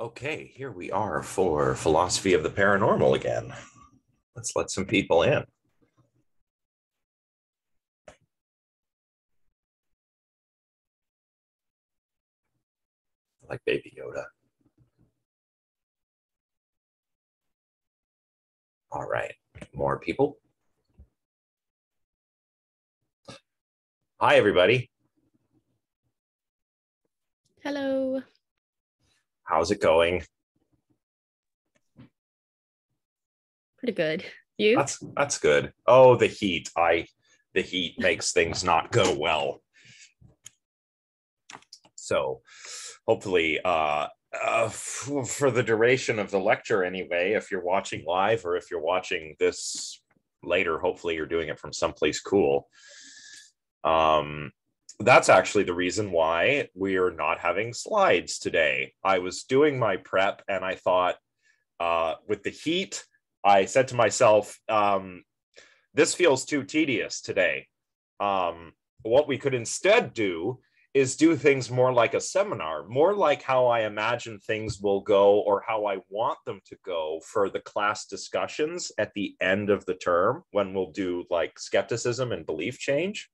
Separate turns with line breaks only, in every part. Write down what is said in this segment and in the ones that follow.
Okay, here we are for Philosophy of the Paranormal again. Let's let some people in. Like Baby Yoda. All right, more people. Hi, everybody.
Hello.
How's it going?
Pretty good. You?
That's that's good. Oh, the heat. I the heat makes things not go well. So, hopefully uh uh, f- for the duration of the lecture anyway if you're watching live or if you're watching this later hopefully you're doing it from someplace cool um that's actually the reason why we're not having slides today i was doing my prep and i thought uh with the heat i said to myself um this feels too tedious today um what we could instead do is do things more like a seminar, more like how I imagine things will go or how I want them to go for the class discussions at the end of the term when we'll do like skepticism and belief change.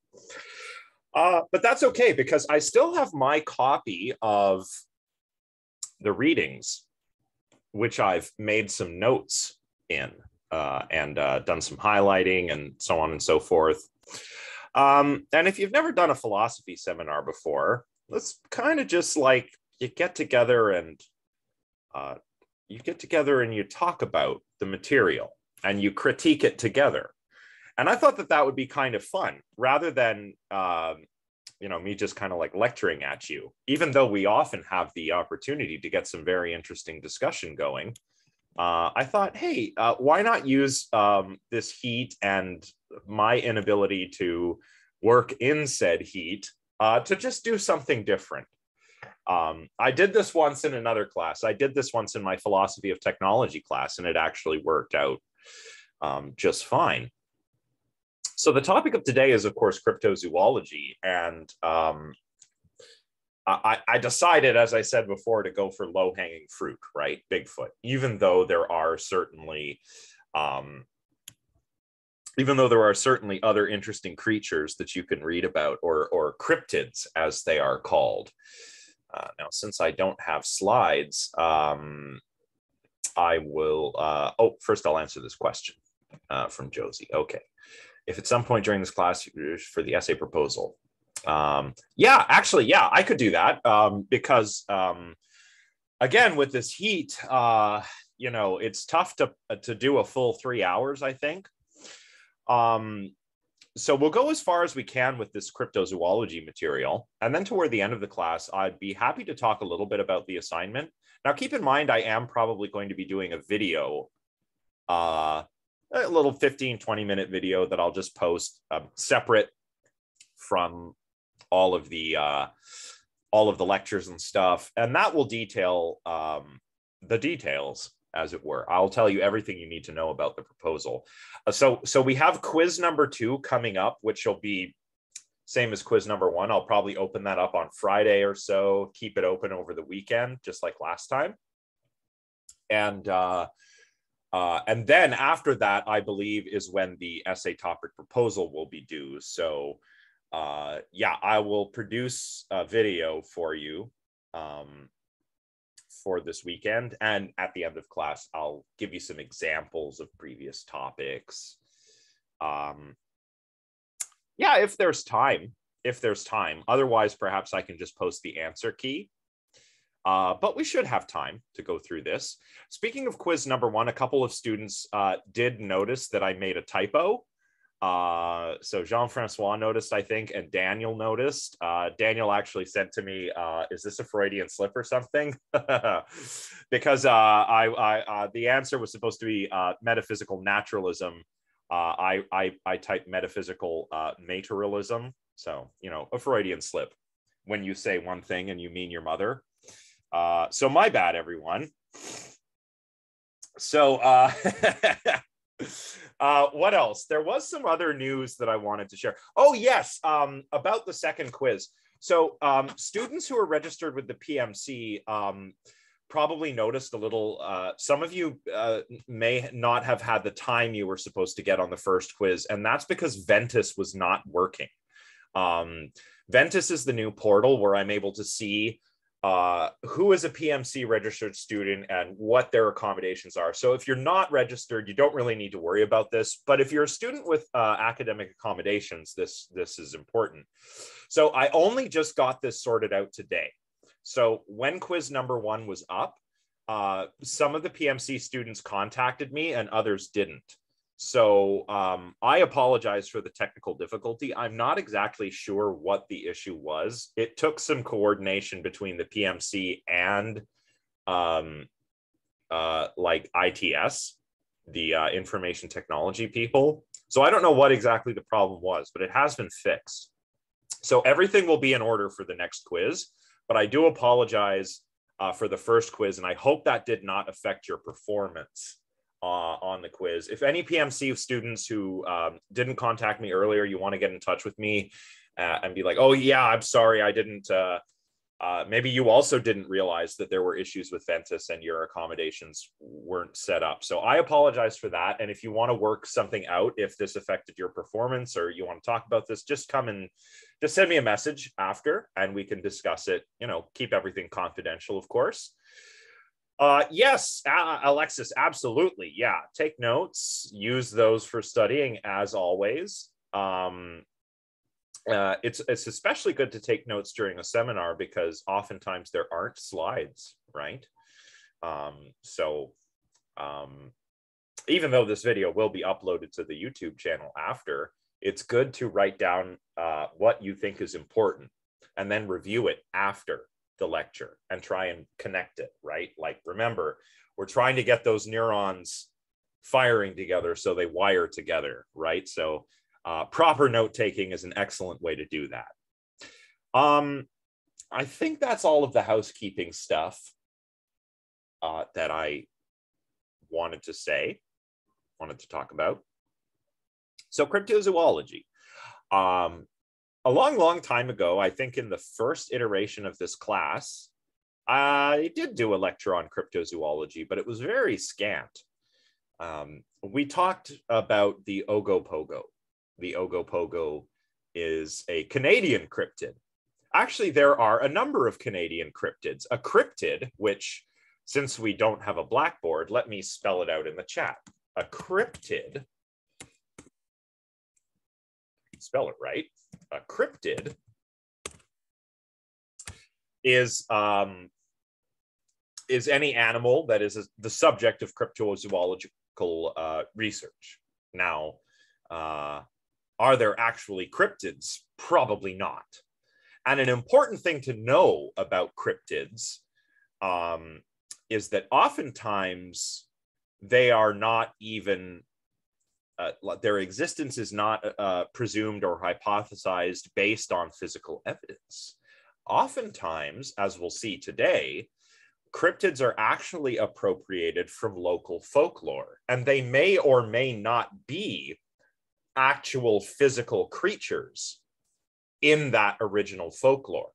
Uh, but that's okay because I still have my copy of the readings, which I've made some notes in uh, and uh, done some highlighting and so on and so forth. Um, and if you've never done a philosophy seminar before, let's kind of just like you get together and uh, you get together and you talk about the material and you critique it together. And I thought that that would be kind of fun rather than, um, you know, me just kind of like lecturing at you, even though we often have the opportunity to get some very interesting discussion going. Uh, I thought, hey, uh, why not use um, this heat and my inability to work in said heat uh, to just do something different. Um, I did this once in another class. I did this once in my philosophy of technology class, and it actually worked out um, just fine. So, the topic of today is, of course, cryptozoology. And um, I, I, decided, as I said before, to go for low hanging fruit, right? Bigfoot, even though there are certainly um, even though there are certainly other interesting creatures that you can read about, or, or cryptids as they are called. Uh, now, since I don't have slides, um, I will. Uh, oh, first I'll answer this question uh, from Josie. Okay. If at some point during this class for the essay proposal, um, yeah, actually, yeah, I could do that um, because, um, again, with this heat, uh, you know, it's tough to to do a full three hours. I think. Um, so we'll go as far as we can with this cryptozoology material. And then toward the end of the class, I'd be happy to talk a little bit about the assignment. Now, keep in mind, I am probably going to be doing a video, uh, a little 15, 20 minute video that I'll just post uh, separate from all of the, uh, all of the lectures and stuff. And that will detail um, the details as it were. I'll tell you everything you need to know about the proposal. Uh, so, so we have quiz number two coming up, which will be same as quiz number one. I'll probably open that up on Friday or so. Keep it open over the weekend, just like last time. And uh, uh, and then after that, I believe is when the essay topic proposal will be due. So uh, yeah, I will produce a video for you um, for this weekend. And at the end of class, I'll give you some examples of previous topics. Um, yeah, if there's time, if there's time. Otherwise, perhaps I can just post the answer key. Uh, but we should have time to go through this. Speaking of quiz number one, a couple of students uh, did notice that I made a typo uh, so Jean Francois noticed, I think, and Daniel noticed. Uh, Daniel actually said to me, uh, "Is this a Freudian slip or something?" because uh, I, I the answer was supposed to be metaphysical naturalism. I, I, I typed metaphysical materialism. So you know, a Freudian slip when you say one thing and you mean your mother. Uh, so my bad, everyone. So. Uh, Uh, what else? There was some other news that I wanted to share. Oh, yes, um, about the second quiz. So, um, students who are registered with the PMC, um, probably noticed a little. Uh, some of you uh, may not have had the time you were supposed to get on the first quiz, and that's because Ventus was not working. Um, Ventus is the new portal where I'm able to see uh, who is a PMC registered student and what their accommodations are. So if you're not registered, you don't really need to worry about this. But if you're a student with uh, academic accommodations, this this is important. So I only just got this sorted out today. So when quiz number one was up, uh, some of the PMC students contacted me and others didn't. So um, I apologize for the technical difficulty. I'm not exactly sure what the issue was. It took some coordination between the PMC and um, uh, like ITS, the uh, information technology people. So I don't know what exactly the problem was, but it has been fixed. So everything will be in order for the next quiz, but I do apologize uh, for the first quiz, and I hope that did not affect your performance uh, on the quiz. If any PMC students who um, didn't contact me earlier, you want to get in touch with me uh, and be like, oh, yeah, I'm sorry, I didn't. Uh, uh, maybe you also didn't realize that there were issues with Ventus and your accommodations weren't set up. So I apologize for that. And if you want to work something out, if this affected your performance or you want to talk about this, just come and just send me a message after and we can discuss it. You know, keep everything confidential, of course. Uh, yes, Alexis, absolutely. Yeah, take notes, use those for studying as always. Um, uh, it's it's especially good to take notes during a seminar because oftentimes there aren't slides, right? Um, so um, even though this video will be uploaded to the YouTube channel after, it's good to write down uh, what you think is important and then review it after the lecture and try and connect it, right? Like, remember, we're trying to get those neurons firing together so they wire together, right? So, uh, proper note taking is an excellent way to do that. Um, I think that's all of the housekeeping stuff uh, that I wanted to say, wanted to talk about. So, cryptozoology. Um, a long, long time ago, I think in the first iteration of this class, I did do a lecture on cryptozoology, but it was very scant. Um, we talked about the Ogopogo. The Ogopogo is a Canadian cryptid. Actually, there are a number of Canadian cryptids. A cryptid, which, since we don't have a blackboard, let me spell it out in the chat. A cryptid, spell it right, a cryptid is um, is any animal that is the subject of cryptozoological uh, research. Now, uh, are there actually cryptids? Probably not. And an important thing to know about cryptids um, is that oftentimes they are not even uh, their existence is not uh, presumed or hypothesized based on physical evidence. Oftentimes, as we'll see today, cryptids are actually appropriated from local folklore, and they may or may not be actual physical creatures in that original folklore.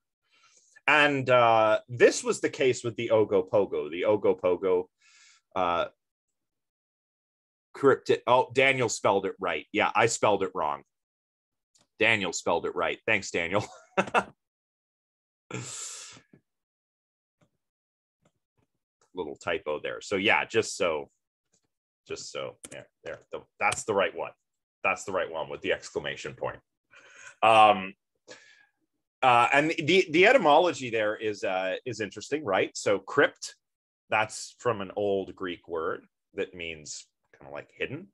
And uh, this was the case with the Ogopogo. The Ogopogo uh, cryptid. Oh, Daniel spelled it right. Yeah, I spelled it wrong. Daniel spelled it right. Thanks, Daniel. Little typo there. So yeah, just so, just so yeah, there. The, that's the right one. That's the right one with the exclamation point. Um, uh, and the the etymology there is uh, is interesting, right? So crypt, that's from an old Greek word that means kind of like hidden.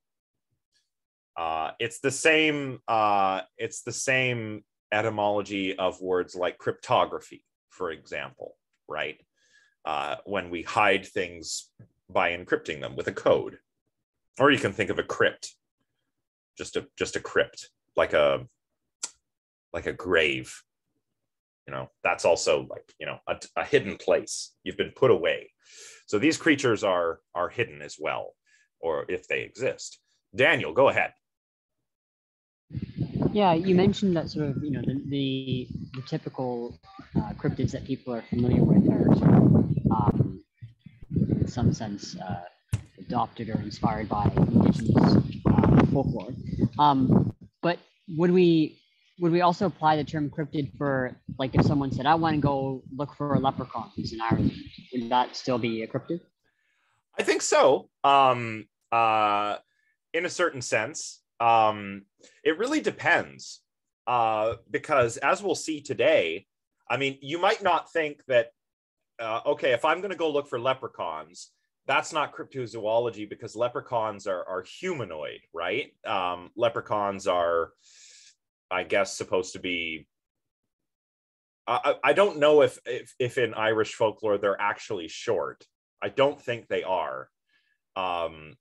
Uh, it's the same. Uh, it's the same etymology of words like cryptography, for example, right? Uh, when we hide things by encrypting them with a code, or you can think of a crypt, just a just a crypt, like a like a grave. You know, that's also like you know a, a hidden place. You've been put away. So these creatures are are hidden as well or if they exist. Daniel, go ahead.
Yeah, you mentioned that sort of, you know, the, the, the typical uh, cryptids that people are familiar with are sort of um, in some sense uh, adopted or inspired by indigenous uh, folklore. Um, but would we would we also apply the term cryptid for like if someone said I want to go look for leprechauns in Ireland, would that still be a cryptid?
I think so. Um, uh, in a certain sense, um, it really depends uh, because as we'll see today, I mean, you might not think that. Uh, okay, if I'm going to go look for leprechauns, that's not cryptozoology because leprechauns are, are humanoid, right? Um, leprechauns are, I guess, supposed to be. I, I don't know if, if if in Irish folklore they're actually short. I don't think they are, um,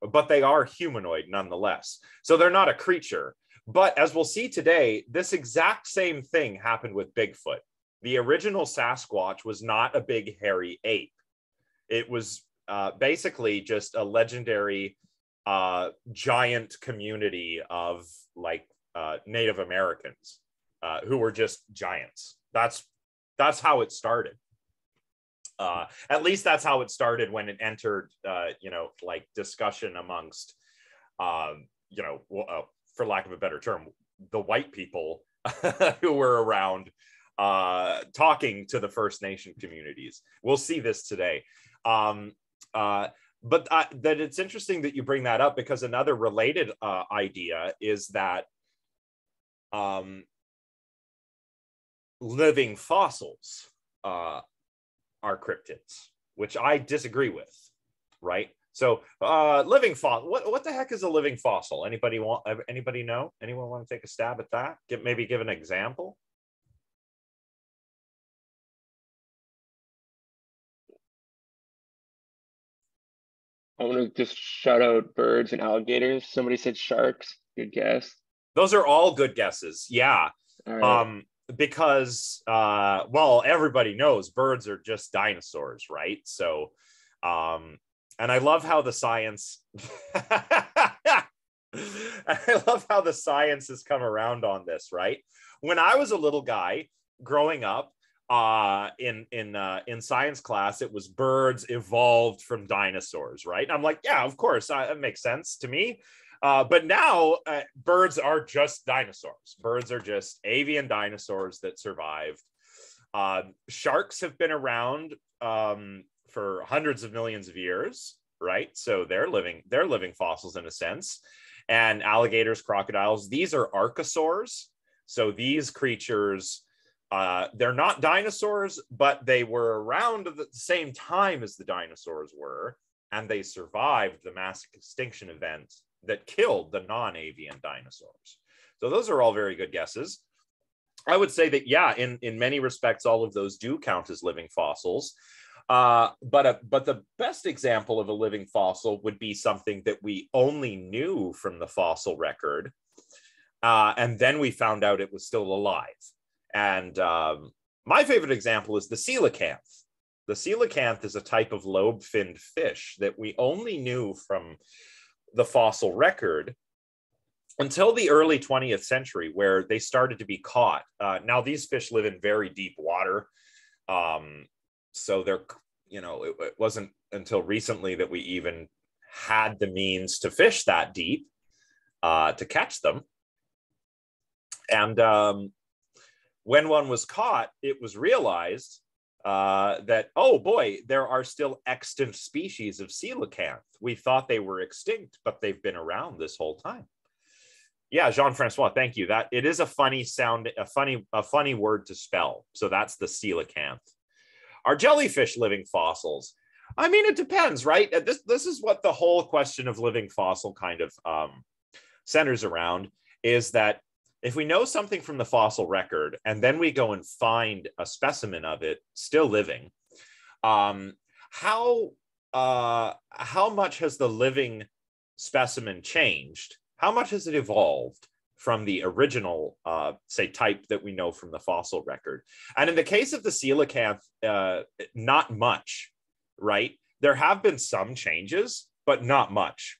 but they are humanoid nonetheless. So they're not a creature. But as we'll see today, this exact same thing happened with Bigfoot. The original Sasquatch was not a big hairy ape it was uh, basically just a legendary uh, giant community of like uh, Native Americans uh, who were just giants. That's that's how it started. Uh, at least that's how it started when it entered, uh, you know, like discussion amongst, um, you know, uh, for lack of a better term, the white people who were around uh, talking to the First Nation communities. We'll see this today. Um, uh, but that it's interesting that you bring that up because another related uh, idea is that um, living fossils uh, are cryptids, which I disagree with. Right. So, uh, living fossil. What what the heck is a living fossil? Anybody want? Anybody know? Anyone want to take a stab at that? Get maybe give an example.
I want to just shout out birds and alligators. Somebody said sharks. Good guess.
Those are all good guesses. Yeah. Right. Um, because uh, well, everybody knows birds are just dinosaurs, right? So, um, and I love how the science. I love how the science has come around on this, right? When I was a little guy growing up, uh, in in uh, in science class, it was birds evolved from dinosaurs, right? And I'm like, yeah, of course, uh, that makes sense to me. Uh, but now uh, birds are just dinosaurs. Birds are just avian dinosaurs that survived. Uh, sharks have been around um, for hundreds of millions of years, right? So they're living they're living fossils in a sense. And alligators, crocodiles, these are archosaurs. So these creatures uh, they're not dinosaurs, but they were around at the same time as the dinosaurs were, and they survived the mass extinction event that killed the non avian dinosaurs. So, those are all very good guesses. I would say that, yeah, in, in many respects, all of those do count as living fossils. Uh, but a, but the best example of a living fossil would be something that we only knew from the fossil record, uh, and then we found out it was still alive. And um, my favorite example is the coelacanth. The coelacanth is a type of lobe-finned fish that we only knew from the fossil record until the early 20th century, where they started to be caught. Uh, now, these fish live in very deep water. Um, so they're, you know, it, it, wasn't until recently that we even had the means to fish that deep uh, to catch them. And um, when one was caught, it was realized uh, that, oh boy, there are still extant species of coelacanth. We thought they were extinct, but they've been around this whole time. Yeah, Jean-Francois, thank you. That it is a funny sound, a funny, a funny word to spell. So that's the coelacanth. Are jellyfish living fossils? I mean, it depends, right? This this is what the whole question of living fossil kind of um, centers around is that if we know something from the fossil record and then we go and find a specimen of it still living, um, how uh, how much has the living specimen changed? How much has it evolved from the original, uh, say, type that we know from the fossil record? And in the case of the coelacanth, uh, not much, right? There have been some changes, but not much.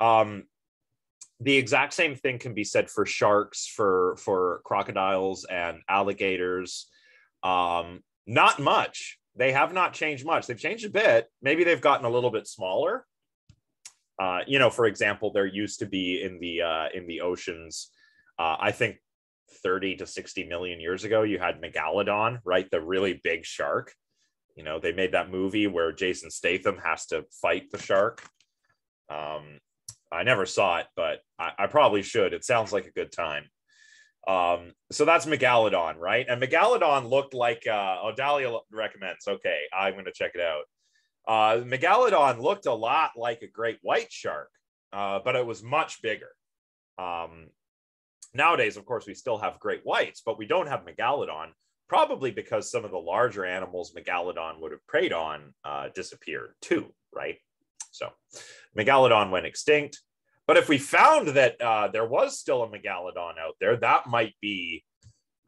Um, the exact same thing can be said for sharks, for for crocodiles and alligators. Um, not much. they have not changed much. They've changed a bit. Maybe they've gotten a little bit smaller. Uh, you know, for example, there used to be in the uh, in the oceans, uh, I think 30 to 60 million years ago, you had Megalodon, right? The really big shark. You know, they made that movie where Jason Statham has to fight the shark. Um, I never saw it, but I, I probably should. It sounds like a good time. Um, so that's Megalodon, right? And Megalodon looked like uh oh Dahlia recommends. Okay, I'm gonna check it out. Uh Megalodon looked a lot like a great white shark, uh, but it was much bigger. Um nowadays, of course, we still have great whites, but we don't have Megalodon, probably because some of the larger animals Megalodon would have preyed on uh, disappeared too, right? So Megalodon went extinct. But if we found that uh, there was still a megalodon out there, that might be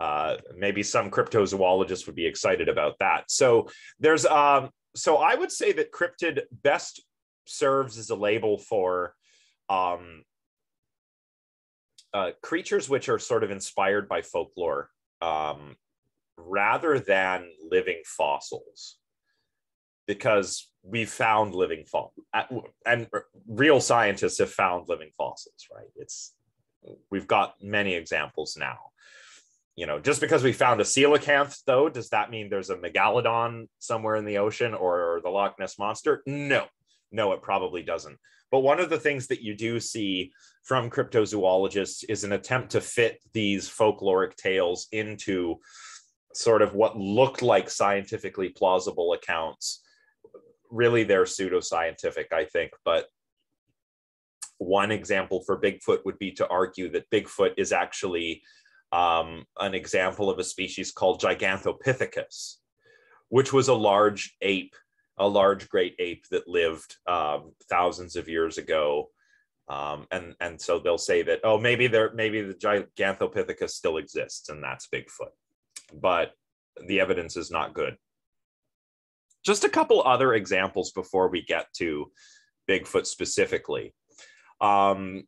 uh, maybe some cryptozoologists would be excited about that. So there's um, so I would say that cryptid best serves as a label for um, uh, creatures which are sort of inspired by folklore um, rather than living fossils because we found living fossils uh, and real scientists have found living fossils right? It's we've got many examples now. You know just because we found a coelacanth though does that mean there's a megalodon somewhere in the ocean or the loch ness monster? No. No it probably doesn't. But one of the things that you do see from cryptozoologists is an attempt to fit these folkloric tales into sort of what looked like scientifically plausible accounts really they're pseudoscientific, I think. But one example for Bigfoot would be to argue that Bigfoot is actually um, an example of a species called Gigantopithecus, which was a large ape, a large great ape that lived um, thousands of years ago. Um, and and so they'll say that oh maybe there maybe the Gigantopithecus still exists and that's Bigfoot, but the evidence is not good. Just a couple other examples before we get to Bigfoot specifically. Um,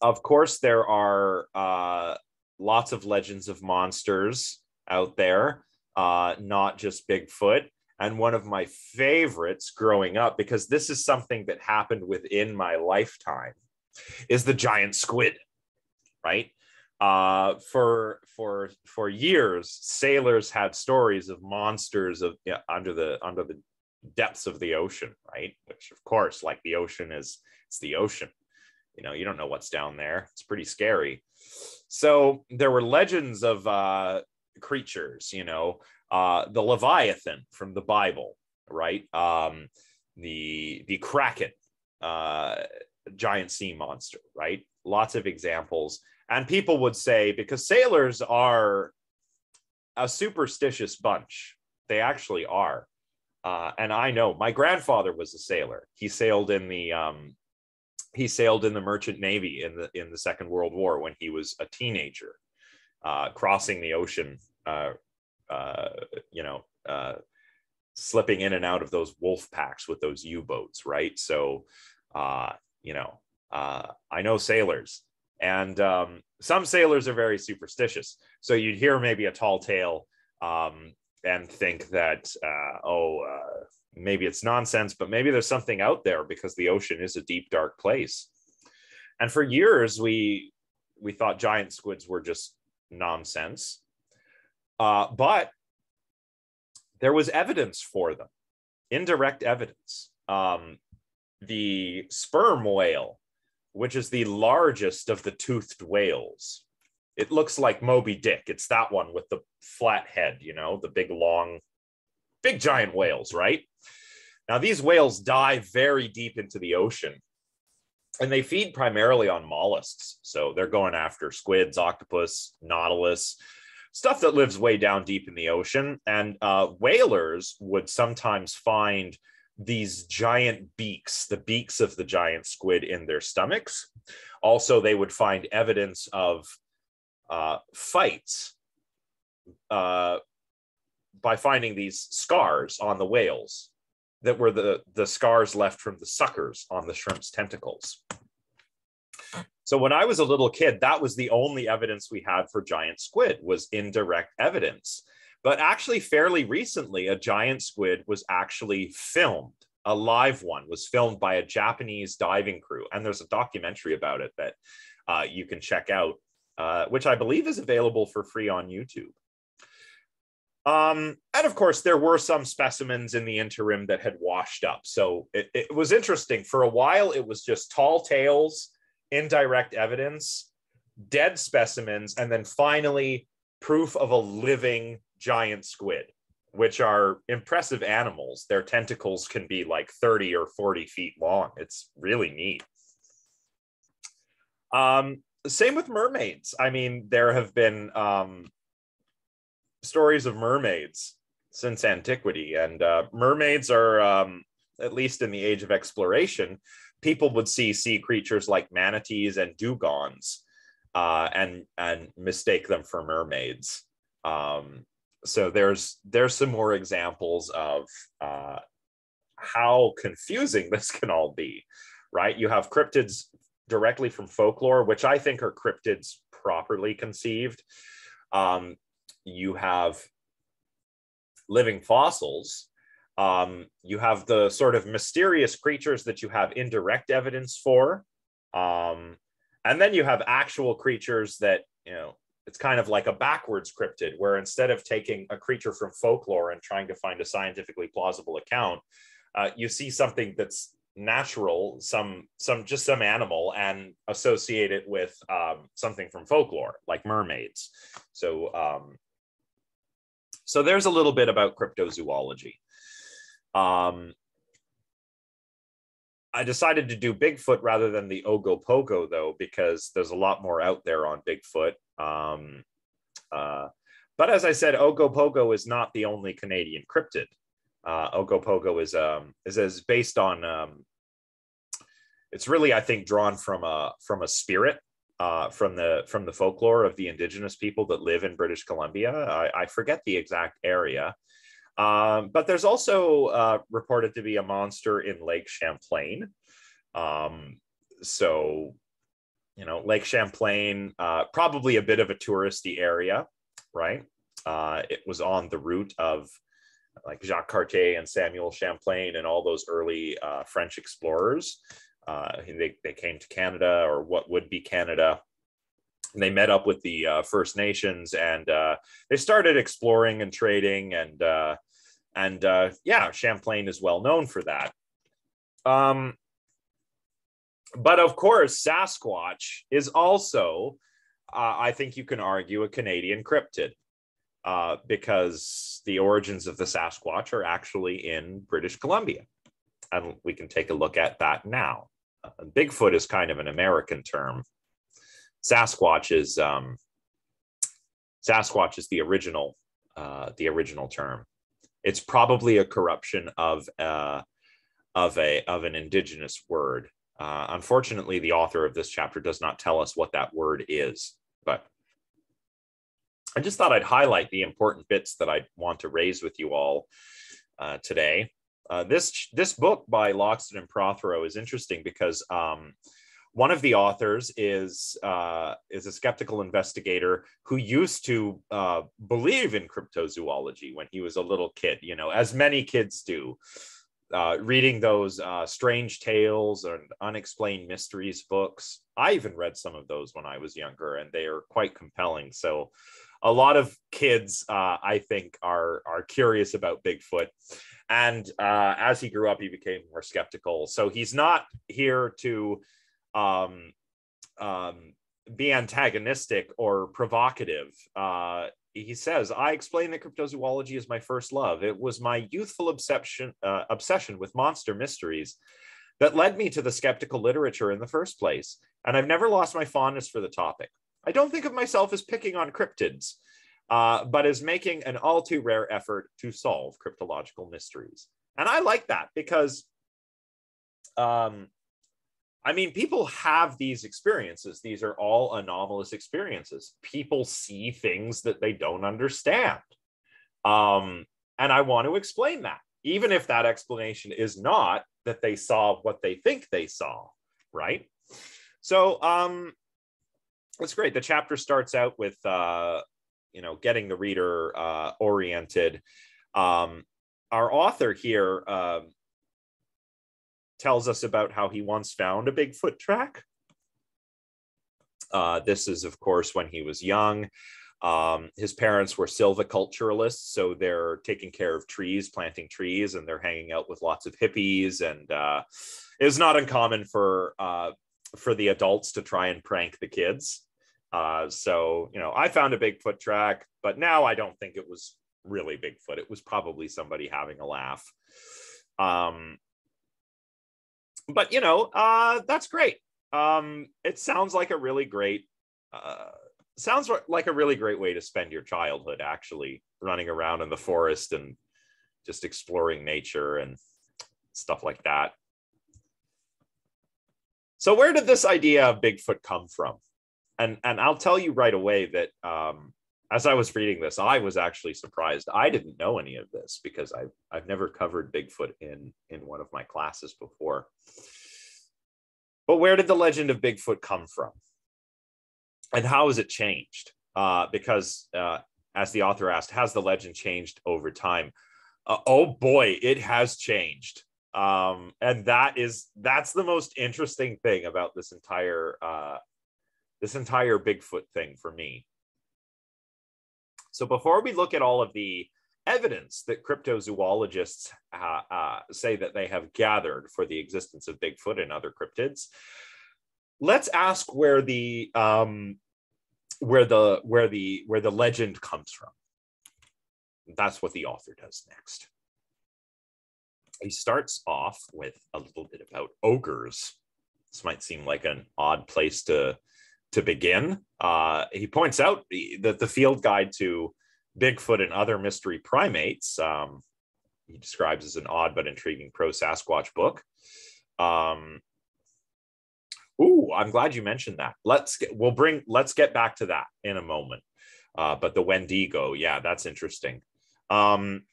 of course, there are uh, lots of legends of monsters out there, uh, not just Bigfoot. And one of my favorites growing up, because this is something that happened within my lifetime, is the giant squid, right? Uh, for for for years, sailors had stories of monsters of yeah, under the under the depths of the ocean, right? Which, of course, like the ocean is, it's the ocean. You know, you don't know what's down there. It's pretty scary. So there were legends of uh, creatures. You know, uh, the Leviathan from the Bible, right? Um, the the Kraken, uh, giant sea monster, right? Lots of examples and people would say, because sailors are a superstitious bunch, they actually are. Uh, and I know my grandfather was a sailor. He sailed in the um, he sailed in the merchant navy in the in the Second World War when he was a teenager, uh, crossing the ocean. Uh, uh you know, uh, slipping in and out of those wolf packs with those U boats, right? So, uh, you know, I know sailors. And um, some sailors are very superstitious. So you'd hear maybe a tall tale um, and think that, uh, oh, uh, maybe it's nonsense, but maybe there's something out there because the ocean is a deep, dark place. And for years, we we thought giant squids were just nonsense. Uh, but there was evidence for them, indirect evidence. Um, the sperm whale which is the largest of the toothed whales. It looks like Moby Dick. It's that one with the flat head, you know, the big, long, big giant whales, right? Now, these whales dive very deep into the ocean and they feed primarily on mollusks. So they're going after squids, octopus, nautilus, stuff that lives way down deep in the ocean. And uh, whalers would sometimes find these giant beaks, the beaks of the giant squid in their stomachs. Also, they would find evidence of uh, fights uh, by finding these scars on the whales that were the, the scars left from the suckers on the shrimp's tentacles. So when I was a little kid, that was the only evidence we had for giant squid was indirect evidence. But actually, fairly recently, a giant squid was actually filmed. A live one was filmed by a Japanese diving crew, and there's a documentary about it that uh, you can check out, uh, which I believe is available for free on YouTube. Um, and of course, there were some specimens in the interim that had washed up. So it, it was interesting. For a while, it was just tall tales, indirect evidence, dead specimens, and then finally proof of a living giant squid, which are impressive animals. Their tentacles can be like 30 or 40 feet long. It's really neat. Um, same with mermaids. I mean, there have been um, stories of mermaids since antiquity, and uh, mermaids are, um, at least in the age of exploration, people would see sea creatures like manatees and dugongs uh, and and mistake them for mermaids. Um, so there's there's some more examples of uh, how confusing this can all be, right? You have cryptids directly from folklore, which I think are cryptids properly conceived. Um, you have living fossils. Um, you have the sort of mysterious creatures that you have indirect evidence for. Um, and then you have actual creatures that, you know, it's kind of like a backwards cryptid, where instead of taking a creature from folklore and trying to find a scientifically plausible account, uh, you see something that's natural, some some just some animal, and associate it with um, something from folklore, like mermaids. So um, so there's a little bit about cryptozoology. Um, I decided to do Bigfoot rather than the Ogopogo, though, because there's a lot more out there on Bigfoot. Um, uh, but as I said, Ogopogo is not the only Canadian cryptid. Uh, Ogopogo is um, is, is based on. Um, it's really, I think, drawn from a from a spirit uh, from the from the folklore of the indigenous people that live in British Columbia. I, I forget the exact area, um, but there's also uh, reported to be a monster in Lake Champlain. Um, so, you know, Lake Champlain, uh, probably a bit of a touristy area, right? Uh, it was on the route of like Jacques Cartier and Samuel Champlain and all those early uh, French explorers. Uh, they, they came to Canada or what would be Canada And they met up with the uh, First Nations and uh, they started exploring and trading and and yeah, Champlain is well known for that. Um, but of course, Sasquatch is also, uh, I think you can argue, a Canadian cryptid uh, because the origins of the Sasquatch are actually in British Columbia. And we can take a look at that now. Uh, Bigfoot is kind of an American term. Sasquatch is um, Sasquatch is the original uh, the original term it's probably a corruption of uh, of a of an indigenous word. Uh, unfortunately, the author of this chapter does not tell us what that word is, but I just thought I'd highlight the important bits that I want to raise with you all uh, today. Uh, this this book by Loxton and Prothero is interesting because um, one of the authors is uh, is a skeptical investigator who used to uh, believe in cryptozoology when he was a little kid. You know, as many kids do, uh, reading those uh, strange tales and unexplained mysteries books. I even read some of those when I was younger, and they are quite compelling. So, a lot of kids, uh, I think, are are curious about Bigfoot. And uh, as he grew up, he became more skeptical. So he's not here to um, um, be antagonistic or provocative. He says, I explain that cryptozoology is my first love. It was my youthful obsession, uh, obsession with monster mysteries that led me to the skeptical literature in the first place. And I've never lost my fondness for the topic. I don't think of myself as picking on cryptids, uh, but as making an all too rare effort to solve cryptological mysteries. And I like that because um, I mean, people have these experiences. These are all anomalous experiences. People see things that they don't understand. Um, and I want to explain that, even if that explanation is not that they saw what they think they saw, right? So um, that's great. The chapter starts out with uh, you know, getting the reader uh, oriented. Um, our author here um, tells us about how he once found a Bigfoot track. Uh, this is, of course, when he was young. Um, his parents were silviculturalists, so they're taking care of trees, planting trees, and they're hanging out with lots of hippies. And uh, it was not uncommon for uh, for the adults to try and prank the kids. Uh, so you know, I found a Bigfoot track, but now I don't think it was really Bigfoot. It was probably somebody having a laugh. Um, but you know, uh, that's great. Um, it sounds like a really great uh, sounds like a really great way to spend your childhood actually running around in the forest and just exploring nature and stuff like that so where did this idea of bigfoot come from and and i'll tell you right away that um, as i was reading this i was actually surprised i didn't know any of this because i've i've never covered bigfoot in in one of my classes before but where did the legend of bigfoot come from and how has it changed? Uh, because uh, as the author asked, has the legend changed over time? Uh, oh boy, it has changed. Um, and that is that's the most interesting thing about this entire uh, this entire Bigfoot thing for me. So before we look at all of the evidence that cryptozoologists uh, uh, say that they have gathered for the existence of Bigfoot and other cryptids, let's ask where the um, where the where the where the legend comes from. That's what the author does next. He starts off with a little bit about ogres. This might seem like an odd place to to begin. Uh, he points out that the field guide to Bigfoot and other mystery primates. Um, he describes as an odd but intriguing pro Sasquatch book. Um, Ooh, I'm glad you mentioned that. Let's get, we'll bring let's get back to that in a moment. Uh, but the Wendigo, yeah, that's interesting. Um,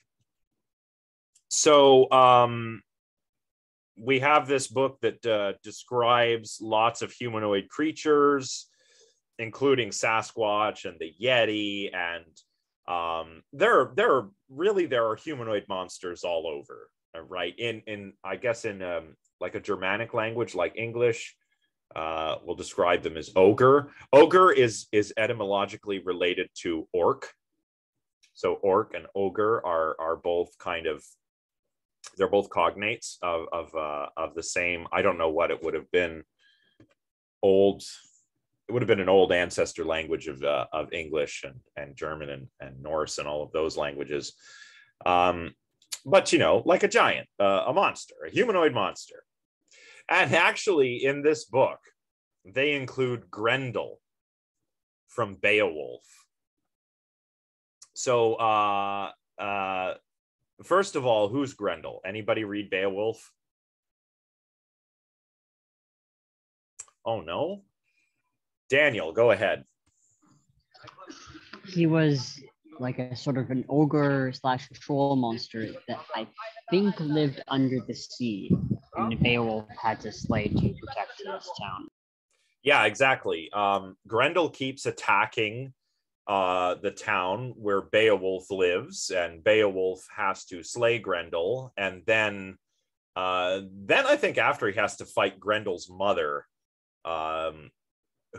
so um, we have this book that uh, describes lots of humanoid creatures, including Sasquatch and the Yeti, and um, there are there are really there are humanoid monsters all over, uh, right? In in I guess in um, like a Germanic language like English, uh, we'll describe them as ogre. Ogre is is etymologically related to orc. So orc and ogre are are both kind of they're both cognates of of uh, of the same. I don't know what it would have been. Old, it would have been an old ancestor language of uh, of English and and German and and Norse and all of those languages. Um, but you know, like a giant, uh, a monster, a humanoid monster. And actually, in this book, they include Grendel from Beowulf. So, uh, uh, first of all, who's Grendel? Anybody read Beowulf? Oh no, Daniel, go ahead.
He was like a sort of an ogre slash troll monster that I think lived under the sea, and Beowulf had to slay to protect this town.
Yeah, exactly. Um, Grendel keeps attacking uh, the town where Beowulf lives, and Beowulf has to slay Grendel, and then, uh, then I think after he has to fight Grendel's mother, um,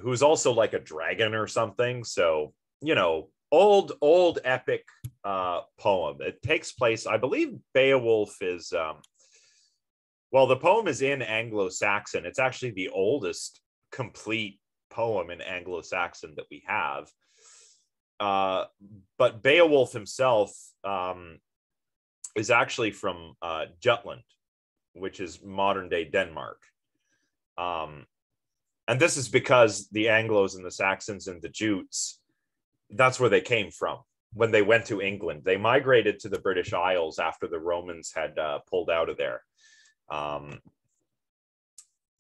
who's also like a dragon or something. So you know, old old epic uh, poem. It takes place, I believe, Beowulf is. Um, well, the poem is in Anglo-Saxon. It's actually the oldest complete poem in Anglo-Saxon that we have. Uh, but Beowulf himself um, is actually from uh, Jutland, which is modern day Denmark. Um, and this is because the Anglos and the Saxons and the Jutes that's where they came from when they went to England. They migrated to the British Isles after the Romans had uh, pulled out of there. Um,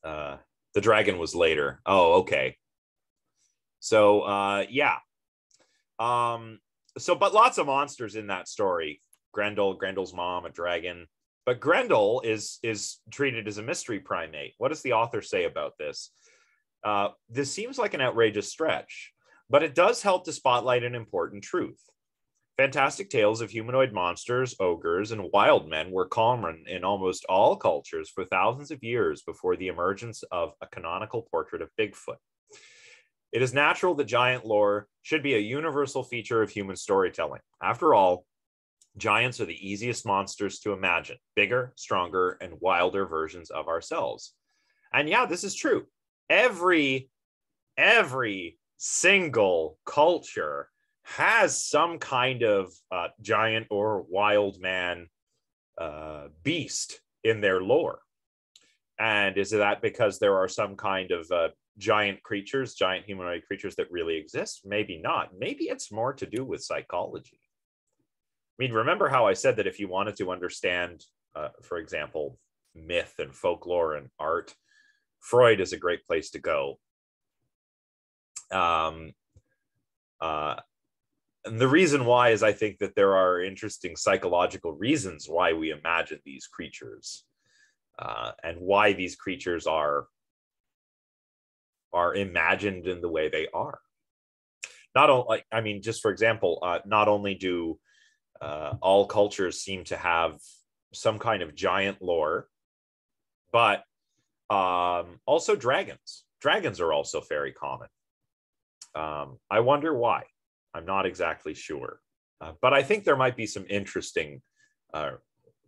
uh, the dragon was later. Oh, okay. So uh, yeah. Um, so, but lots of monsters in that story. Grendel, Grendel's mom, a dragon. But Grendel is is treated as a mystery primate. What does the author say about this? Uh, this seems like an outrageous stretch but it does help to spotlight an important truth. Fantastic tales of humanoid monsters, ogres, and wild men were common in almost all cultures for thousands of years before the emergence of a canonical portrait of Bigfoot. It is natural that giant lore should be a universal feature of human storytelling. After all, giants are the easiest monsters to imagine bigger, stronger, and wilder versions of ourselves. And yeah, this is true. Every, every single culture has some kind of uh, giant or wild man uh, beast in their lore. And is that because there are some kind of uh, giant creatures, giant humanoid creatures that really exist? Maybe not. Maybe it's more to do with psychology. I mean, remember how I said that if you wanted to understand, uh, for example, myth and folklore and art, Freud is a great place to go. Um, uh, and the reason why is I think that there are interesting psychological reasons why we imagine these creatures uh, and why these creatures are are imagined in the way they are. Not only, I mean, just for example, uh, not only do uh, all cultures seem to have some kind of giant lore, but um, also dragons. Dragons are also very common. Um, I wonder why. I'm not exactly sure. Uh, but I think there might be some interesting, uh,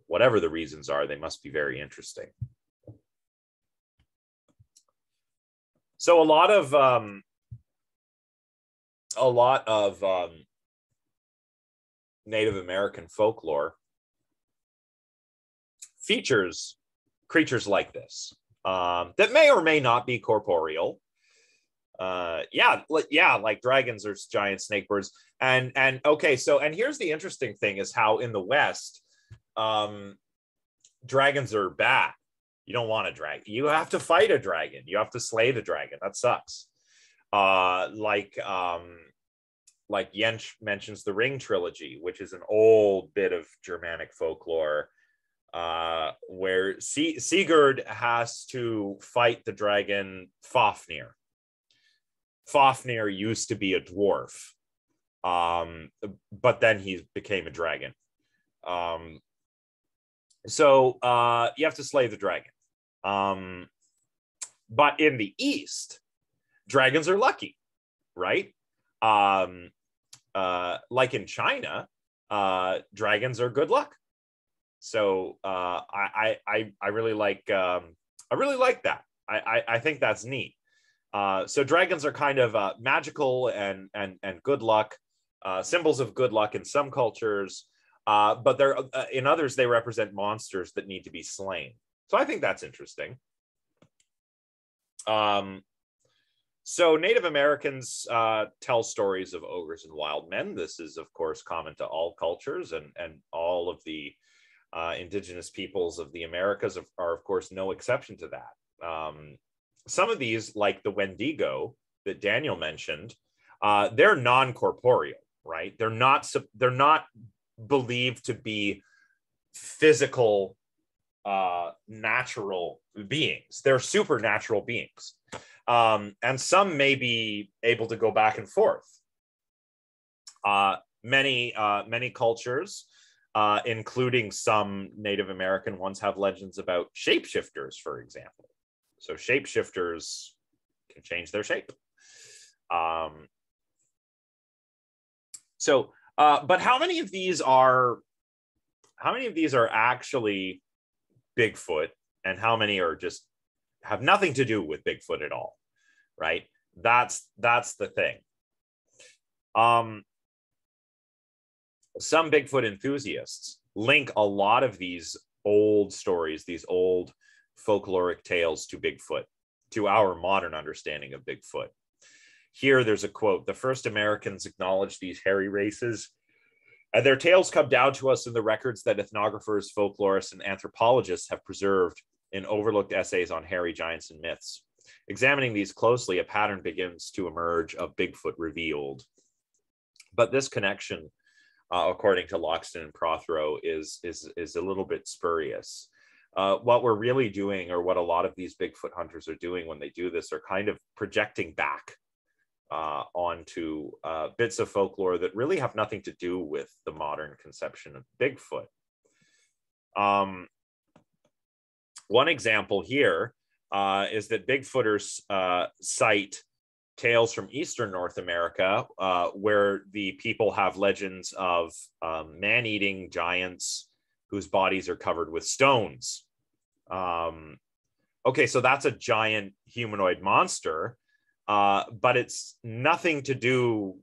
whatever the reasons are, they must be very interesting. So a lot of um, a lot of um, Native American folklore features creatures like this um, that may or may not be corporeal. Uh yeah yeah like dragons or giant snake birds. And and okay so and here's the interesting thing is how in the west um dragons are bad you don't want a dragon you have to fight a dragon you have to slay the dragon that sucks uh like um like Jensch mentions the Ring trilogy, which is an old bit of Germanic folklore, uh, where Sigurd has to fight the dragon Fafnir. Fafnir used to be a dwarf, um, but then he became a dragon. Um, so uh, you have to slay the dragon. Um, but in the East, dragons are lucky, right? Um, uh, like in China, uh, dragons are good luck. So uh, I, I I really like um, I really like that. I, I, I think that's neat. Uh, so dragons are kind of uh, magical and and and good luck, uh, symbols of good luck in some cultures, uh, but they're uh, in others they represent monsters that need to be slain. So I think that's interesting. Um, so Native Americans uh, tell stories of ogres and wild men. This is, of course, common to all cultures and and all of the uh, indigenous peoples of the Americas are, are, of course, no exception to that. Um, some of these, like the Wendigo that Daniel mentioned, uh, they're non-corporeal, right? They're not they're not believed to be physical, uh, natural beings. They're supernatural beings, um, and some may be able to go back and forth. Uh, many uh, many cultures. Uh, including some Native American ones, have legends about shapeshifters, for example. So shapeshifters can change their shape. Um, so, uh, but how many of these are, how many of these are actually Bigfoot and how many are just have nothing to do with Bigfoot at all, right? That's, that's the thing. Um, some Bigfoot enthusiasts link a lot of these old stories, these old folkloric tales to Bigfoot, to our modern understanding of Bigfoot. Here, there's a quote The first Americans acknowledged these hairy races, and their tales come down to us in the records that ethnographers, folklorists, and anthropologists have preserved in overlooked essays on hairy giants and myths. Examining these closely, a pattern begins to emerge of Bigfoot revealed. But this connection, uh, according to Loxton and Prothero, is, is, is a little bit spurious uh, what we're really doing, or what a lot of these Bigfoot hunters are doing when they do this, are kind of projecting back uh, onto uh, bits of folklore that really have nothing to do with the modern conception of Bigfoot. Um, one example here uh, is that Bigfooters uh, cite tales from Eastern North America, uh, where the people have legends of um, man eating giants whose bodies are covered with stones. Um, okay, so that's a giant humanoid monster, uh, but it's nothing to do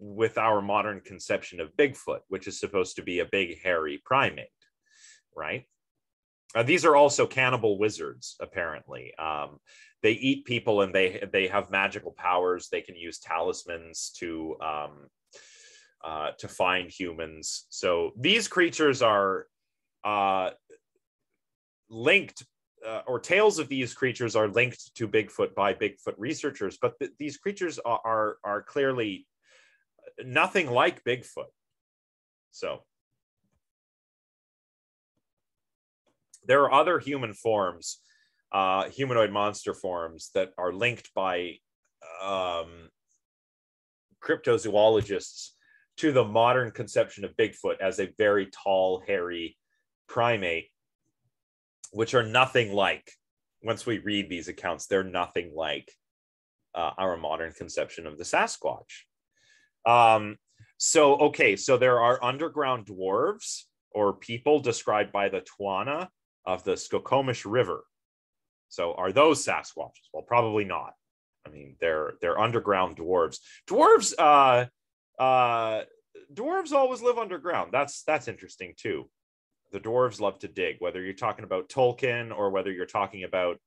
with our modern conception of Bigfoot, which is supposed to be a big, hairy primate, right? Uh, these are also cannibal wizards, apparently. Um, they eat people and they they have magical powers. They can use talismans to um, uh, to find humans. So these creatures are uh, linked, uh, or tales of these creatures are linked to Bigfoot by Bigfoot researchers. But th- these creatures are, are are clearly nothing like Bigfoot. So there are other human forms, uh, humanoid monster forms that are linked by um, cryptozoologists to the modern conception of Bigfoot as a very tall, hairy primate, which are nothing like, once we read these accounts, they're nothing like uh, our modern conception of the Sasquatch. Um, so, okay, so there are underground dwarves or people described by the Twana of the Skokomish River. So are those Sasquatches? Well, probably not. I mean, they're they're underground dwarves. Dwarves, uh, uh, dwarves always live underground. That's that's interesting too. The dwarves love to dig. Whether you're talking about Tolkien or whether you're talking about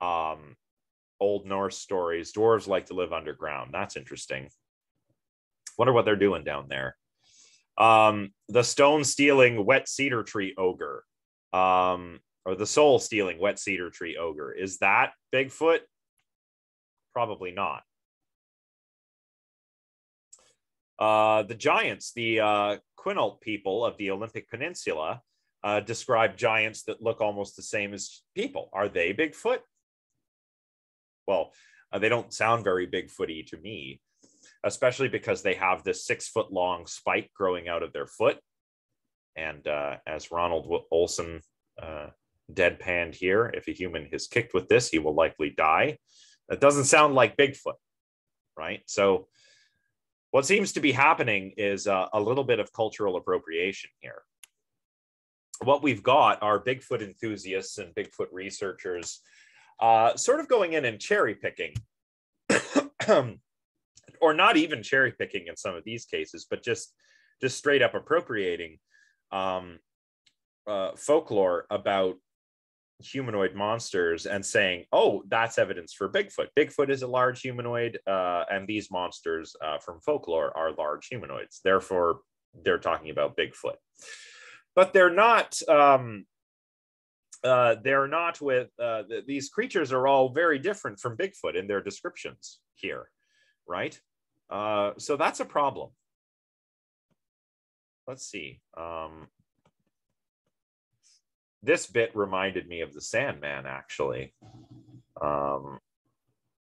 um, old Norse stories, dwarves like to live underground. That's interesting. Wonder what they're doing down there. Um, the stone stealing wet cedar tree ogre um, or the soul stealing wet cedar tree ogre. Is that Bigfoot? Probably not. Uh, the giants, the uh, Quinault people of the Olympic Peninsula, uh, describe giants that look almost the same as people. Are they Bigfoot? Well, uh, they don't sound very Bigfooty to me, especially because they have this six foot long spike growing out of their foot and uh, as Ronald Olson uh, deadpanned here, if a human is kicked with this, he will likely die. That doesn't sound like Bigfoot, right? So, what seems to be happening is uh, a little bit of cultural appropriation here. What we've got are Bigfoot enthusiasts and Bigfoot researchers uh, sort of going in and cherry picking, or not even cherry picking in some of these cases, but just just straight up appropriating um, uh, folklore about humanoid monsters and saying, "Oh, that's evidence for Bigfoot. Bigfoot is a large humanoid, uh, and these monsters uh, from folklore are large humanoids. Therefore, they're talking about Bigfoot." But they're not. Um, uh, they're not with uh, th- these creatures are all very different from Bigfoot in their descriptions here, right? Uh, so that's a problem let's see. Um, this bit reminded me of the Sandman, actually. Um,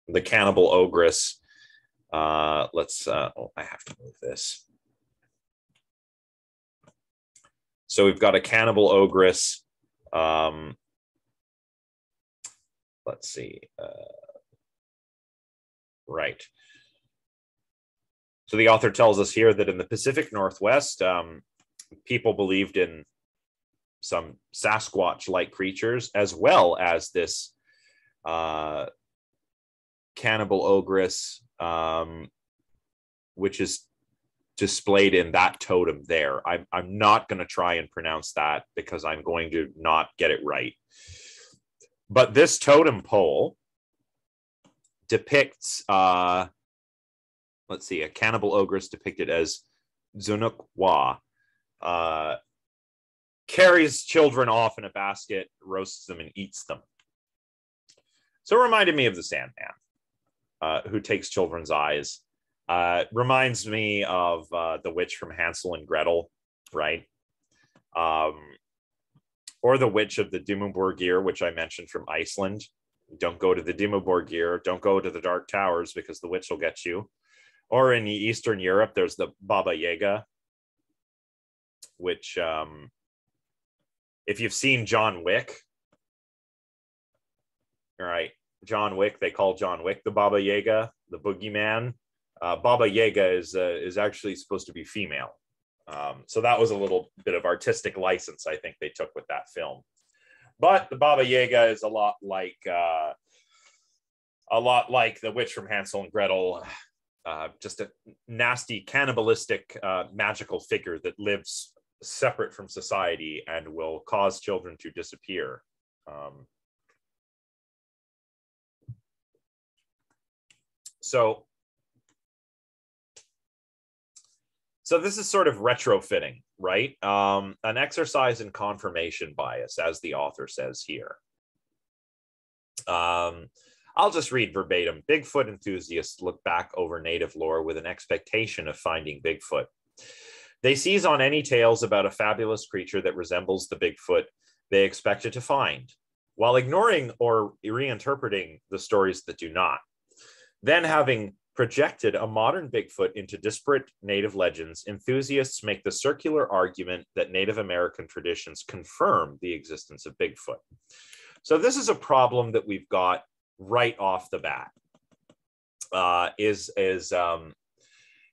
the cannibal ogress. Uh, let's. Uh, oh, I have to move this. So we've got a cannibal ogress. Um, let's see. Uh, right. So the author tells us here that in the Pacific Northwest, um, people believed in some Sasquatch like creatures, as well as this uh, cannibal ogress, um, which is displayed in that totem there. I'm, I'm not going to try and pronounce that because I'm going to not get it right. But this totem pole depicts uh, let's see, a cannibal ogress depicted as Zunuk uh, carries children off in a basket, roasts them, and eats them. So it reminded me of the Sandman, uh, who takes children's eyes. Uh, reminds me of uh, the witch from Hansel and Gretel, right? Um, or the witch of the Dimmuborgir, which I mentioned from Iceland, Don't go to the Dimmu Borgir. Don't go to the Dark Towers because the witch will get you. Or in Eastern Europe, there's the Baba Yaga, which, um, if you've seen John Wick, all right, John Wick, they call John Wick the Baba Yaga, the boogeyman. Uh, Baba Yaga is uh, is actually supposed to be female. Um, so that was a little bit of artistic license I think they took with that film. But the Baba Yaga is a lot like uh, a lot like the witch from Hansel and Gretel, uh, just a nasty cannibalistic uh, magical figure that lives separate from society and will cause children to disappear. Um, so so this is sort of retrofitting right? Um, an exercise in confirmation bias as the author says here. Um, i'll just read verbatim. Bigfoot enthusiasts look back over native lore with an expectation of finding bigfoot. They seize on any tales about a fabulous creature that resembles the bigfoot they expected to find while ignoring or reinterpreting the stories that do not. Then, having projected a modern Bigfoot into disparate Native legends, enthusiasts make the circular argument that Native American traditions confirm the existence of Bigfoot. So, this is a problem that we've got right off the bat. Uh, is is um,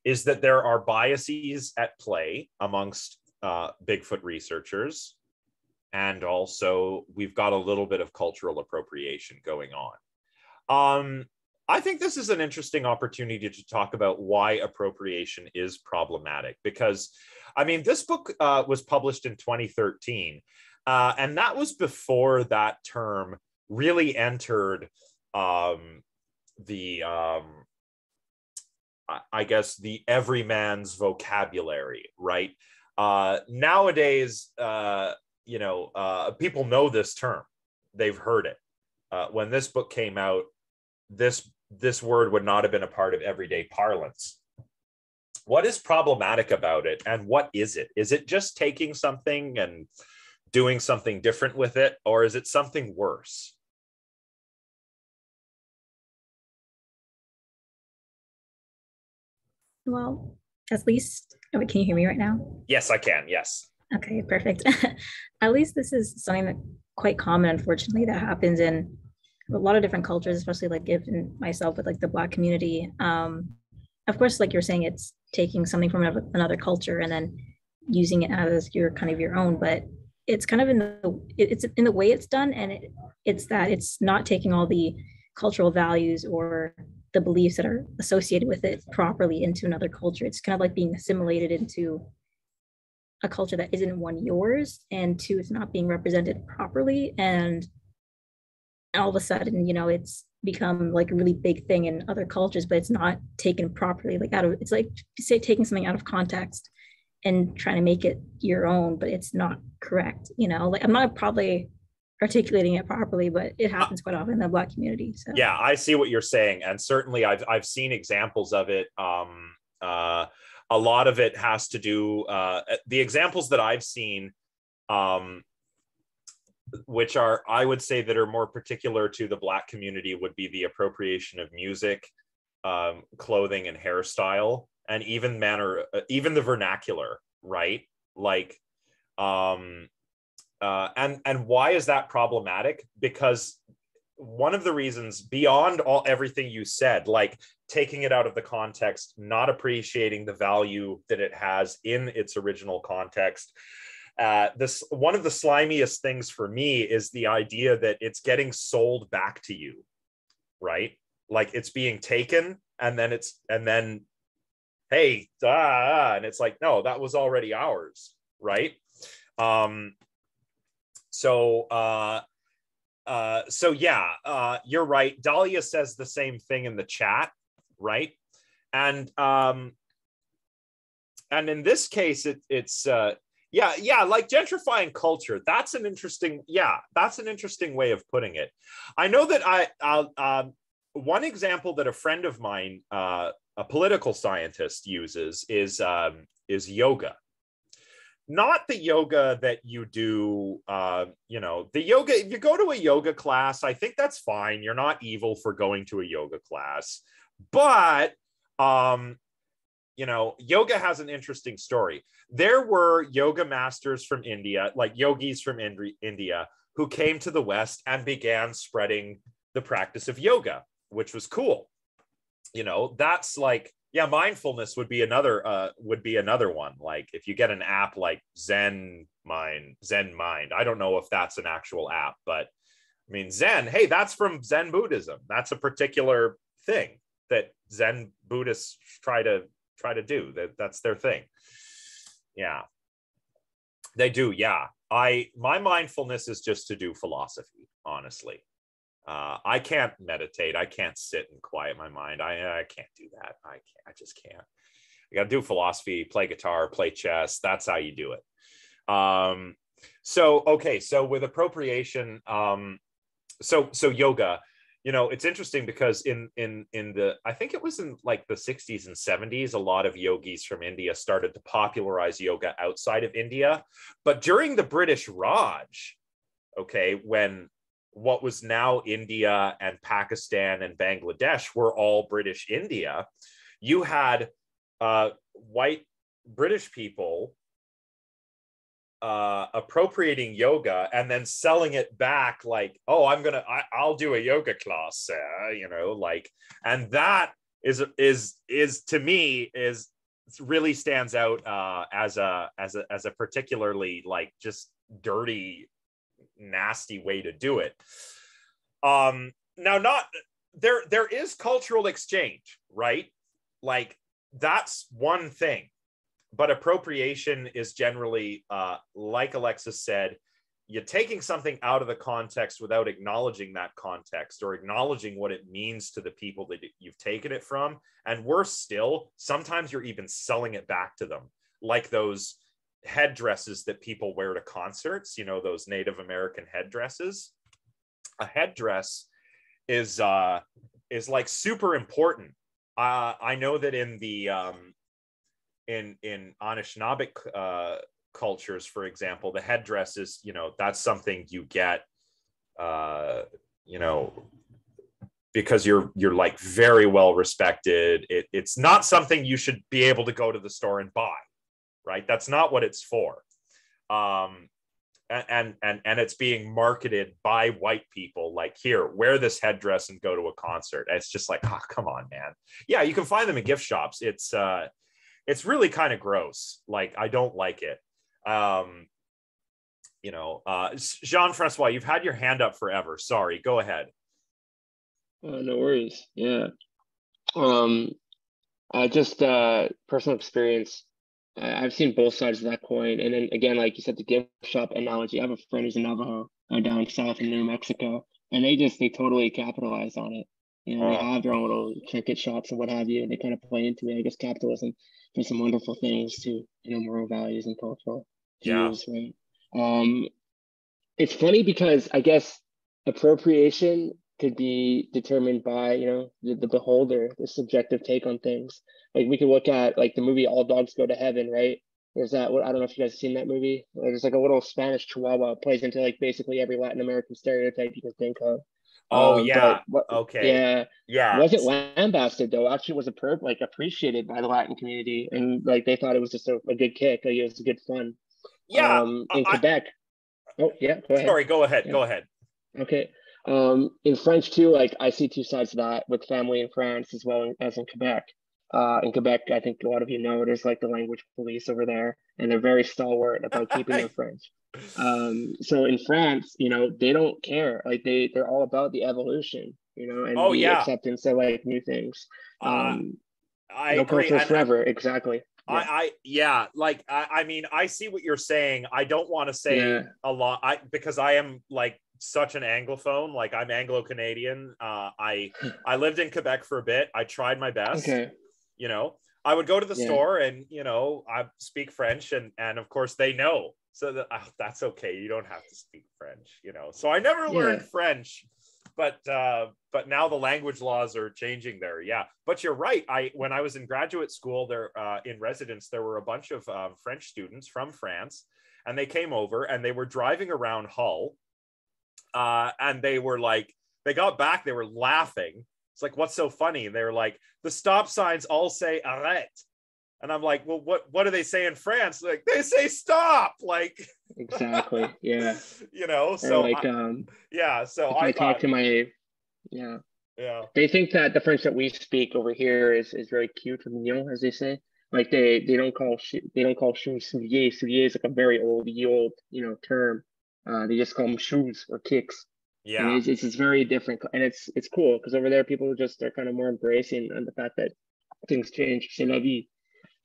is that there are biases at play amongst uh, Bigfoot researchers, and also we've got a little bit of cultural appropriation going on. Um, I think this is an interesting opportunity to talk about why appropriation is problematic because, I mean, this book uh, was published in 2013, uh, and that was before that term really entered um, the, um, I guess, the everyman's vocabulary, right? Uh, nowadays, uh, you know, uh, people know this term, they've heard it. Uh, when this book came out, this this word would not have been a part of everyday parlance. What is problematic about it and what is it? Is it just taking something and doing something different with it, or is it something worse?
Well, at least, oh, can you hear me right now?
Yes, I can. Yes.
Okay, perfect. at least this is something that quite common, unfortunately, that happens in a lot of different cultures, especially like given myself with like the black community. Um, of course, like you're saying, it's taking something from another culture and then using it as your kind of your own, but it's kind of in the it's in the way it's done, and it, it's that it's not taking all the cultural values or the beliefs that are associated with it properly into another culture. It's kind of like being assimilated into a culture that isn't one yours, and two, it's not being represented properly, and all of a sudden, you know, it's become like a really big thing in other cultures, but it's not taken properly. Like out of it's like say taking something out of context and trying to make it your own, but it's not correct. You know, like I'm not probably articulating it properly, but it uh, happens quite often in the black community. So
yeah, I see what you're saying, and certainly I've I've seen examples of it. Um, uh, a lot of it has to do uh, the examples that I've seen um, which are I would say that are more particular to the Black community would be the appropriation of music, um, clothing, and hairstyle, and even manner, uh, even the vernacular, right? Like, um, uh, and and why is that problematic? Because one of the reasons beyond all everything you said, like taking it out of the context, not appreciating the value that it has in its original context, uh, this one of the slimiest things for me is the idea that it's getting sold back to you, right? Like it's being taken and then it's and then hey ah, and it's like no that was already ours right? Um so uh uh so yeah uh you're right. Dahlia says the same thing in the chat right? And um and in this case it, it's uh yeah yeah like gentrifying culture that's an interesting yeah that's an interesting way of putting it. I know that i uh, one example that a friend of mine uh, a political scientist uses is um, is yoga. Not the yoga that you do uh you know the yoga if you go to a yoga class i think that's fine you're not evil for going to a yoga class but um you know yoga has an interesting story. There were yoga masters from india like yogis from Indi- india who came to the west and began spreading the practice of yoga which was cool. You know that's like yeah mindfulness would be another uh would be another one. Like if you get an app like zen mind zen mind i don't know if that's an actual app but i mean zen hey that's from zen buddhism. That's a particular thing that zen buddhists try to try to do that that's their thing yeah they do yeah i my mindfulness is just to do philosophy honestly uh, I can't meditate. I can't sit and quiet my mind. I, I can't do that. I can't, I just can't. I got to do philosophy, play guitar, play chess. That's how you do it. Um, so okay, so with appropriation, um, so so yoga, you know, it's interesting because in in in the I think it was in like the 60s and 70s, a lot of yogis from India started to popularize yoga outside of India. But during the British Raj, okay, when what was now India and Pakistan and Bangladesh were all British India, you had uh, white British people uh, appropriating yoga and then selling it back like, oh, I'm gonna, I, I'll do a yoga class, uh, you know, like, and that is is is to me is really stands out uh, as a as a as a particularly like just dirty nasty way to do it. Um, now, not there. There is cultural exchange, right? Like that's one thing, but appropriation is generally, uh, like Alexis said, you're taking something out of the context without acknowledging that context or acknowledging what it means to the people that you've taken it from. And worse still, sometimes you're even selling it back to them, like those headdresses that people wear to concerts, you know, those Native American headdresses. A headdress is uh is like super important. Uh I know that in the um in in Anishinaabeg uh cultures, for example, the headdress is, you know, that's something you get uh, you know, because you're you're like very well respected. It, it's not something you should be able to go to the store and buy right? That's not what it's for. Um, and and and it's being marketed by white people like here wear this headdress and go to a concert and it's just like oh come on man yeah you can find them in gift shops it's uh it's really kind of gross like i don't like it um you know uh jean-francois you've had your hand up forever sorry go ahead
oh, no worries yeah um i just uh personal experience I've seen both sides of that coin. And then again, like you said, the gift shop analogy. I have a friend who's in Navajo uh, down south in New Mexico, and they just they totally capitalize on it. You know, they have their own little trinket shops and what have you, and they kind of play into it. I guess capitalism for some wonderful things to you know moral values and cultural views, yeah. right? Um, it's funny because I guess appropriation could be determined by you know the, the beholder, the subjective take on things like we could look at like the movie All Dogs Go to Heaven, right? There's that. what I don't know if you guys have seen that movie. There's like a little Spanish Chihuahua plays into like basically every Latin American stereotype you can think of.
Oh um, yeah. But, okay.
Yeah.
Yeah.
Wasn't lambasted though. Actually, was a perp like appreciated by the Latin community, and like they thought it was just a, a good kick. Like, it was good fun.
Yeah.
Um, in I, Quebec. Oh yeah. Go ahead.
Sorry. Go ahead. Yeah. Go ahead.
Okay. Um, in French too, like I see two sides of that with family in France as well as in Quebec. Uh, in Quebec, I think a lot of you know there's like the language police over there, and they're very stalwart about keeping their French. Um, so in France, you know, they don't care. Like they they're all about the evolution, you know, and
oh,
the
yeah.
acceptance of like new things.
Uh, um, uh, I
no
agree.
culture forever. exactly.
Yeah. I, I yeah, like I, I mean, I see what you're saying. I don't want to say
Yeah.
a lot, I because I am like such an anglophone. Like I'm Anglo Canadian. Uh, I I lived in Quebec for a bit. I tried my best.
Okay.
You know, I would go to the
Yeah.
store and you know I speak French and and of course they know. So that, oh, that's okay. You don't have to speak French. You know. So I never learned
Yeah.
French. but uh, but now the language laws are changing there. Yeah, but you're right. I when I was in graduate school there uh, in residence, there were a bunch of um, French students from France, and they came over and they were driving around Hull, uh, and they were like, they got back, they were laughing. It's like, what's so funny? And they were like, the stop signs all say arrête. And I'm like, well, what what do they say in France? Like they say stop. Like
exactly. Yeah.
you know,
Or
so
like
I-
um
yeah. So I,
I
thought,
talk to my yeah.
yeah.
They think that the French that we speak over here is, is very cute or mignon, as they say. Like they they don't call they don't call shoes soulier. Soulier is like a very old old you know term. Uh, they just call them shoes or kicks. And
Yeah.
it's, it's it's very different, and it's it's cool because over there people just are kind of more embracing on the fact that things change. C'est la vie,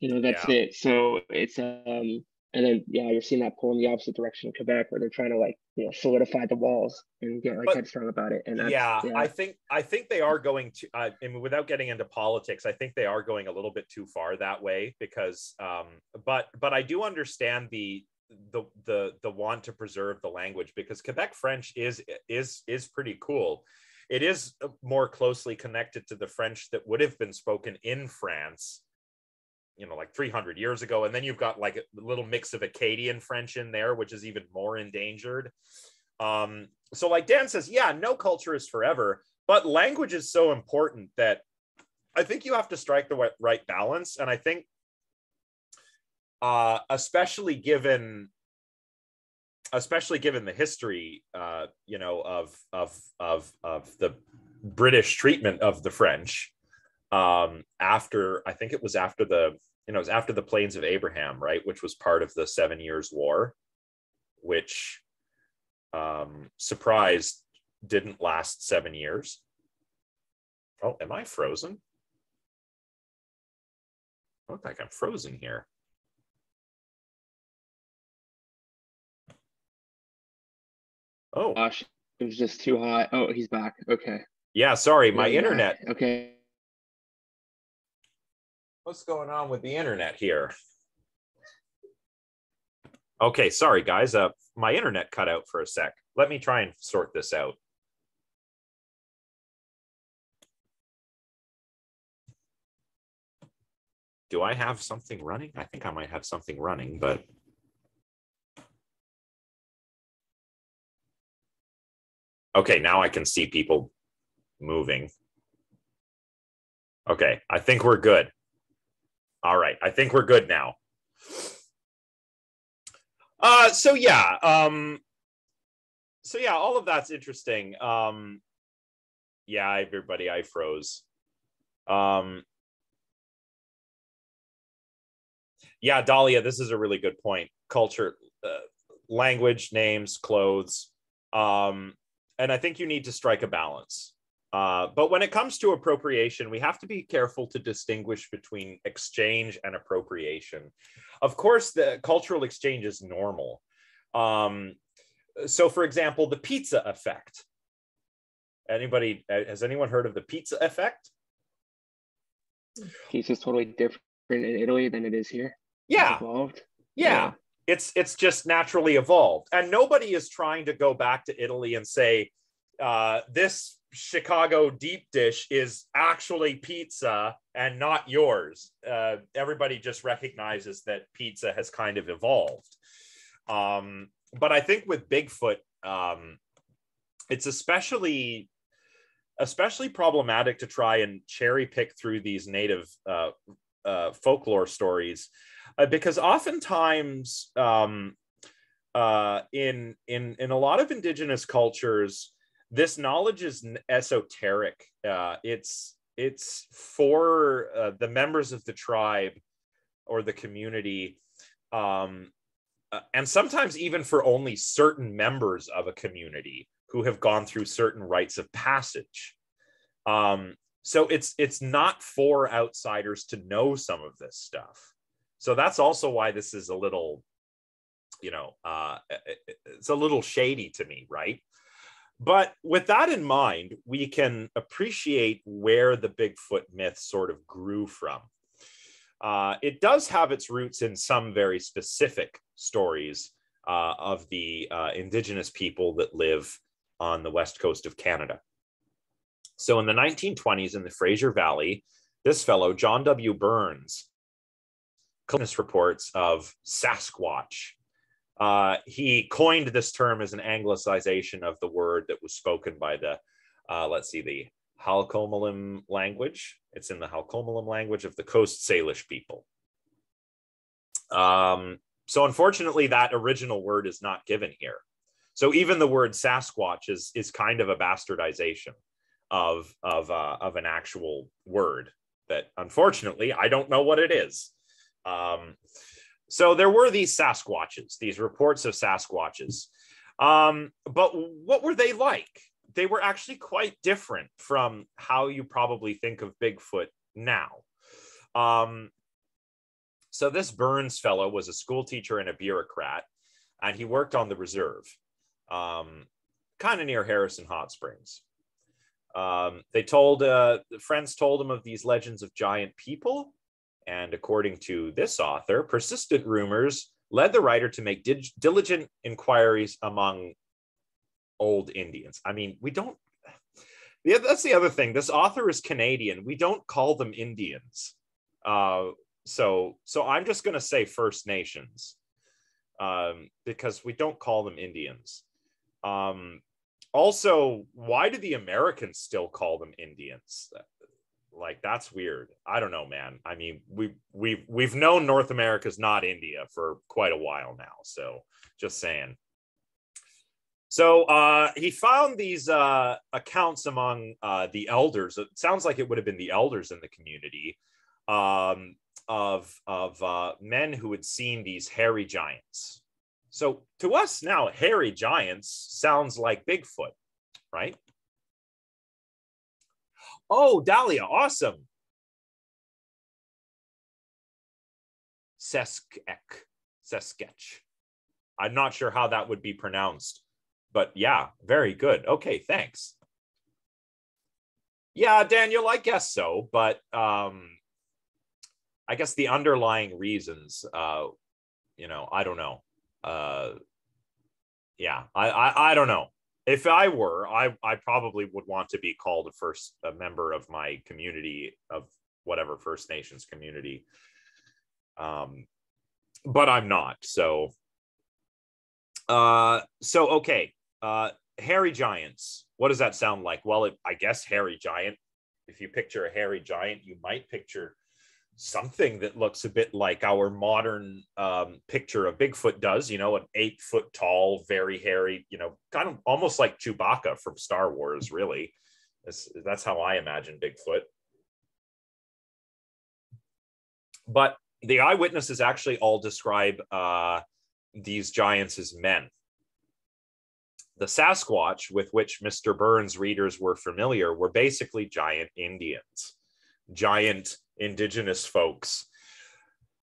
you know. That's
Yeah.
it. So it's um, and then yeah, you're seeing that pull in the opposite direction in Quebec, where they're trying to like you know solidify the walls and get like
But-
headstrong about it. And that's,
yeah,
yeah,
I think I think they are going to. Uh, I mean, without getting into politics, I think they are going a little bit too far that way because. Um, but but I do understand the the the the want to preserve the language because Quebec French is is is pretty cool. It is uh, more closely connected to the French that would have been spoken in France, you know, like 300 years ago, and then you've got like a little mix of Acadian French in there, which is even more endangered. Um, so like Dan says, yeah, no culture is forever, but language is so important that I think you have to strike the right balance. And I think, uh, especially given, especially given the history, uh, you know, of of of of the British treatment of the French, um, after I think it was after the you know it was after the Plains of Abraham, right, which was part of the Seven Years' War, which um, surprise didn't last seven years. Oh, am I frozen? I look like I'm frozen here. Oh,
gosh, it was just too hot. Oh, he's back. Okay.
yeah, sorry, my
Yeah,
internet.
Okay.
What's going on with the internet here? Okay, sorry guys. Uh, my internet cut out for a sec. Let me try and sort this out. Do I have something running? I think I might have something running, but okay, now I can see people moving. Okay, I think we're good. All right, I think we're good now. Uh, so yeah, um, so yeah, all of that's interesting. Um, yeah, everybody, I froze. Um, yeah, Dahlia, this is a really good point. Culture, uh, language, names, clothes, um, and I think you need to strike a balance. Uh, but when it comes to appropriation, we have to be careful to distinguish between exchange and appropriation. Of course, the cultural exchange is normal. Um, so, for example, the pizza effect. Anybody has anyone heard of the pizza effect?
Pizza's totally different in Italy than it is here.
Yeah,
Evolved.
yeah. It's it's just naturally evolved, and nobody is trying to go back to Italy and say uh, this Chicago deep dish is actually pizza and not yours. Uh, everybody just recognizes that pizza has kind of evolved. Um, but I think with Bigfoot, um, it's especially especially problematic to try and cherry pick through these native uh, uh, folklore stories uh, because oftentimes um, uh, in in in a lot of indigenous cultures this knowledge is esoteric. Uh, it's it's for uh, the members of the tribe or the community, um, uh, and sometimes even for only certain members of a community who have gone through certain rites of passage. Um, so it's it's not for outsiders to know some of this stuff. So that's also why this is a little, you know, uh, it's a little shady to me, right? But with that in mind, we can appreciate where the Bigfoot myth sort of grew from. Uh, it does have its roots in some very specific stories uh, of the uh, indigenous people that live on the west coast of Canada. So in the 1920s in the Fraser Valley, this fellow, John W. Burns, reports of Sasquatch. Uh, he coined this term as an anglicization of the word that was spoken by the, uh, let's see, the Halkomelem language. It's in the Halkomelem language of the Coast Salish people. Um, so unfortunately, that original word is not given here. So even the word Sasquatch is is kind of a bastardization of of uh, of an actual word that unfortunately I don't know what it is. Um, so there were these Sasquatches, these reports of Sasquatches. Um, but what were they like? They were actually quite different from how you probably think of Bigfoot now. Um, so this Burns fellow was a school teacher and a bureaucrat, and he worked on the reserve, um, kind of near Harrison Hot Springs. Um, they told uh, friends told him of these legends of giant people, and according to this author, persistent rumors led the writer to make dig- diligent inquiries among old Indians. I mean, we don't. Yeah, that's the other thing. This author is Canadian. We don't call them Indians. Uh, so, so I'm just going to say First Nations um, because we don't call them Indians. Um, also, why do the Americans still call them Indians? Like that's weird. I don't know, man. I mean, we we we've known North America's not India for quite a while now. So just saying. So uh, he found these uh, accounts among uh, the elders. It sounds like it would have been the elders in the community um, of of uh, men who had seen these hairy giants. So to us now, hairy giants sounds like Bigfoot, right? Oh, Dahlia, awesome. Seskek, Sesketch. I'm not sure how that would be pronounced, but yeah, very good. Okay, thanks. Yeah, Daniel, I guess so, but um, I guess the underlying reasons, uh, you know, I don't know uh, yeah, I, I, I don't know. If I were, I, I probably would want to be called a first a member of my community of whatever First Nations community. Um, but I'm not. So, uh, so okay. Uh, hairy giants. What does that sound like? Well, it, I guess hairy giant. If you picture a hairy giant, you might picture something that looks a bit like our modern um, picture of Bigfoot does, you know, an eight foot tall, very hairy, you know, kind of almost like Chewbacca from Star Wars, really. That's, that's how I imagine Bigfoot. But the eyewitnesses actually all describe uh, these giants as men. The Sasquatch with which Mr. Burns' readers were familiar were basically giant Indians, giant indigenous folks.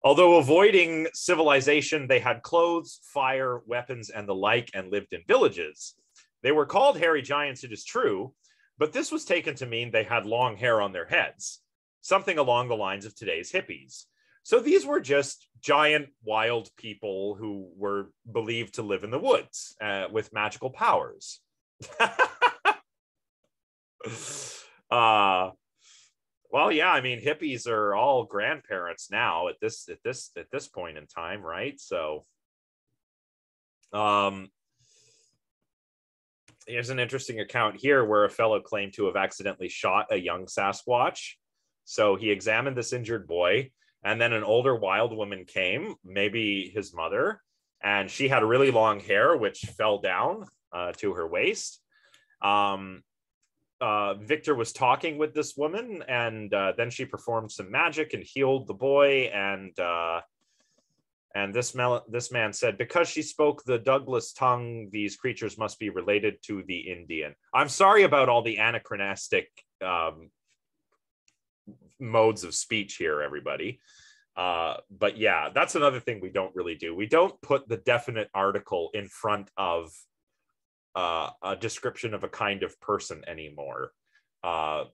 Although avoiding civilization, they had clothes, fire, weapons, and the like, and lived in villages. They were called hairy giants, it is true, but this was taken to mean they had long hair on their heads, something along the lines of today's hippies. So these were just giant, wild people who were believed to live in the woods uh, with magical powers. uh, well, yeah, I mean hippies are all grandparents now at this at this at this point in time, right? So um here's an interesting account here where a fellow claimed to have accidentally shot a young Sasquatch. So he examined this injured boy, and then an older wild woman came, maybe his mother, and she had really long hair which fell down uh, to her waist. Um, uh, Victor was talking with this woman, and uh, then she performed some magic and healed the boy. And uh, and this mel- this man said, because she spoke the Douglas tongue, these creatures must be related to the Indian. I'm sorry about all the anachronistic um, modes of speech here, everybody. Uh, but yeah, that's another thing we don't really do. We don't put the definite article in front of uh, a description of a kind of person anymore. Uh,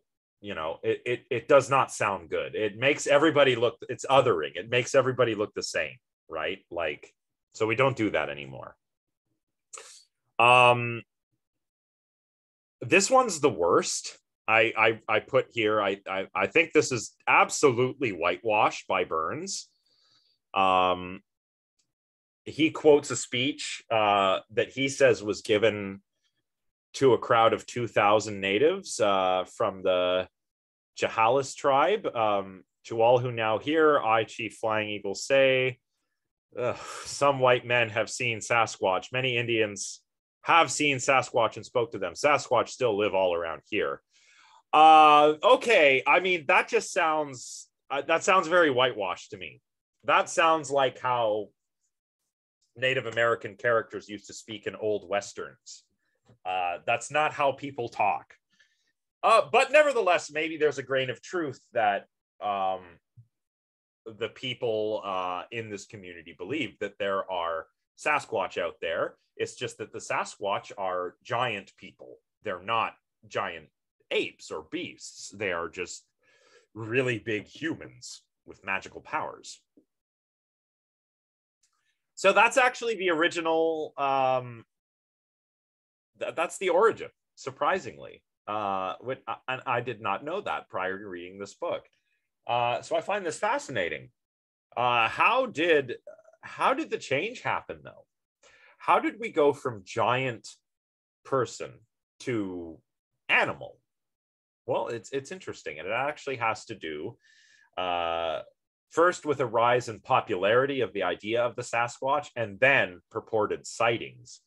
you know, it, it it does not sound good. It makes everybody look. It's othering. It makes everybody look the same, right? Like, so we don't do that anymore. Um, this one's the worst. I, I I put here. I, I I think this is absolutely whitewashed by Burns. Um, he quotes a speech uh, that he says was given to a crowd of 2,000 natives uh, from the Chehalis tribe. Um, to all who now hear, I, Chief Flying Eagle, say, some white men have seen Sasquatch. Many Indians have seen Sasquatch and spoke to them. Sasquatch still live all around here. Uh, okay, I mean that just sounds uh, that sounds very whitewashed to me. That sounds like how Native American characters used to speak in old westerns. Uh, that's not how people talk. Uh, but nevertheless, maybe there's a grain of truth that um, the people uh, in this community believe that there are Sasquatch out there. It's just that the Sasquatch are giant people. They're not giant apes or beasts. They are just really big humans with magical powers. So that's actually the original. Um, th- that's the origin, surprisingly. Uh, with, uh, and I did not know that prior to reading this book. Uh, so I find this fascinating. Uh, how did how did the change happen though? How did we go from giant person to animal? Well, it's it's interesting, and it actually has to do uh, first with a rise in popularity of the idea of the Sasquatch, and then purported sightings,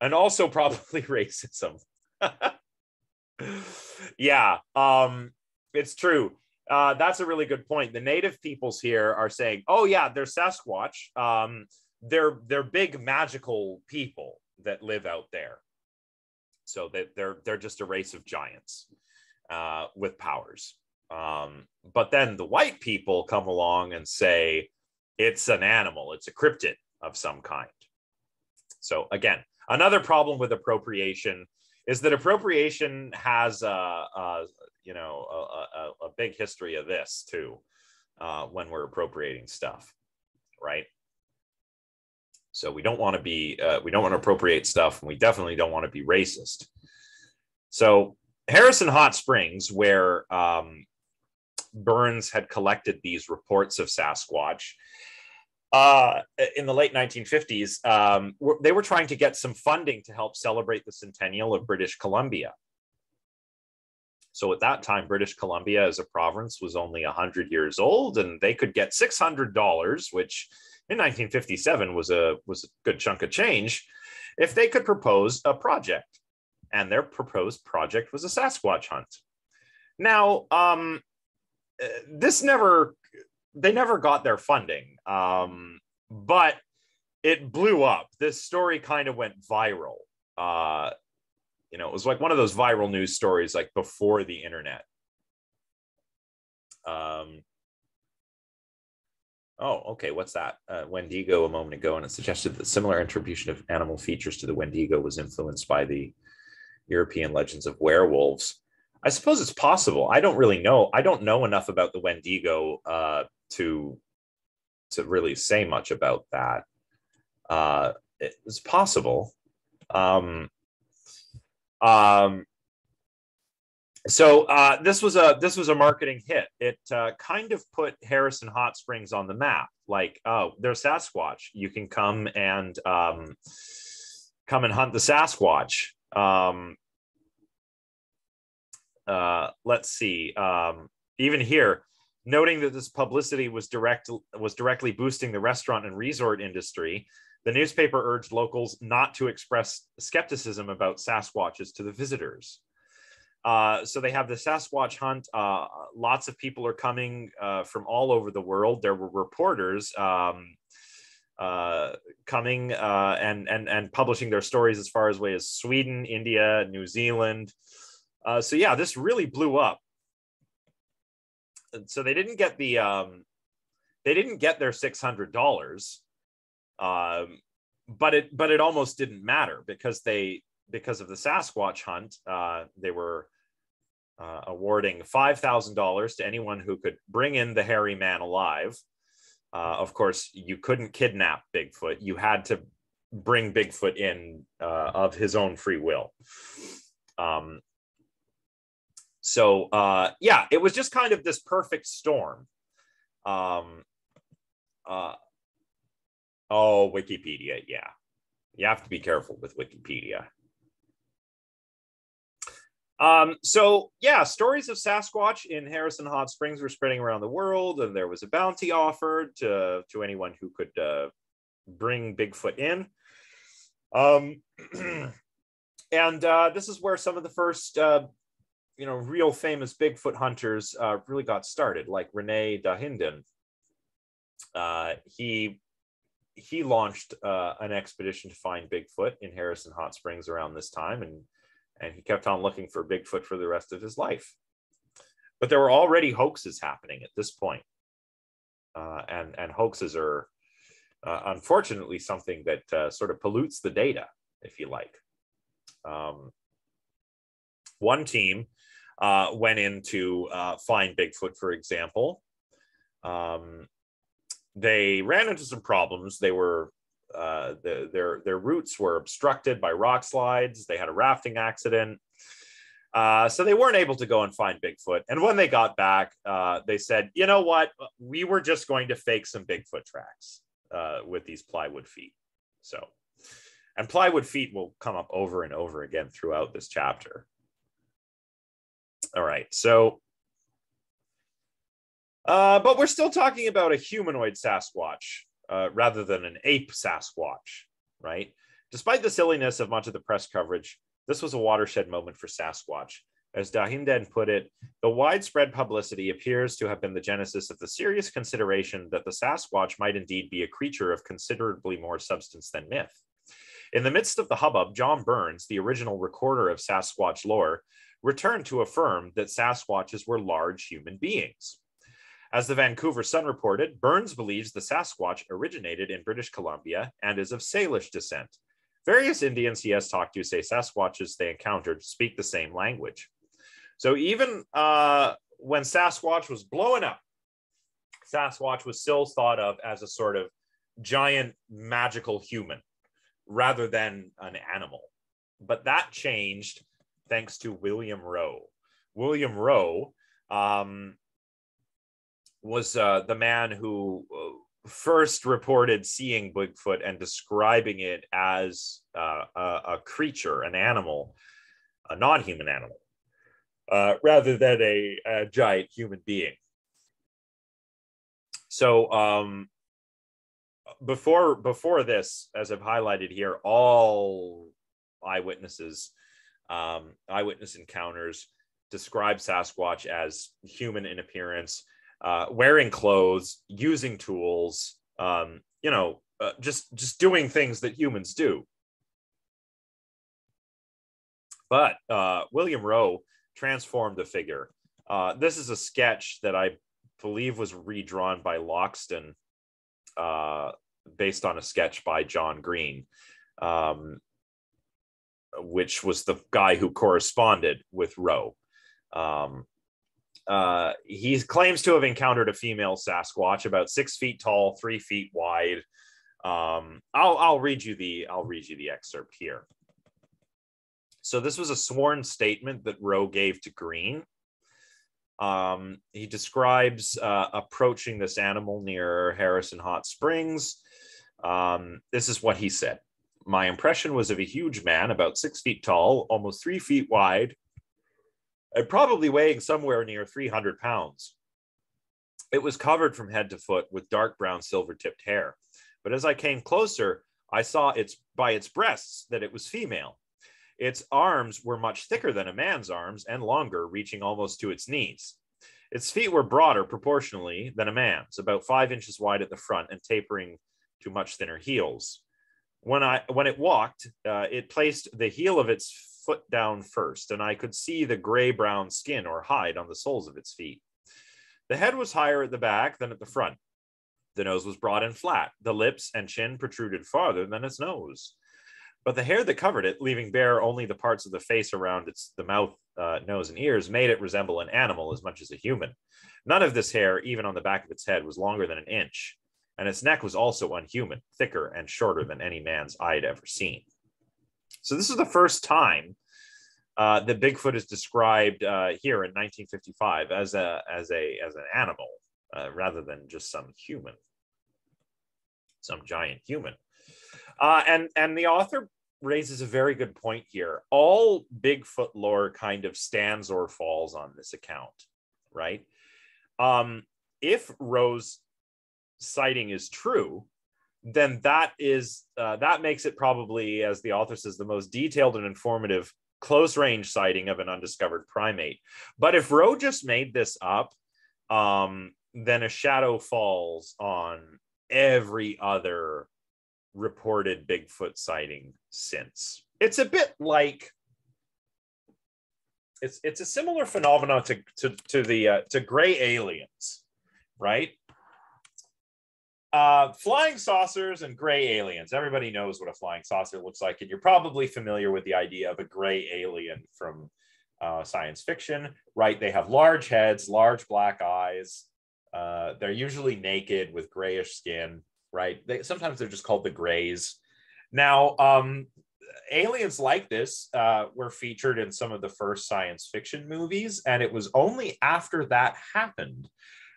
and also probably racism. yeah, um, it's true. Uh, that's a really good point. The native peoples here are saying, "Oh yeah, they're Sasquatch. Um, they're they're big magical people that live out there. So that they're they're just a race of giants uh, with powers." Um, but then the white people come along and say it's an animal, it's a cryptid of some kind. So again, another problem with appropriation is that appropriation has a, a you know a, a, a, big history of this too uh, when we're appropriating stuff, right? So we don't want to be uh, we don't want to appropriate stuff, and we definitely don't want to be racist. So Harrison Hot Springs, where um, Burns had collected these reports of Sasquatch. Uh, in the late 1950s, um, they were trying to get some funding to help celebrate the centennial of British Columbia. So at that time, British Columbia as a province was only 100 years old, and they could get $600, which in 1957 was a was a good chunk of change, if they could propose a project. And their proposed project was a Sasquatch hunt. Now, um, this never they never got their funding um, but it blew up. This story kind of went viral. Uh, you know it was like one of those viral news stories like before the internet. Um, oh okay what's that? Uh, wendigo a moment ago and it suggested that similar attribution of animal features to the wendigo was influenced by the european legends of werewolves I suppose it's possible. I don't really know. I don't know enough about the Wendigo uh, to to really say much about that. Uh, it's possible. Um, um, so uh, this was a this was a marketing hit. It uh, kind of put Harrison Hot Springs on the map. Like, oh, there's Sasquatch. You can come and um, come and hunt the Sasquatch. Um, uh, let's see. Um, even here, noting that this publicity was direct was directly boosting the restaurant and resort industry, the newspaper urged locals not to express skepticism about Sasquatches to the visitors. Uh, so they have the Sasquatch hunt. Uh, lots of people are coming uh, from all over the world. There were reporters um, uh, coming uh, and and and publishing their stories as far as way as Sweden, India, New Zealand. Uh, so yeah, this really blew up. And so they didn't get the um, they didn't get their six hundred dollars, um, but it but it almost didn't matter because they because of the Sasquatch hunt uh, they were uh, awarding five thousand dollars to anyone who could bring in the hairy man alive. Uh, of course, you couldn't kidnap Bigfoot; you had to bring Bigfoot in uh, of his own free will. Um, so uh, yeah, it was just kind of this perfect storm. Um, uh, oh, Wikipedia, yeah, you have to be careful with Wikipedia. Um, so yeah, stories of Sasquatch in Harrison Hot Springs were spreading around the world, and there was a bounty offered to to anyone who could uh, bring Bigfoot in. Um, and uh, this is where some of the first uh, you know, real famous Bigfoot hunters uh, really got started, like Rene Dahinden. Uh, he he launched uh, an expedition to find Bigfoot in Harrison Hot Springs around this time, and and he kept on looking for Bigfoot for the rest of his life. But there were already hoaxes happening at this point. Uh, and and hoaxes are uh, unfortunately something that uh, sort of pollutes the data, if you like. Um, one team uh, went in to uh, find Bigfoot, for example. Um, they ran into some problems. They were uh, the, their their routes were obstructed by rock slides. They had a rafting accident, uh, so they weren't able to go and find Bigfoot. And when they got back, uh, they said, "You know what? We were just going to fake some Bigfoot tracks uh, with these plywood feet." So, and plywood feet will come up over and over again throughout this chapter. All right. So, uh, but we're still talking about a humanoid Sasquatch uh, rather than an ape Sasquatch, right? Despite the silliness of much of the press coverage, this was a watershed moment for Sasquatch. As Dahinden put it, the widespread publicity appears to have been the genesis of the serious consideration that the Sasquatch might indeed be a creature of considerably more substance than myth. In the midst of the hubbub, John Burns, the original recorder of Sasquatch lore, returned to affirm that Sasquatches were large human beings. As the Vancouver Sun reported, Burns believes the Sasquatch originated in British Columbia and is of Salish descent. Various Indians he has talked to say Sasquatches they encountered speak the same language. So even uh, when Sasquatch was blowing up, Sasquatch was still thought of as a sort of giant magical human rather than an animal. But that changed thanks to William Roe. William Roe um, was uh, the man who uh, first reported seeing Bigfoot and describing it as uh, a, a, creature, an animal, a non human animal, uh, rather than a, a, giant human being. So, um, before before this, as I've highlighted here, all eyewitnesses um, eyewitness encounters describe Sasquatch as human in appearance, uh, wearing clothes, using tools, um, you know, uh, just just doing things that humans do. But uh, William Roe transformed the figure. Uh, this is a sketch that I believe was redrawn by Loxton, uh, based on a sketch by John Green. Um, which was the guy who corresponded with Roe. Um, uh, he claims to have encountered a female Sasquatch about six feet tall, three feet wide. Um, I'll, I'll read you the I'll read you the excerpt here. So this was a sworn statement that Roe gave to Green. Um, he describes uh, approaching this animal near Harrison Hot Springs. Um, this is what he said my impression was of a huge man, about six feet tall, almost three feet wide, and probably weighing somewhere near 300 pounds. It was covered from head to foot with dark brown silver tipped hair. But as I came closer, I saw its by its breasts that it was female. Its arms were much thicker than a man's arms and longer, reaching almost to its knees. Its feet were broader proportionally than a man's, about five inches wide at the front and tapering to much thinner heels when I when it walked, uh, it placed the heel of its foot down first, and I could see the gray brown skin or hide on the soles of its feet. The head was higher at the back than at the front. The nose was broad and flat. The lips and chin protruded farther than its nose. But the hair that covered it, leaving bare only the parts of the face around its the mouth, uh, nose, and ears, made it resemble an animal as much as a human. None of this hair, even on the back of its head, was longer than an inch and its neck was also unhuman, thicker and shorter than any man's I had ever seen. So this is the first time uh, that Bigfoot is described uh, here in 1955 as a as a as an animal uh, rather than just some human, some giant human. Uh, and and the author raises a very good point here. All Bigfoot lore kind of stands or falls on this account, right? Um, if Roe's sighting is true, then that is uh, that makes it probably, as the author says, the most detailed and informative close range sighting of an undiscovered primate. But if Roe just made this up, um, then a shadow falls on every other reported Bigfoot sighting since. It's a bit like it's it's a similar phenomenon to to, to the uh, to gray aliens, right? Uh, flying saucers and gray aliens. Everybody knows what a flying saucer looks like, and you're probably familiar with the idea of a gray alien from uh, science fiction, right? They have large heads, large black eyes. Uh, they're usually naked with grayish skin, right? They, sometimes they're just called the grays. Now, um, aliens like this uh, were featured in some of the first science fiction movies, and it was only after that happened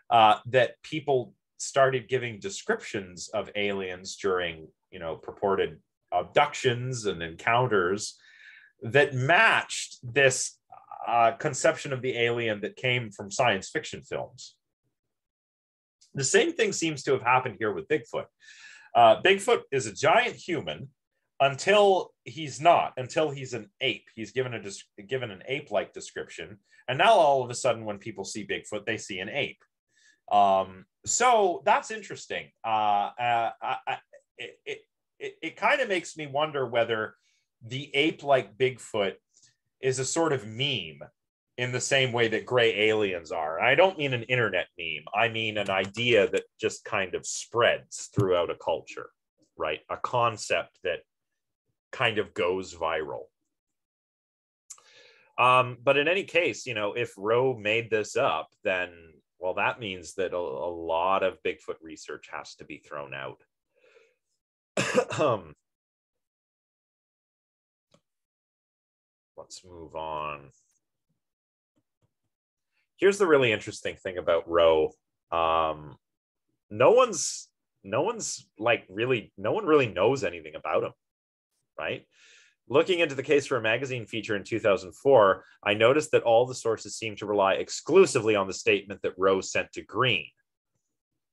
uh, that people started giving descriptions of aliens during, you know, purported abductions and encounters that matched this uh, conception of the alien that came from science fiction films. The same thing seems to have happened here with Bigfoot. Uh, Bigfoot is a giant human until he's not, until he's an ape. He's given a given an ape-like description, and now all of a sudden, when people see Bigfoot, they see an ape. Um, so that's interesting. Uh, uh, I, it it, it, kind of makes me wonder whether the ape-like Bigfoot is a sort of meme in the same way that gray aliens are. I don't mean an internet meme. I mean an idea that just kind of spreads throughout a culture, right? A concept that kind of goes viral. Um, but in any case, you know, if Roe made this up, then well, that means that a, a lot of Bigfoot research has to be thrown out. let's move on here's the really interesting thing about Roe. Um, no one's no one's like really no one really knows anything about him, right? Looking into the case for a magazine feature in 2004, I noticed that all the sources seem to rely exclusively on the statement that Roe sent to Green,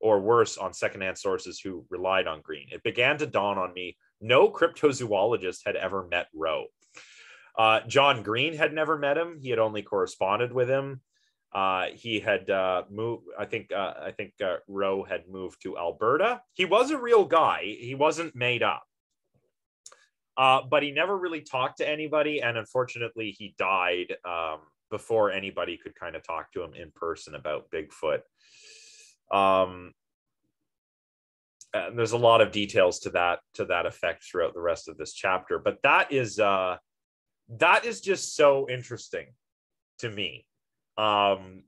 or worse, on secondhand sources who relied on Green. It began to dawn on me no cryptozoologist had ever met Roe. Uh, John Green had never met him. He had only corresponded with him. Uh, he had uh, moved. I think. Uh, I think uh, Roe had moved to Alberta. He was a real guy. He wasn't made up. Uh, but he never really talked to anybody, and unfortunately, he died um, before anybody could kind of talk to him in person about Bigfoot. Um, and there's a lot of details to that to that effect throughout the rest of this chapter, but that is uh, that is just so interesting to me um,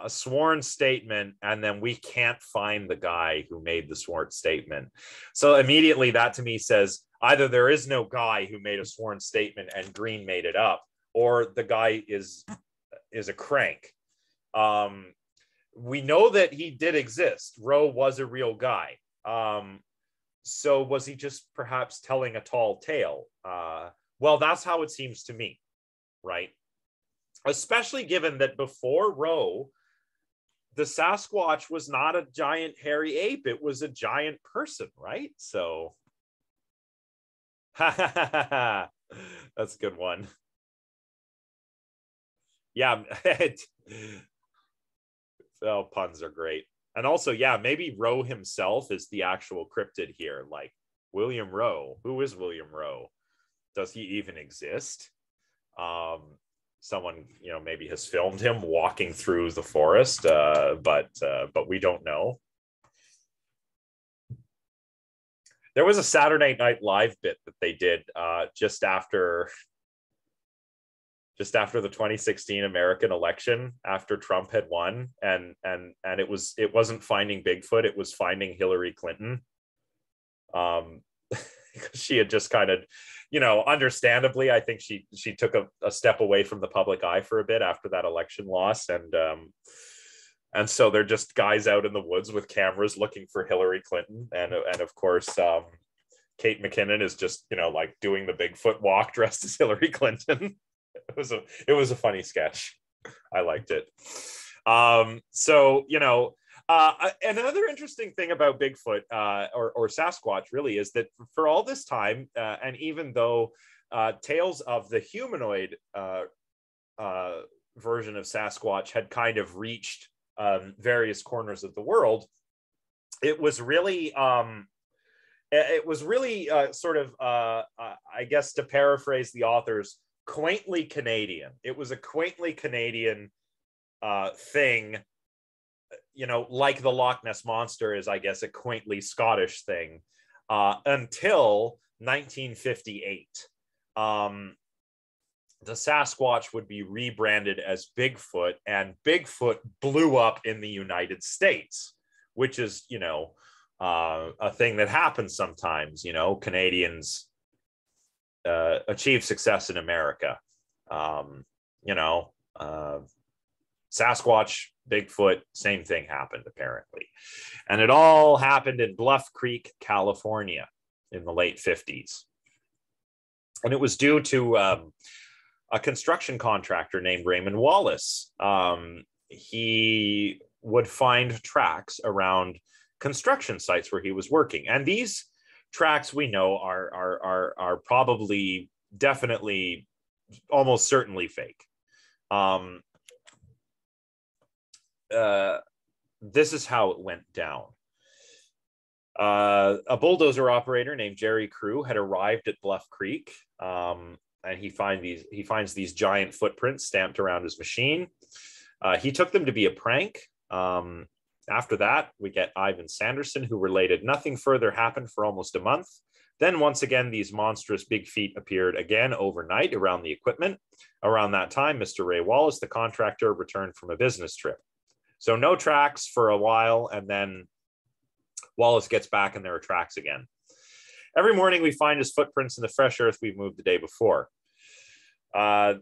a sworn statement and then we can't find the guy who made the sworn statement. So immediately that to me says either there is no guy who made a sworn statement and Green made it up or the guy is is a crank. Um, we know that he did exist. Roe was a real guy. Um, so was he just perhaps telling a tall tale? Uh, well, that's how it seems to me, right? especially given that before Roe, the Sasquatch was not a giant hairy ape, it was a giant person, right? So that's a good one. Yeah, oh, puns are great. And also, yeah, maybe Roe himself is the actual cryptid here, like William Roe. Who is William Roe? Does he even exist? Um, someone you know maybe has filmed him walking through the forest uh, but uh, but we don't know there was a saturday night live bit that they did uh, just after just after the 2016 american election after trump had won and and and it was it wasn't finding bigfoot it was finding hillary clinton. Um she had just kind of, you know, understandably, I think she she took a, a step away from the public eye for a bit after that election loss, and um, and so they're just guys out in the woods with cameras looking for Hillary Clinton, and and of course, um, Kate McKinnon is just you know like doing the Bigfoot walk dressed as Hillary Clinton. it was a it was a funny sketch. I liked it. Um, so you know, uh, another interesting thing about Bigfoot uh, or, or, Sasquatch really is that for all this time, uh, and even though uh, tales of the humanoid uh, uh, version of Sasquatch had kind of reached um, various corners of the world, it was really um, it was really sort of I guess to paraphrase the authors, quaintly Canadian. It was a quaintly Canadian uh, thing you know, like the Loch Ness monster is, I guess, a quaintly Scottish thing uh, until 1958. Um, the Sasquatch would be rebranded as Bigfoot, and Bigfoot blew up in the United States, which is, you know, uh, a thing that happens sometimes. You know, Canadians uh, achieve success in America. Um, you know, uh, Sasquatch, Bigfoot, same thing happened apparently. And it all happened in Bluff Creek, California in the late 50s. And it was due to um, a construction contractor named Raymond Wallace. Um, he would find tracks around construction sites where he was working. And these tracks we know are, are, are, are probably definitely almost certainly fake. Um, uh, this is how it went down. Uh, a bulldozer operator named Jerry Crew had arrived at Bluff Creek, um, and he find these he finds these giant footprints stamped around his machine. Uh, he took them to be a prank. Um, after that, we get Ivan Sanderson, who related nothing further happened for almost a month. Then, once again, these monstrous big feet appeared again overnight around the equipment. Around that time, Mr. Ray Wallace, the contractor, returned from a business trip. So no tracks for a while, and then Wallace gets back and there are tracks again. Every morning we find his footprints in the fresh earth we moved the day before. Uh,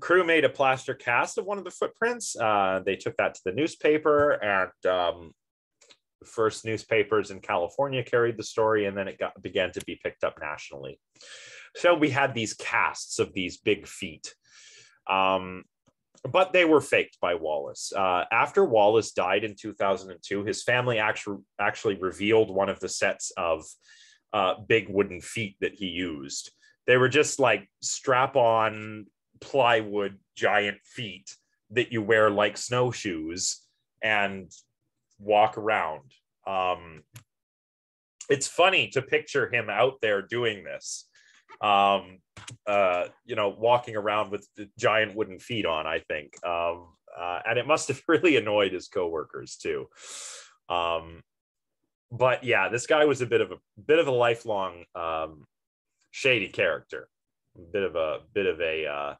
Crew made a plaster cast of one of the footprints. Uh, they took that to the newspaper, and um, first newspapers in California carried the story, and then it got began to be picked up nationally. So we had these casts of these big feet. Um, but they were faked by Wallace. Uh, after Wallace died in 2002, his family actually actually revealed one of the sets of uh, big wooden feet that he used. They were just like strap-on plywood giant feet that you wear like snowshoes and walk around. Um, it's funny to picture him out there doing this um, uh, you know, walking around with giant wooden feet on, I think. Um, uh, and it must have really annoyed his coworkers too. Um, but yeah, this guy was a bit of a bit of a lifelong um, shady character, bit of a bit of a uh,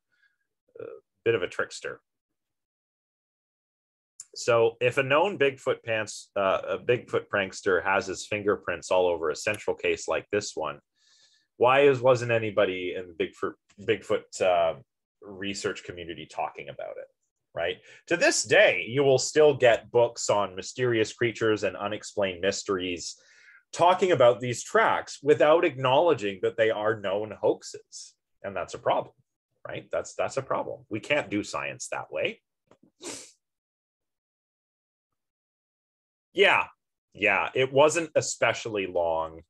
bit of a trickster. So, if a known Bigfoot pants, uh, a Bigfoot prankster has his fingerprints all over a central case like this one, why is wasn't anybody in the Bigfoot Bigfoot uh, research community talking about it? Right to this day, you will still get books on mysterious creatures and unexplained mysteries talking about these tracks without acknowledging that they are known hoaxes, and that's a problem. Right? That's that's a problem. We can't do science that way. Yeah, yeah, it wasn't especially long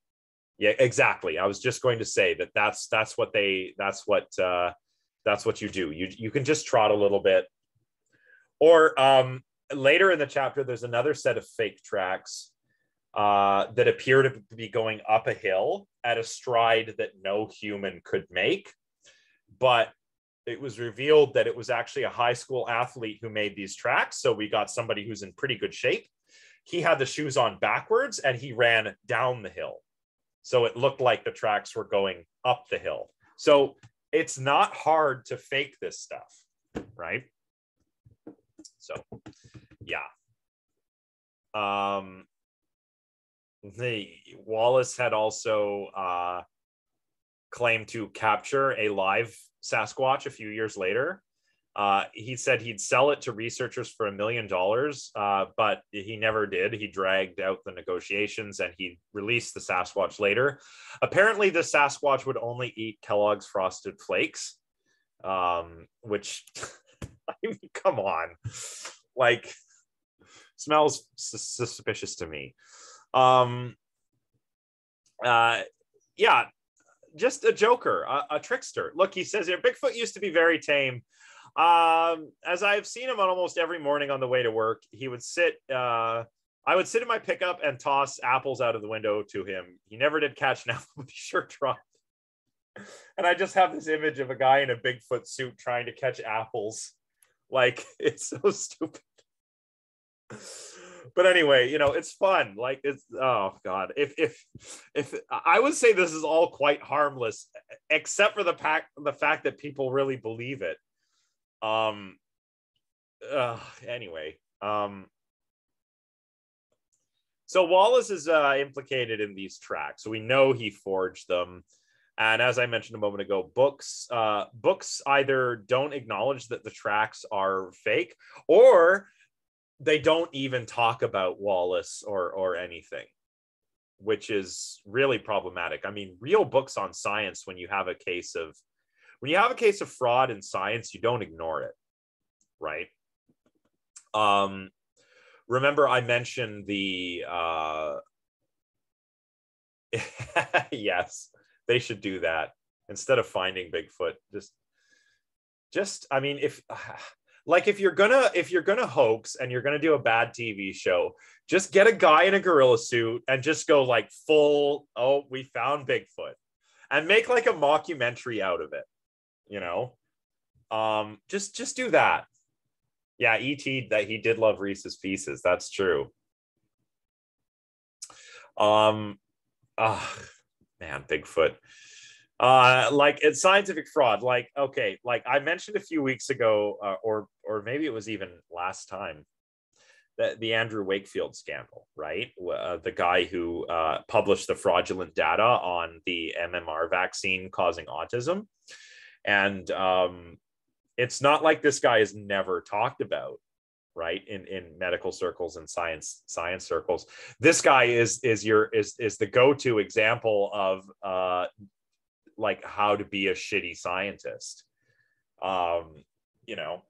yeah exactly i was just going to say that that's that's what they that's what uh that's what you do you you can just trot a little bit or um later in the chapter there's another set of fake tracks uh that appear to be going up a hill at a stride that no human could make but it was revealed that it was actually a high school athlete who made these tracks so we got somebody who's in pretty good shape he had the shoes on backwards and he ran down the hill so it looked like the tracks were going up the hill. So it's not hard to fake this stuff, right? So yeah. Um, the Wallace had also uh, claimed to capture a live Sasquatch a few years later. Uh, he said he'd sell it to researchers for a million dollars, uh, but he never did. He dragged out the negotiations and he released the Sasquatch later. Apparently, the Sasquatch would only eat Kellogg's Frosted Flakes, um, which, I mean, come on, like, smells suspicious to me. Um, uh, yeah, just a joker, a, a trickster. Look, he says here, Bigfoot used to be very tame. Um, as I've seen him on almost every morning on the way to work, he would sit. Uh, I would sit in my pickup and toss apples out of the window to him. He never did catch an apple, but he sure tried. And I just have this image of a guy in a Bigfoot suit trying to catch apples. Like it's so stupid but anyway, you know, it's fun. Like it's oh god, if if if I would say this is all quite harmless, except for the pack the fact that people really believe it. Um. Uh, anyway, um. So Wallace is uh, implicated in these tracks. So we know he forged them. And as I mentioned a moment ago, books uh, books either don't acknowledge that the tracks are fake, or they don't even talk about Wallace or or anything, which is really problematic. I mean, real books on science when you have a case of when you have a case of fraud in science, you don't ignore it, right? Um, remember I mentioned the uh, yes, they should do that instead of finding Bigfoot. Just, just I mean, if like if you're gonna if you're gonna hoax and you're gonna do a bad tv show just get a guy in a gorilla suit and just go like full oh we found bigfoot and make like a mockumentary out of it you know? Um just just do that. Yeah et that he did love reese's pieces that's true. Um ah man bigfoot. Uh like it's scientific fraud. Like okay like i mentioned a few weeks ago uh, or or maybe it was even last time that the andrew wakefield scandal right? Uh, the guy who uh, published the fraudulent data on the mmr vaccine causing autism. And um it's not like this guy is never talked about right in in medical circles and science science circles. This guy is is your is is the go-to example of uh like how to be a shitty scientist. Um you know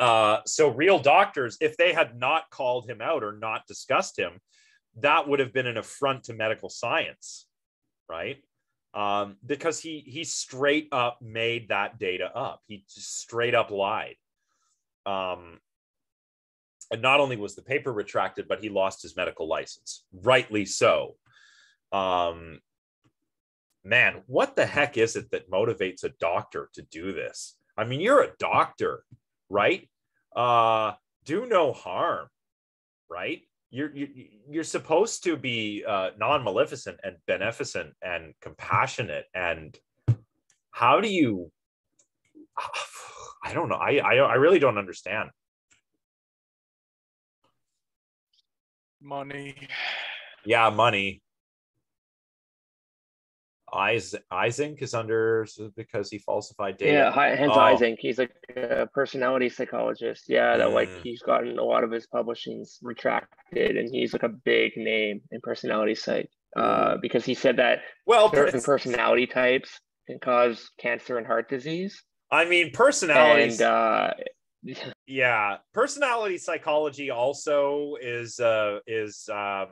uh so real doctors if they had not called him out or not discussed him that would have been an affront to medical science right? Um because he he straight up made that data up. He just straight up lied um and not only was the paper retracted but he lost his medical license rightly so um man, what the heck is it that motivates a doctor to do this? I mean, you're a doctor, right? Uh, do no harm, right? You're you're supposed to be uh, non-maleficent and beneficent and compassionate. And how do you? I don't know. I I, I really don't understand.
Money.
Yeah, money. Eysenck is under because he falsified data.
Yeah, Hans oh. Eysenck. He's like a personality psychologist. Yeah, that mm. like he's gotten a lot of his publishings retracted, and he's like a big name in personality psych uh, because he said that
well,
certain personality types can cause cancer and heart disease.
I mean, personality. Uh, yeah, personality psychology also is uh, is uh,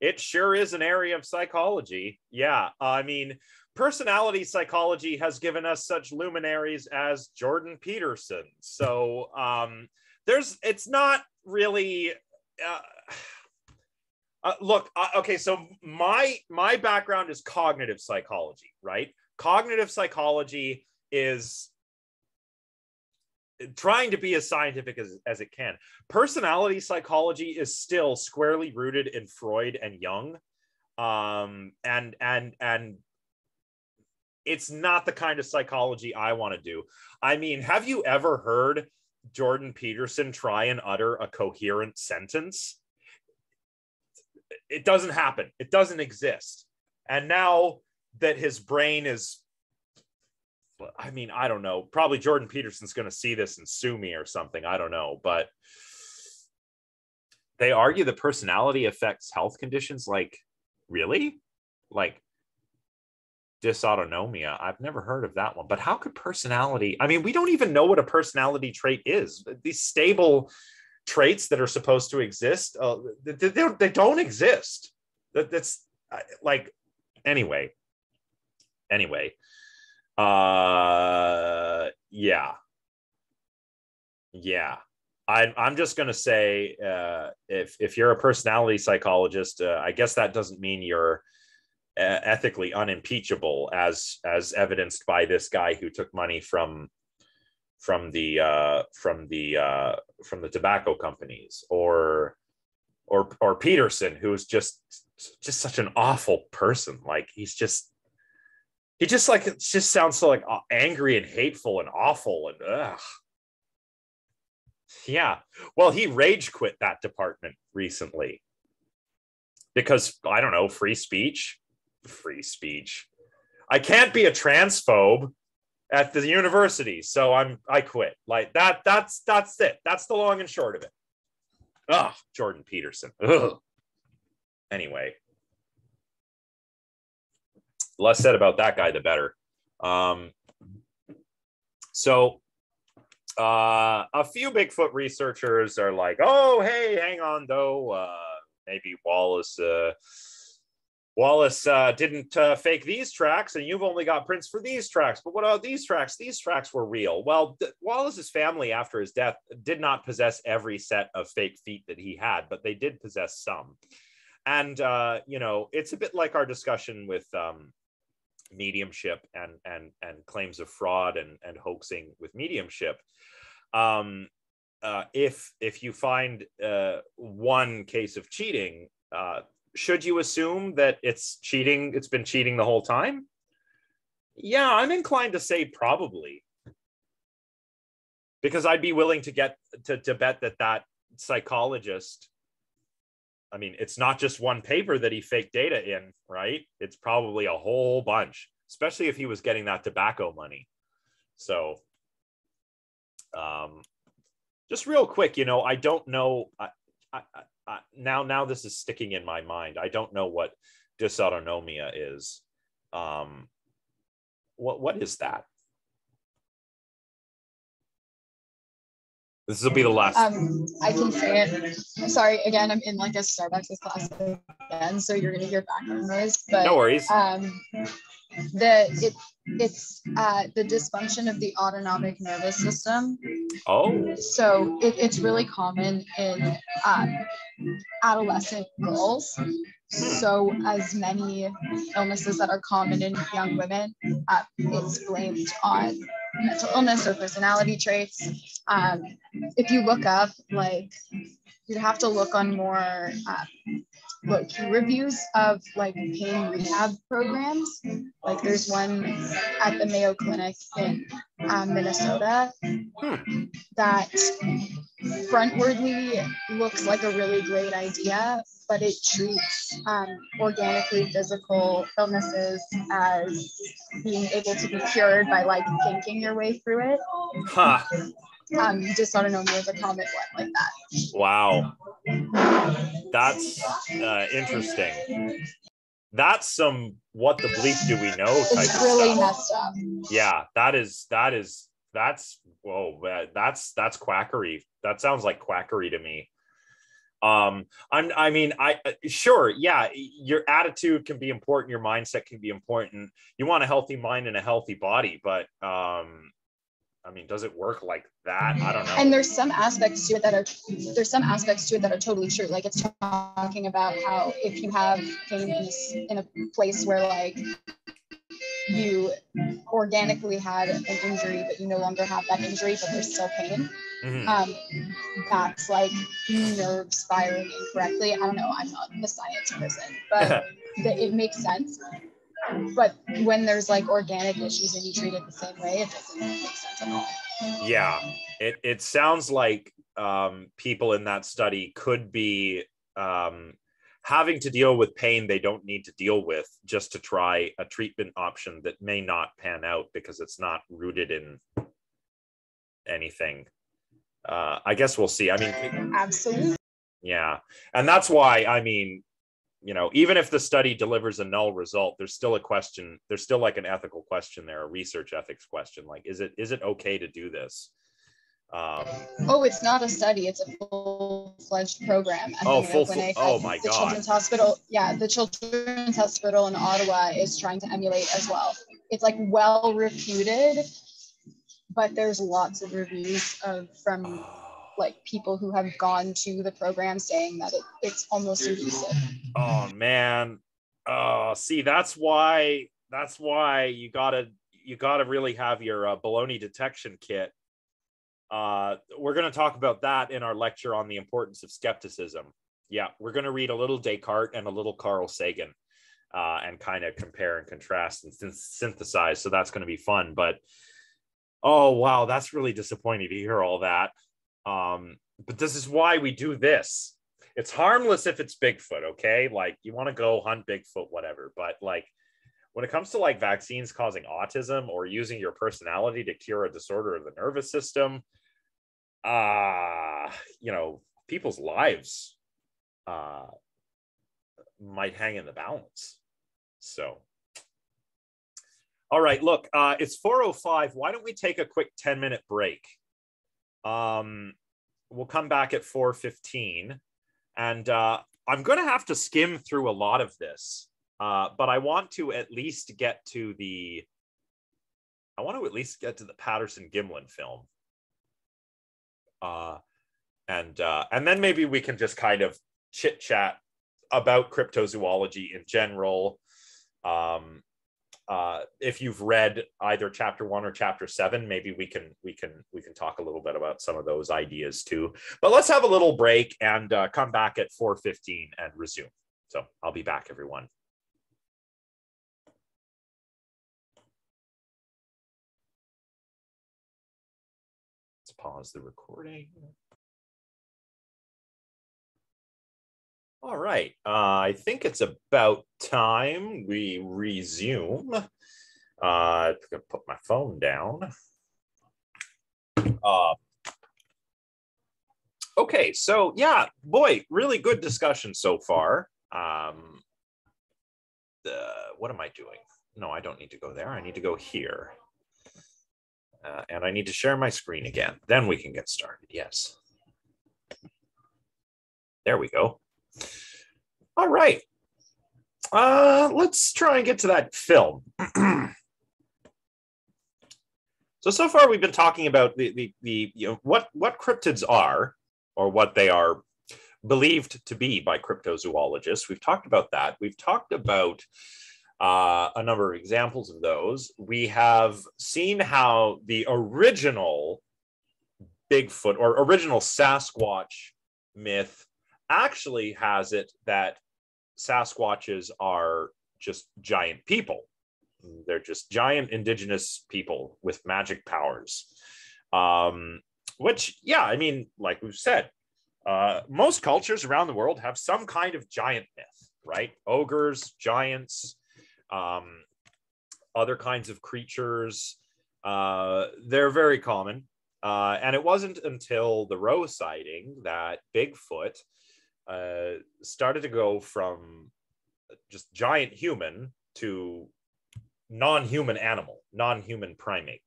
it sure is an area of psychology. Yeah. I mean, personality psychology has given us such luminaries as Jordan Peterson. So um, there's, it's not really. Uh, uh, look, uh, okay, so my my background is cognitive psychology, right? Cognitive psychology is trying to be as scientific as, as it can. Personality psychology is still squarely rooted in Freud and Jung. Um, and and and it's not the kind of psychology I want to do. I mean, have you ever heard Jordan Peterson try and utter a coherent sentence? it doesn't happen. It doesn't exist. And now that his brain is I mean, I don't know. Probably Jordan Peterson's going to see this and sue me or something. I don't know, but they argue that personality affects health conditions like really? Like dysautonomia. I've never heard of that one. But how could personality? I mean, we don't even know what a personality trait is. These stable traits that are supposed to exist, uh, they, they, they, don't exist. That, that's like anyway. Anyway, uh, yeah, yeah. I'm I'm just gonna say uh, if if you're a personality psychologist, uh, I guess that doesn't mean you're uh, ethically unimpeachable, as as evidenced by this guy who took money from from the uh, from the uh, from the tobacco companies, or or or Peterson, who's just just such an awful person. Like he's just he just like it just sounds so like angry and hateful and awful and ugh. Yeah. Well, he rage quit that department recently because I don't know, free speech, free speech. I can't be a transphobe at the university, so I'm I quit. Like that that's that's it. That's the long and short of it. Ugh, Jordan Peterson. Ugh. Anyway, less said about that guy, the better. Um, so uh, a few Bigfoot researchers are like, oh, hey, hang on though. Uh, maybe Wallace. Uh, Wallace uh, didn't uh, fake these tracks, and you've only got prints for these tracks. But what about these tracks? These tracks were real. Well, th- Wallace's family, after his death, did not possess every set of fake feet that he had, but they did possess some. And uh, you know, it's a bit like our discussion with um, mediumship and and and claims of fraud and and hoaxing with mediumship. Um uh, if if you find uh, one case of cheating uh, should you assume that it's cheating it's been cheating the whole time? Yeah i'm inclined to say probably. Because i'd be willing to get to, to bet that that psychologist I mean, it's not just one paper that he faked data in, right? It's probably a whole bunch, especially if he was getting that tobacco money. So, um, just real quick, you know, I don't know. I, I, I, now, now this is sticking in my mind. I don't know what dysautonomia is. Um, what what is that? This will be the last.
Um, I can say it. Sorry, again, I'm in like a Starbucks class again, so you're gonna hear background noise. But
no worries.
Um, the it it's uh, the dysfunction of the autonomic nervous system.
Oh.
So it, it's really common in um, adolescent girls. So as many illnesses that are common in young women, uh, it's blamed on mental illness or personality traits. Um, if you look up, like, you'd have to look on more uh, look reviews of like pain rehab programs. Like there's one at the Mayo Clinic in um, Minnesota that frontwardly looks like a really great idea, but it treats um, organically physical illnesses as being able to be cured by like thinking your way through it.
Huh.
Um, dysautonomia is a common one like that.
Wow. That's uh, interesting. That's some what the bleep do we know type
it's really
stuff.
messed up.
Yeah, that is that is that's whoa that's that's quackery. That sounds like quackery to me um I'm, i mean i uh, sure yeah your attitude can be important your mindset can be important you want a healthy mind and a healthy body but um i mean does it work like that i don't know
and there's some aspects to it that are there's some aspects to it that are totally true like it's talking about how if you have pain in, in a place where like you organically had an injury, but you no longer have that injury, but there's still pain. Mm-hmm. Um, that's like nerves firing incorrectly. I don't know. I'm not a science person, but it makes sense. But when there's like organic issues and you treat it the same way, it doesn't make sense at all.
Yeah, it it sounds like um, people in that study could be um, having to deal with pain they don't need to deal with just to try a treatment option that may not pan out because it's not rooted in anything. Uh, I guess we'll see. I mean,
Absolutely.
yeah. And that's why, I mean, you know, even if the study delivers a null result, there's still a question, there's still like an ethical question there, a research ethics question. Like, is it is it okay to do this? Um,
Oh, it's not a study, it's a full-fledged program. the
Oh, full-
Clinic.
oh my
the
God.
Children's Hospital, yeah, the Children's Hospital in Ottawa is trying to emulate as well. It's like well reputed, but there's lots of reviews of from like people who have gone to the program saying that it, it's almost invasive.
oh man. Oh see that's why that's why you gotta you gotta really have your uh, baloney detection kit. Uh we're to talk about that in our lecture on the importance of skepticism. Yeah we're to read a little descartes and a little carl sagan uh, and kind of compare and contrast and syn- synthesize so that's going to be fun but oh wow that's really disappointing to hear all that um but this is why we do this it's harmless if it's Bigfoot, okay? Like you want to go hunt Bigfoot, whatever. But like when it comes to like vaccines causing autism or using your personality to cure a disorder of the nervous system, uh, you know, people's lives uh might hang in the balance. So all right, look, uh it's 405. Why don't we take a quick 10 minute break? Um we'll come back at 415 and uh, I'm going to have to skim through a lot of this, uh, but I want to at least get to the. I want to at least get to the Patterson Gimlin film, uh, and uh, and then maybe we can just kind of chit chat about cryptozoology in general. Um, uh, if you've read either chapter one or chapter seven, maybe we can we can we can talk a little bit about some of those ideas too. But let's have a little break and uh, come back at 4:15 and resume. So I'll be back, everyone. Let's pause the recording. All right, uh, I think it's about time we resume. Uh, I'm gonna put my phone down. Uh, okay, so yeah, boy, really good discussion so far. Um, the, what am I doing? No, I don't need to go there. I need to go here. Uh, and I need to share my screen again. Then we can get started. Yes. There we go. All right. Uh, let's try and get to that film. so so far we've been talking about the the, the you know what what cryptids are or what they are believed to be by cryptozoologists. We've talked about that. We've talked about uh, a number of examples of those. We have seen how the original Bigfoot or original Sasquatch myth actually has it that Sasquatches are just giant people. They're just giant indigenous people with magic powers. Um, which, yeah, I mean, like we've said, uh, most cultures around the world have some kind of giant myth, right? Ogres, giants, um, other kinds of creatures. Uh, they're very common. Uh, and it wasn't until the Roe sighting that Bigfoot uh, started to go from just giant human to non-human animal, non-human primate.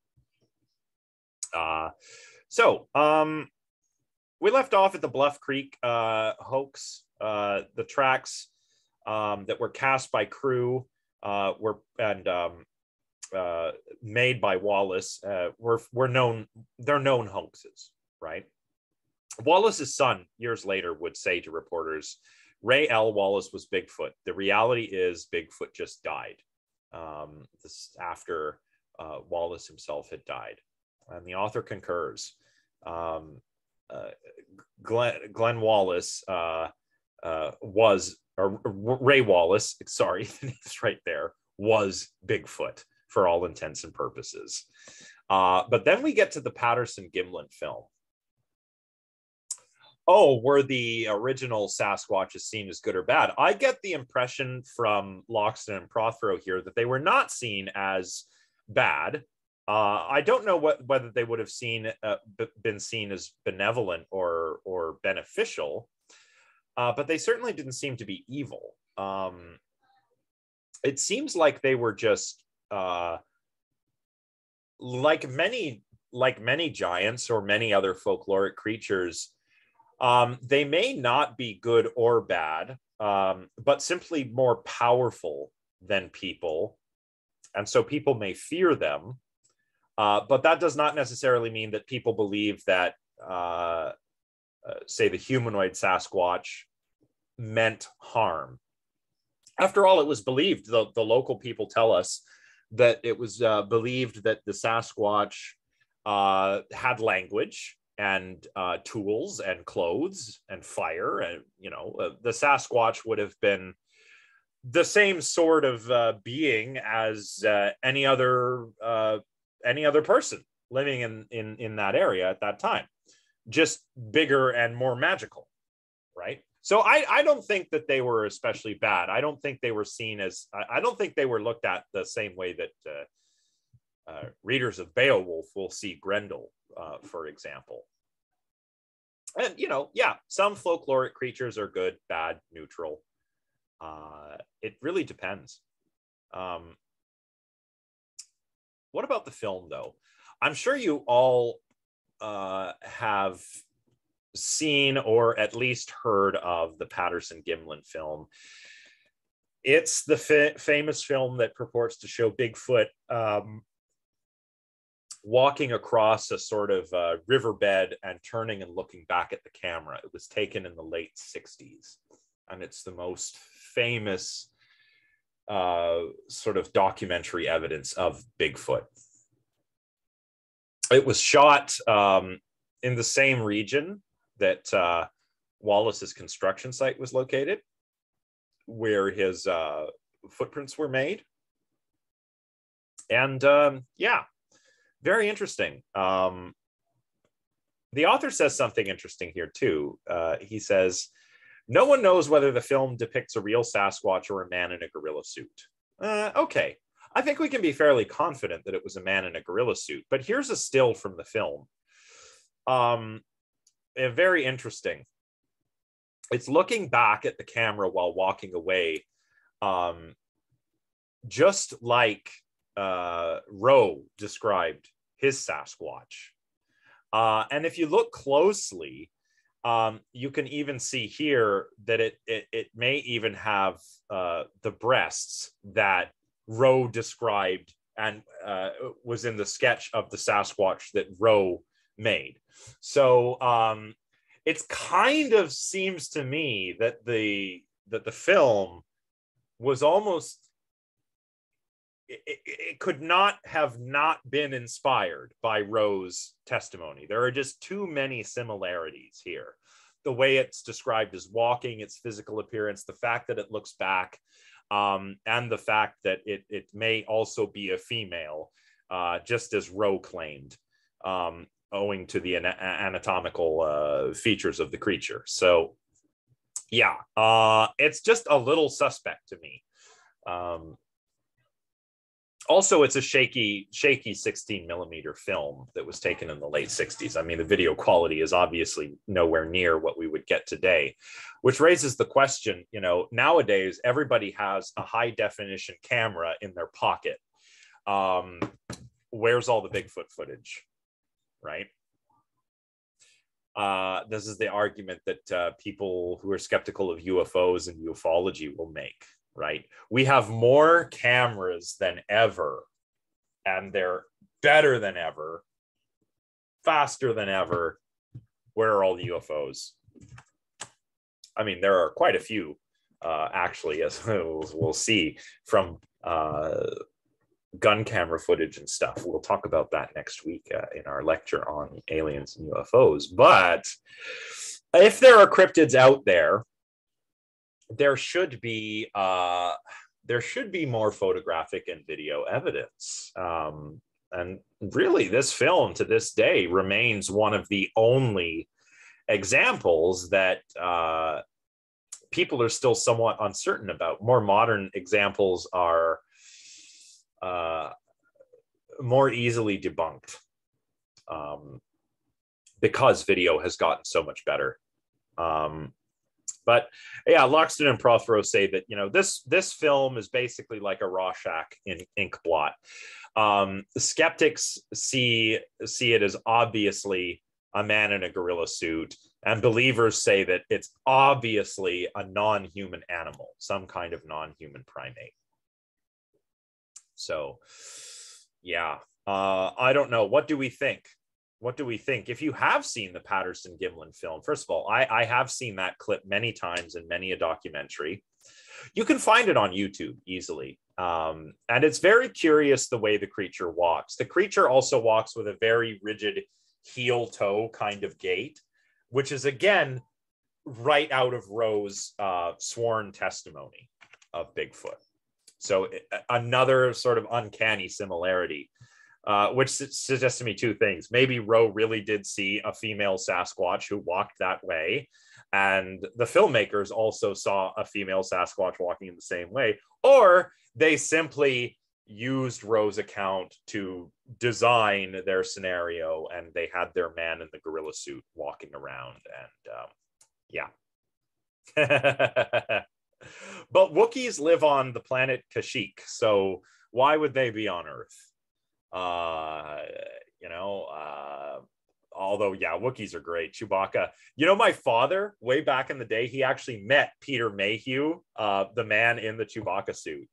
Uh, so um, we left off at the Bluff Creek uh, hoax. Uh, the tracks um, that were cast by crew uh, were and um, uh, made by Wallace uh, were were known. They're known hoaxes, right? Wallace's son, years later, would say to reporters, Ray L. Wallace was Bigfoot. The reality is, Bigfoot just died. Um, this after uh, Wallace himself had died. And the author concurs. Um, uh, Glenn, Glenn Wallace uh, uh, was, or Ray Wallace, sorry, name's right there, was Bigfoot for all intents and purposes. Uh, but then we get to the Patterson Gimlin film. Oh, were the original Sasquatches seen as good or bad? I get the impression from Loxton and Prothero here that they were not seen as bad. Uh, I don't know what whether they would have seen uh, b- been seen as benevolent or or beneficial, uh, but they certainly didn't seem to be evil. Um, it seems like they were just uh, like many like many giants or many other folkloric creatures. Um, they may not be good or bad, um, but simply more powerful than people, and so people may fear them uh, but that does not necessarily mean that people believe that, uh, uh, say, the humanoid Sasquatch meant harm. After all, it was believed, the, the local people tell us that it was uh, believed that the Sasquatch uh, had language and uh, tools and clothes and fire. And, you know, uh, the Sasquatch would have been the same sort of uh, being as uh, any other any other person living in in in that area at that time just bigger and more magical right so i i don't think that they were especially bad i don't think they were seen as i, I don't think they were looked at the same way that uh, readers of beowulf will see grendel uh, for example and you know yeah some folkloric creatures are good bad neutral uh, it really depends um, what about the film, though? I'm sure you all uh, have seen or at least heard of the Patterson Gimlin film. It's the fa- famous film that purports to show Bigfoot um, walking across a sort of uh, riverbed and turning and looking back at the camera. It was taken in the late 60s, and it's the most famous uh, sort of documentary evidence of Bigfoot. It was shot um, in the same region that uh, Wallace's construction site was located, where his uh, footprints were made. And um, yeah, very interesting. Um, the author says something interesting here, too. Uh, he says, no one knows whether the film depicts a real Sasquatch or a man in a gorilla suit. Uh, okay, I think we can be fairly confident that it was a man in a gorilla suit. But here's a still from the film. Um, very interesting. It's looking back at the camera while walking away, um, just like uh, Roe described his Sasquatch. Uh, and if you look closely, um, you can even see here that it it, it may even have uh, the breasts that Roe described and uh, was in the sketch of the Sasquatch that Roe made. So um, it kind of seems to me that the that the film was almost it, it, could not have not been inspired by Roe's testimony. There are just too many similarities here. The way it's described as walking, its physical appearance, the fact that it looks back, um, and the fact that it, it may also be a female, uh, just as Roe claimed, um, owing to the anatomical uh, features of the creature. So, yeah, uh, it's just a little suspect to me. Um, also it's a shaky shaky 16 millimeter film that was taken in the late 60s i mean the video quality is obviously nowhere near what we would get today which raises the question you know nowadays everybody has a high definition camera in their pocket. Um, where's all the bigfoot footage right? Uh, this is the argument that uh, people who are skeptical of ufos and ufology will make right? We have more cameras than ever, and they're better than ever, faster than ever. Where are all the UFOs? I mean, there are quite a few, uh, actually, as we'll, see from uh, gun camera footage and stuff. We'll talk about that next week uh, in our lecture on aliens and UFOs. But if there are cryptids out there, there should be uh, there should be more photographic and video evidence. Um, and really, this film to this day remains one of the only examples that uh, people are still somewhat uncertain about. More modern examples are uh, more easily debunked um, because video has gotten so much better. Um, but yeah, Loxton and Prothero say that you know this this film is basically like a Rorschach in ink blot. Um, skeptics see see it as obviously a man in a gorilla suit, and believers say that it's obviously a non-human animal, some kind of non-human primate. So, yeah, uh, I don't know. What do we think? What do we think? If you have seen the Patterson Gimlin film, first of all, I, I have seen that clip many times in many a documentary. You can find it on YouTube easily. Um, and it's very curious the way the creature walks. The creature also walks with a very rigid heel toe kind of gait, which is again right out of Roe's uh, sworn testimony of Bigfoot. So another sort of uncanny similarity uh, which suggests to me two things. Maybe Roe really did see a female Sasquatch who walked that way, and the filmmakers also saw a female Sasquatch walking in the same way, or they simply used Roe's account to design their scenario, and they had their man in the gorilla suit walking around, and um, yeah. but Wookiees live on the planet Kashyyyk, so why would they be on Earth? Uh, you know, uh, although yeah, Wookiees are great. Chewbacca. You know, my father, way back in the day, he actually met Peter Mayhew, uh, the man in the Chewbacca suit.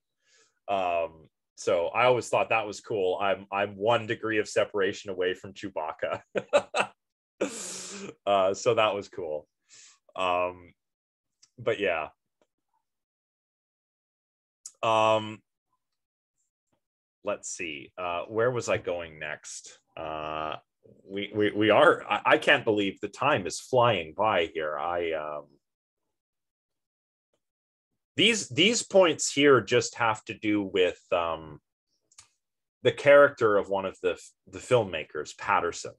Um, so I always thought that was cool. I'm I'm one degree of separation away from Chewbacca. uh, so that was cool. Um, but yeah. Um, let's see, uh, where was I going next? Uh, we, we, we are, I, I, can't believe the time is flying by here. I, um, these, these points here just have to do with um, the character of one of the, the filmmakers, Patterson.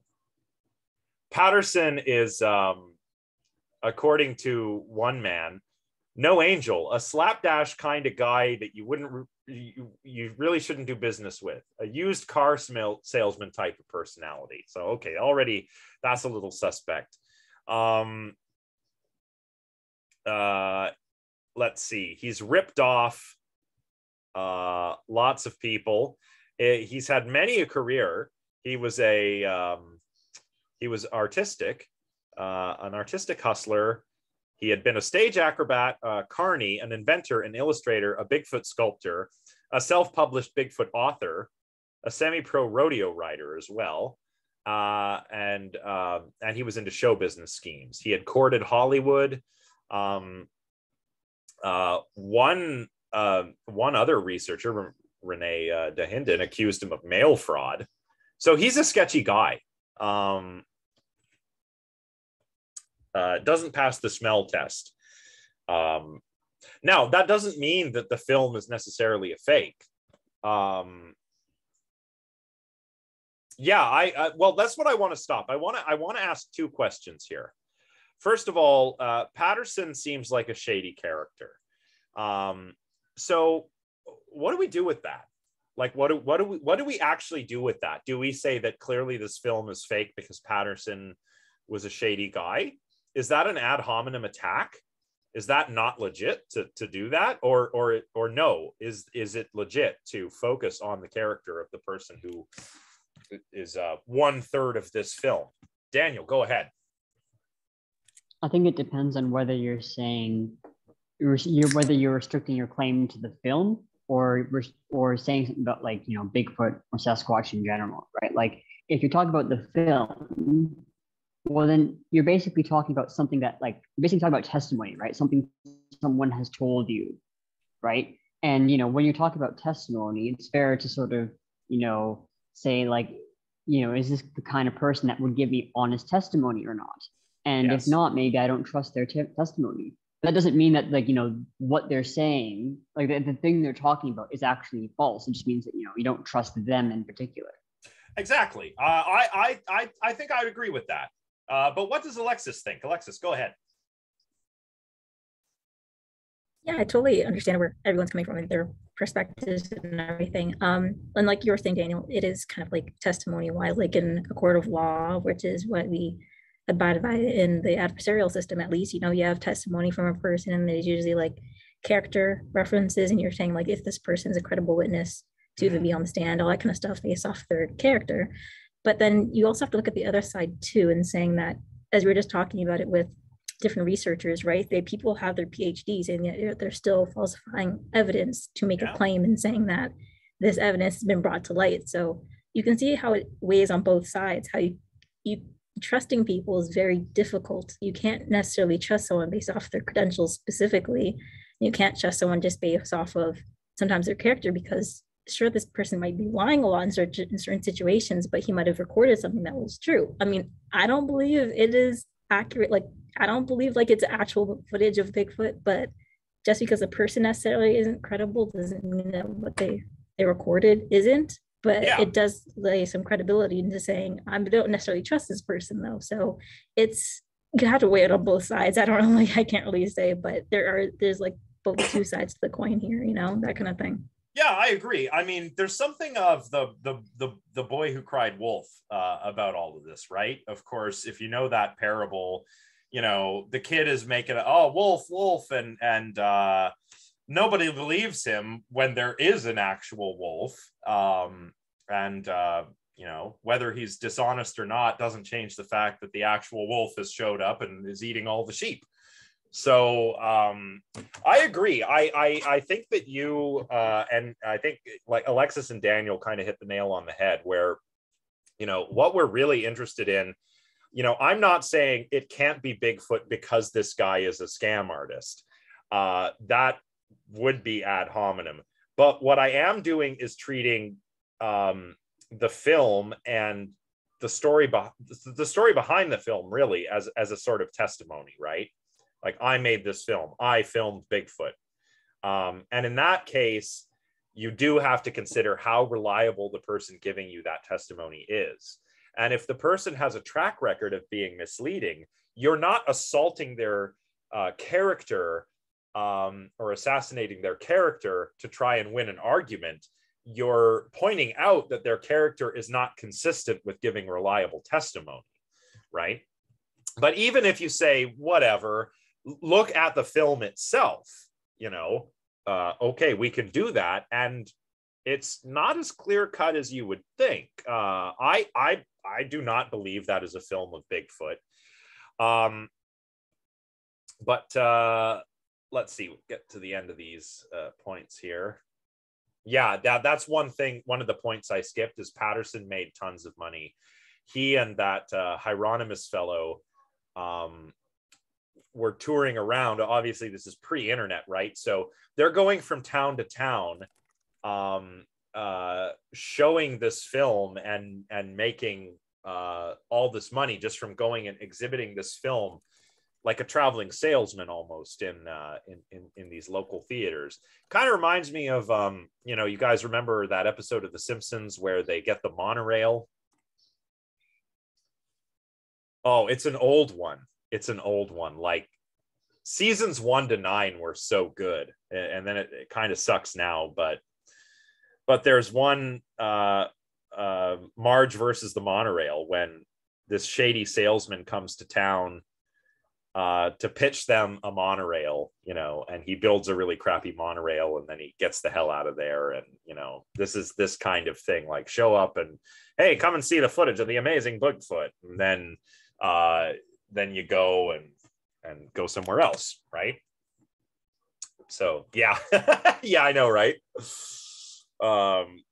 Patterson is, um, according to one man, no angel, a slapdash kind of guy that you wouldn't you, you really shouldn't do business with a used car smell, salesman type of personality. So, okay, already that's a little suspect. Um, uh, let's see, he's ripped off uh, lots of people. Eh, he's had many a career. He was a um, he was artistic, uh, an artistic hustler. He had been a stage acrobat, uh, carny, an inventor, an illustrator, a Bigfoot sculptor, a self published Bigfoot author, a semi pro rodeo rider as well. Uh, and uh, and he was into show business schemes. He had courted Hollywood. Um, uh, one uh, one other researcher, Renee uh, Dahinden, accused him of mail fraud. So he's a sketchy guy. Um, uh, doesn't pass the smell test. Um, now, that doesn't mean that the film is necessarily a fake. Um, yeah, I, I well, that's what I want to stop. I want to I want to ask two questions here. First of all, uh, Patterson seems like a shady character. Um, so, what do we do with that? Like, what do what do we what do we actually do with that? Do we say that clearly this film is fake because Patterson was a shady guy? Is that an ad hominem attack? Is that not legit to, to do that, or or or no? Is is it legit to focus on the character of the person who is uh, one third of this film? Daniel, go ahead.
I think it depends on whether you're saying you're, whether you're restricting your claim to the film or or saying something about like you know Bigfoot or Sasquatch in general, right? Like if you're talking about the film, well then you're basically talking about something that like basically talking about testimony right? Something someone has told you right? And you know when you're talking about testimony it's fair to sort of you know say like you know is this the kind of person that would give me honest testimony or not? And yes. if not maybe i don't trust their t- testimony. That doesn't mean that like you know what they're saying like the, the thing they're talking about is actually false. It just means that you know you don't trust them in particular.
Exactly. Uh, I, I i i think i agree with that Uh, but what does Alexis think? Alexis, go ahead.
Yeah, I totally understand where everyone's coming from and their perspectives and everything. Um, and like you were saying, Daniel, it is kind of like testimony why, like in a court of law, which is what we abide by in the adversarial system, at least, you know, you have testimony from a person and there's usually like character references, and you're saying like if this person is a credible witness to even be on the stand, all that kind of stuff based off their character. But then you also have to look at the other side too, and saying that as we were just talking about it with different researchers, right? They people have their PhDs and yet they're still falsifying evidence to make
Yeah.
a claim and saying that this evidence has been brought to light. So you can see how it weighs on both sides. How you you trusting people is very difficult. You can't necessarily trust someone based off their credentials specifically. You can't trust someone just based off of sometimes their character because sure this person might be lying a lot in certain, in certain situations, but he might have recorded something that was true. I mean, I don't believe it is accurate. Like I don't believe like it's actual footage of Bigfoot, but just because a person necessarily isn't credible doesn't mean that what they they recorded isn't. But
Yeah.
it does lay some credibility into saying I don't necessarily trust this person though. So it's you have to weigh it on both sides. I don't know, like I can't really say, but there are there's like both two sides to the coin here, you know, that kind of thing.
Yeah, I agree. I mean, there's something of the the the the boy who cried wolf uh, about all of this, right? Of course, if you know that parable, you know the kid is making a, oh wolf wolf and and uh, nobody believes him when there is an actual wolf, um, and uh, you know whether he's dishonest or not doesn't change the fact that the actual wolf has showed up and is eating all the sheep. So um, I agree. I, I I think that you uh, and I think like Alexis and Daniel kind of hit the nail on the head. Where you know what we're really interested in. You know, I'm not saying it can't be Bigfoot because this guy is a scam artist. Uh, that would be ad hominem. But what I am doing is treating um, the film and the story be- the story behind the film really as as a sort of testimony, right? Like i made this film. I filmed bigfoot. Um, and in that case you do have to consider how reliable the person giving you that testimony is. And if the person has a track record of being misleading you're not assaulting their uh, character um, or assassinating their character to try and win an argument. You're pointing out that their character is not consistent with giving reliable testimony right? But even if you say whatever look at the film itself you know uh, okay we can do that. And it's not as clear cut as you would think. Uh, i i i do not believe that is a film of bigfoot. Um but uh let's see get to the end of these uh, points here. Yeah that that's one thing one of the points i skipped is patterson made tons of money. He and that uh, Heironimus fellow um, were touring around. Obviously, this is pre-internet, right? So they're going from town to town, um, uh, showing this film and and making uh, all this money just from going and exhibiting this film, like a traveling salesman almost in uh, in, in in these local theaters. Kind of reminds me of um, you know, you guys remember that episode of The Simpsons where they get the monorail. Oh, it's an old one it's an old one. Like seasons one to nine were so good, and, then it, it kind of sucks now. But but there's one uh, uh, Marge versus the monorail when this shady salesman comes to town uh, to pitch them a monorail, you know, and he builds a really crappy monorail and then he gets the hell out of there. And, you know, this is this kind of thing like show up and, hey, come and see the footage of the amazing Bigfoot. And then, uh, then you go and and go somewhere else right? So yeah. Yeah i know right? Um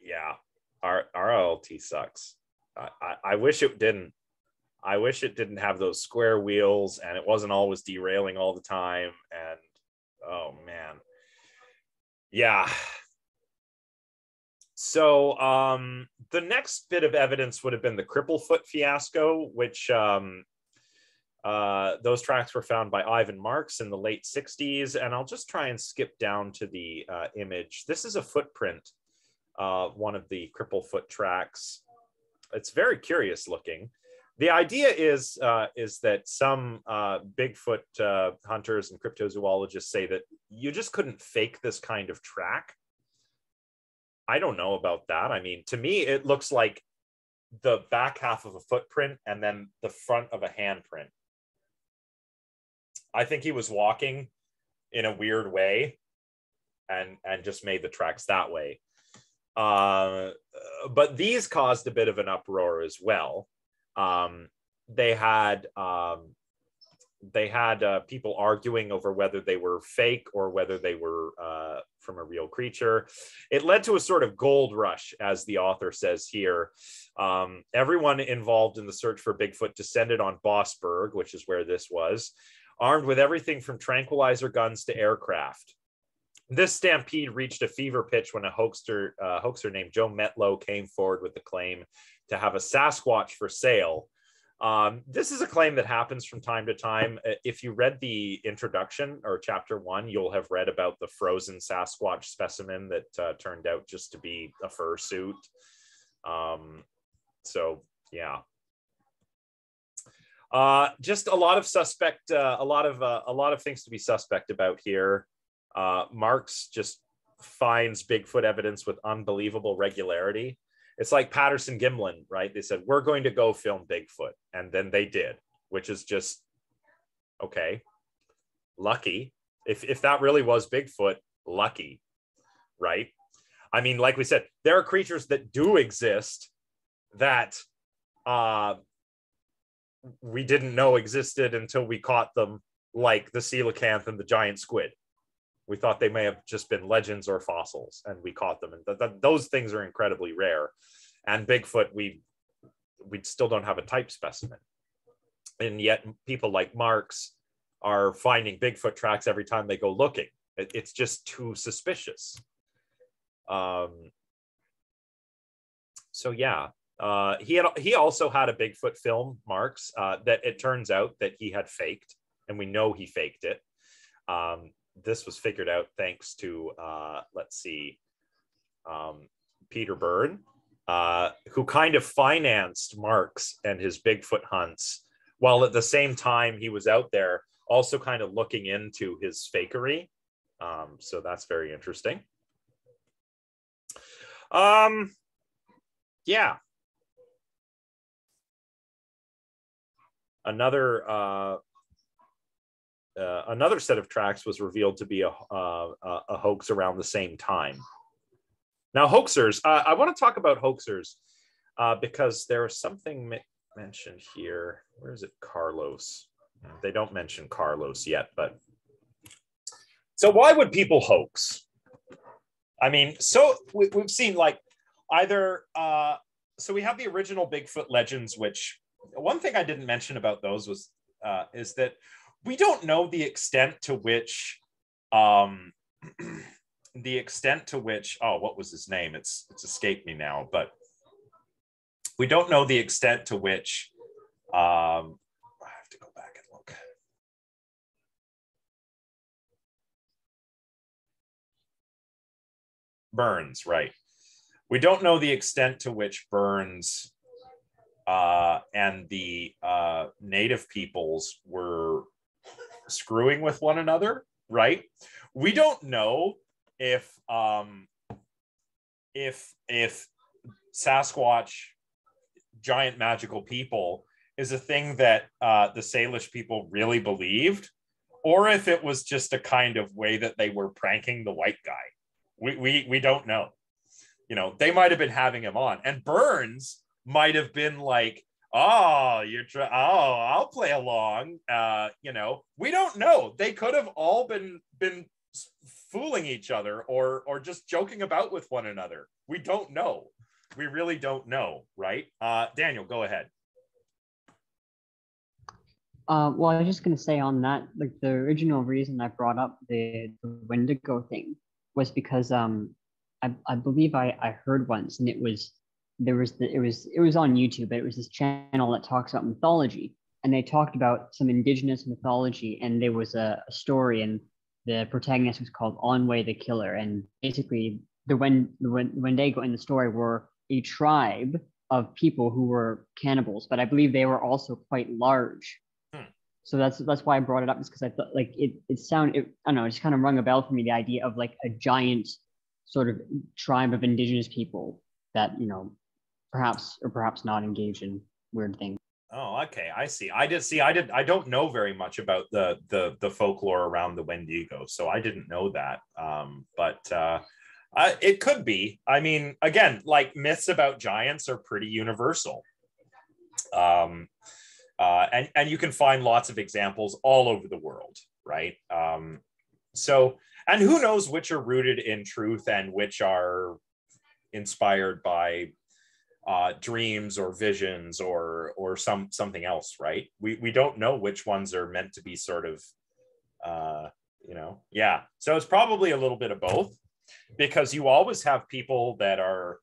yeah. Our LRT sucks. I, I i wish it didn't. I wish it didn't have those square wheels and it wasn't always derailing all the time and oh man. Yeah. So um, the next bit of evidence would have been the Cripplefoot fiasco, which um, uh, those tracks were found by Ivan Marks in the late 60s. And I'll just try and skip down to the uh, image. This is a footprint, uh, one of the Cripplefoot tracks. It's very curious looking. the idea is uh, is that some uh, Bigfoot uh, hunters and cryptozoologists say that you just couldn't fake this kind of track. I don't know about that. I mean, to me, it looks like the back half of a footprint and then the front of a handprint. I think he was walking in a weird way and and just made the tracks that way. Uh, but these caused a bit of an uproar as well. Um, they had um, they had uh, people arguing over whether they were fake or whether they were uh, from a real creature. It led to a sort of gold rush, as the author says here. Um, everyone involved in the search for Bigfoot descended on Bossburg, which is where this was, armed with everything from tranquilizer guns to aircraft. This stampede reached a fever pitch when a hoaxer, uh, hoaxer named Joe Metlow came forward with the claim to have a Sasquatch for sale. Um, this is a claim that happens from time to time. Uh, if you read the introduction or chapter one, you'll have read about the frozen Sasquatch specimen that uh, turned out just to be a fursuit. Um, so, yeah. Uh, just a lot of suspect, uh, a lot of uh, a lot of things to be suspect about here. Uh, Marks just finds Bigfoot evidence with unbelievable regularity. It's like Patterson Gimlin, right? They said, we're going to go film Bigfoot. And then they did, which is just okay. Lucky. If, if that really was Bigfoot, lucky, right? I mean, like we said, there are creatures that do exist that uh, we didn't know existed until we caught them, like the coelacanth and the giant squid. We thought they may have just been legends or fossils and we caught them. And th- th- those things are incredibly rare. And bigfoot we we still don't have a type specimen. And yet people like marks are finding bigfoot tracks every time they go looking. It, it's just too suspicious. Um so yeah uh he had he also had a bigfoot film marks uh that it turns out that he had faked and we know he faked it um this was figured out thanks to uh, let's see, um, Peter Byrne, uh, who kind of financed Marks and his Bigfoot hunts, while at the same time he was out there also kind of looking into his fakery. Um, so that's very interesting. Um, yeah. Another uh, uh, another set of tracks was revealed to be a, uh, a hoax around the same time. Now, hoaxers, uh, I want to talk about hoaxers uh, because there is something mentioned here. Where is it? Carlos. They don't mention Carlos yet, but so why would people hoax? I mean, so we, have seen like either, uh, so we have the original Bigfoot legends, which one thing I didn't mention about those was uh, is that we don't know the extent to which um the extent to which oh what was his name? It's it's escaped me now but we don't know the extent to which um i have to go back and look. Burns right. We don't know the extent to which burns uh, and the uh, native peoples were screwing with one another, right? We don't know if um if if Sasquatch giant magical people is a thing that uh, the Salish people really believed, or if it was just a kind of way that they were pranking the white guy. We, we, we don't know. You know, they might have been having him on. And Burns might have been like, oh you're trying oh i'll play along. Uh you know we don't know. They could have all been been fooling each other or or just joking about with one another. We don't know. We really don't know right? Uh daniel go ahead.
Uh, well, I was just gonna say on that, like the original reason I brought up the, the Wendigo thing was because um, I, I believe I, I heard once, and it was there was the, it was it was on YouTube, but it was this channel that talks about mythology, and they talked about some indigenous mythology, and there was a, a story, and the protagonist was called Onwe the Killer, and basically the when the Wendigo in the story were a tribe of people who were cannibals, but I believe they were also quite large.
Hmm.
So that's that's why I brought it up, is because I thought like it it sounded it, I don't know, it just kind of rung a bell for me the idea of like a giant sort of tribe of indigenous people that you know perhaps or perhaps not engage in weird things.
Oh, okay. I see. I did see. I did. I don't know very much about the the the folklore around the Wendigo, so I didn't know that. Um, but uh, I, it could be. I mean, again, like myths about giants are pretty universal. Um, uh, and and you can find lots of examples all over the world, right? Um, so, and who knows which are rooted in truth and which are inspired by uh, dreams or visions or or some something else, right? We we don't know which ones are meant to be sort of, uh, you know, yeah. So it's probably a little bit of both, because you always have people that are,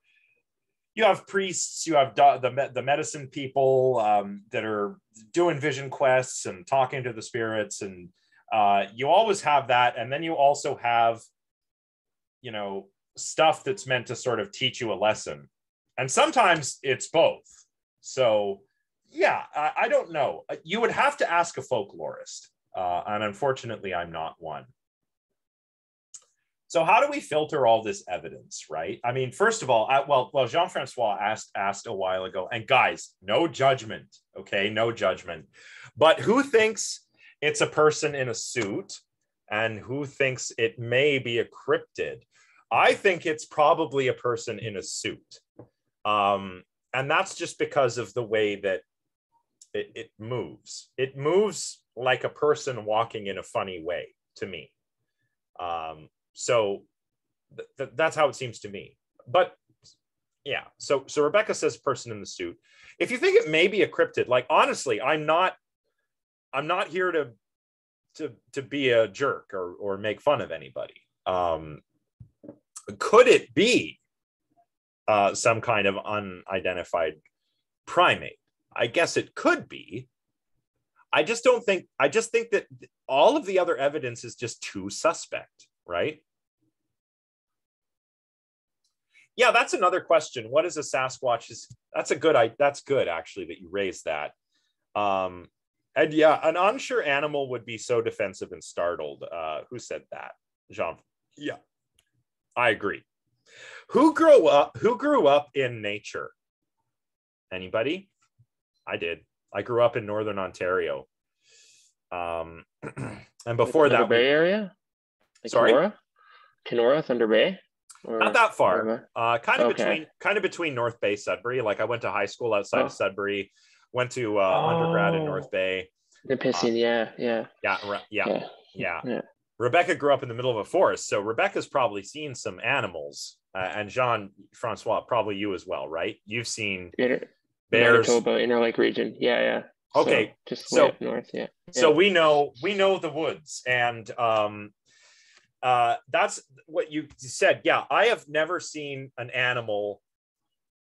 you have priests, you have do- the the medicine people um, that are doing vision quests and talking to the spirits, and uh, you always have that, and then you also have, you know, stuff that's meant to sort of teach you a lesson and sometimes it's both. So yeah i, I don't know. You would have to ask a folklorist uh, and unfortunately i'm not one. So how do we filter all this evidence right? I mean first of all I, well well jean-francois asked asked a while ago and guys no judgment okay? No judgment. But who thinks it's a person in a suit and who thinks it may be a cryptid? I think it's probably a person in a suit um, and that's just because of the way that it, it moves. It moves like a person walking in a funny way to me. Um, so th- th- that's how it seems to me. But yeah. So so rebecca says person in the suit. If you think it may be a cryptid like honestly i'm not i'm not here to to to be a jerk or or make fun of anybody. Um could it be uh, some kind of unidentified primate. I guess it could be. I just don't think, I just think that all of the other evidence is just too suspect, right? Yeah, that's another question. What is a Sasquatch? Is that's a good I that's good actually that you raised that. Um, and yeah, an unsure animal would be so defensive and startled. Uh, who said that? Jean. Yeah, I agree. Who grew up who grew up in nature? Anybody? I did. I grew up in northern Ontario. Um and before
Thunder
that
Bay
we-
area. Like
Sorry?
Kenora? Kenora, Thunder Bay. Or
not that far. Uh kind of
Okay.
between kind of between North Bay Sudbury. Like I went to high school outside
Oh.
of Sudbury, went to uh, undergrad in
Oh.
North Bay.
Nipissing, yeah, yeah,
Yeah, yeah,
yeah.
yeah.
Yeah.
Rebecca grew up in the middle of a forest, so Rebecca's probably seen some animals, uh, and Jean Francois, probably you as well, right? You've seen
Inter-
bears.
Manitoba, Interlake region. Yeah, yeah. So,
Okay,
just
so-
way up north. Yeah.
so we know we know the woods and um uh that's what you said yeah i have never seen an animal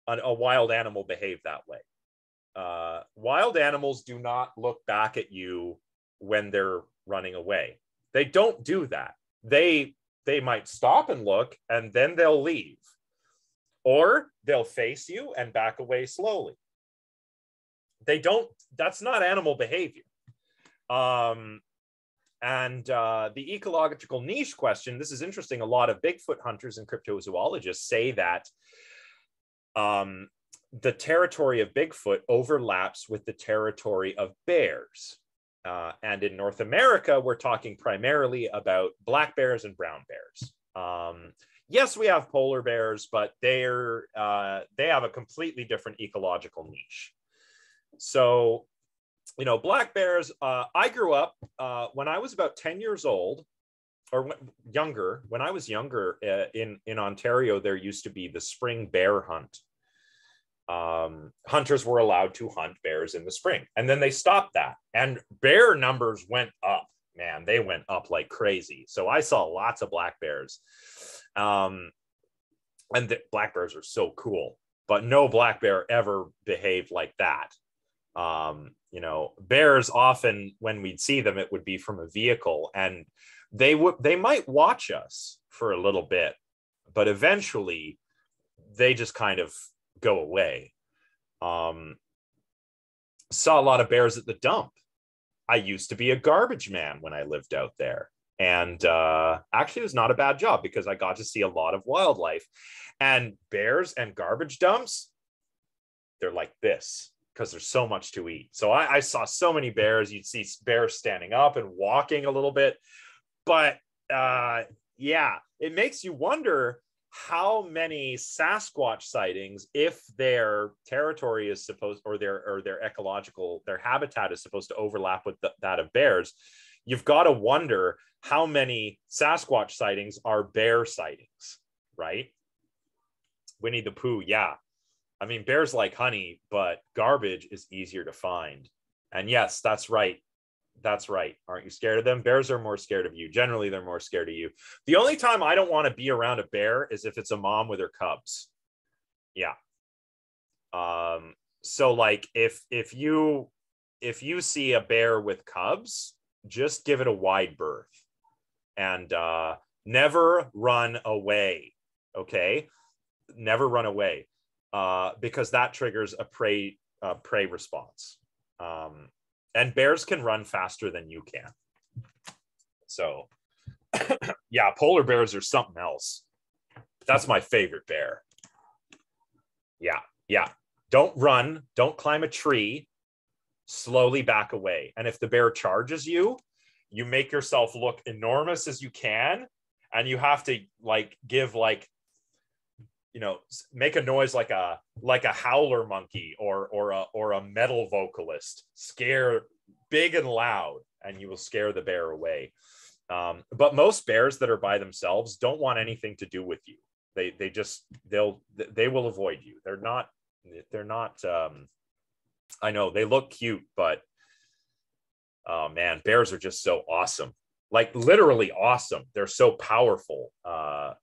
an, a wild animal behave that way uh wild animals do not look back at you when they're running away they don't do that they they might stop and look and then they'll leave or they'll face you and back away slowly they don't that's not animal behavior um, and uh, the ecological niche question this is interesting. A lot of Bigfoot hunters and cryptozoologists say that um, the territory of Bigfoot overlaps with the territory of bears. Uh, and in North America, we're talking primarily about black bears and brown bears. Um, yes, we have polar bears, but they're uh, they have a completely different ecological niche. So you know, black bears. Uh, I grew up uh, when I was about ten years old, or younger. When I was younger uh, in in Ontario, there used to be the spring bear hunt. Um, hunters were allowed to hunt bears in the spring, and then they stopped that, and bear numbers went up. Man, they went up like crazy. So I saw lots of black bears, um, and the black bears are so cool. But no black bear ever behaved like that um, you know bears often when we'd see them it would be from a vehicle and they would they might watch us for a little bit but eventually they just kind of go away Um, saw a lot of bears at the dump. I used to be a garbage man when I lived out there. And uh, actually, it was not a bad job because I got to see a lot of wildlife. And bears and garbage dumps, they're like this because there's so much to eat. So I, I saw so many bears. You'd see bears standing up and walking a little bit. But uh, yeah, it makes you wonder how many Sasquatch sightings, if their territory is supposed or their or their ecological their habitat is supposed to overlap with the, that of bears, you've got to wonder how many Sasquatch sightings are bear sightings, right? Winnie the Pooh, yeah. I mean, bears like honey, but garbage is easier to find. And yes, that's right. That's right. Aren't you scared of them? Bears are more scared of you. Generally, they're more scared of you. The only time I don't want to be around a bear is if it's a mom with her cubs. Yeah. Um, so like if if you if you see a bear with cubs, just give it a wide berth and uh never run away. Okay. Never run away. Uh, because that triggers a prey uh, prey response. Um, and bears can run faster than you can. So, yeah, polar bears are something else. That's my favorite bear. Yeah, yeah. Don't run. Don't climb a tree. Slowly back away. And if the bear charges you, you make yourself look enormous as you can, and you have to like give like you know make a noise like a like a howler monkey or or a or a metal vocalist. Scare big and loud and you will scare the bear away. Um, but most bears that are by themselves don't want anything to do with you. They they just they'll they will avoid you. They're not they're not um i know they look cute but oh man bears are just so awesome. Like literally awesome. They're so powerful. Uh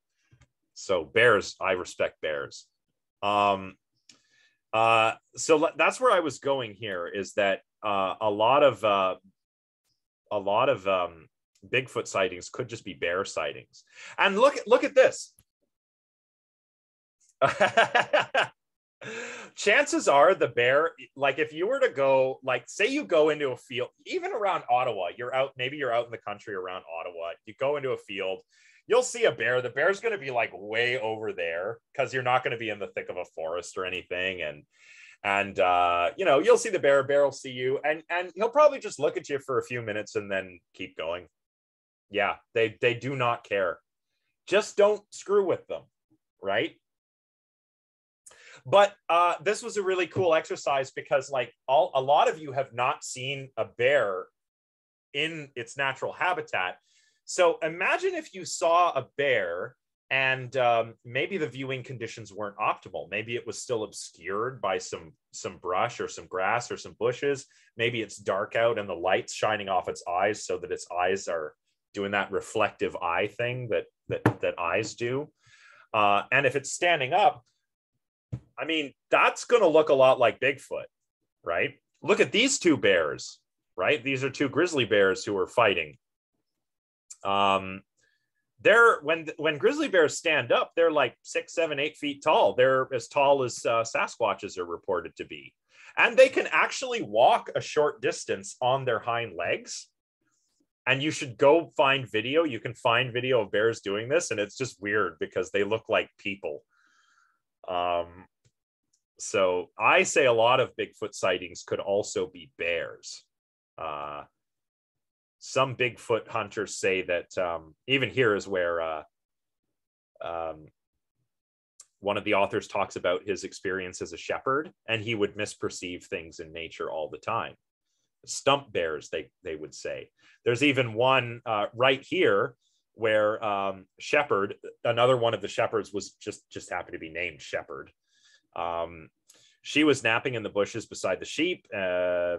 so bears, I respect bears. Um, uh, so that's where I was going here is that uh, a lot of uh, a lot of um, Bigfoot sightings could just be bear sightings. And look at look at this. Chances are the bear, like if you were to go, like say you go into a field, even around Ottawa, you're out, maybe you're out in the country around Ottawa, you go into a field, you'll see a bear. The bear's going to be like way over there because you're not going to be in the thick of a forest or anything. And and uh, you know you'll see the bear. Bear will see you, and and he'll probably just look at you for a few minutes and then keep going. Yeah, they they do not care. Just don't screw with them, right? But uh, this was a really cool exercise because like all a lot of you have not seen a bear in its natural habitat so imagine if you saw a bear and um, maybe the viewing conditions weren't optimal. Maybe it was still obscured by some some brush or some grass or some bushes. Maybe it's dark out and the light's shining off its eyes so that its eyes are doing that reflective eye thing that that that eyes do. Uh, and if it's standing up, I mean that's going to look a lot like Bigfoot, right? Look at these two bears, right? These are two grizzly bears who are fighting um, they're when when grizzly bears stand up, they're like six, seven, eight feet tall. They're as tall as uh, Sasquatches are reported to be, and they can actually walk a short distance on their hind legs. And you should go find video. You can find video of bears doing this, and it's just weird because they look like people. Um, so I say a lot of Bigfoot sightings could also be bears. Uh, some Bigfoot hunters say that um, even here is where uh, um, one of the authors talks about his experience as a shepherd, and he would misperceive things in nature all the time. Stump bears, they they would say. There's even one uh, right here where um, Shepherd, another one of the shepherds, was just just happened to be named Shepherd. Um, she was napping in the bushes beside the sheep. Uh,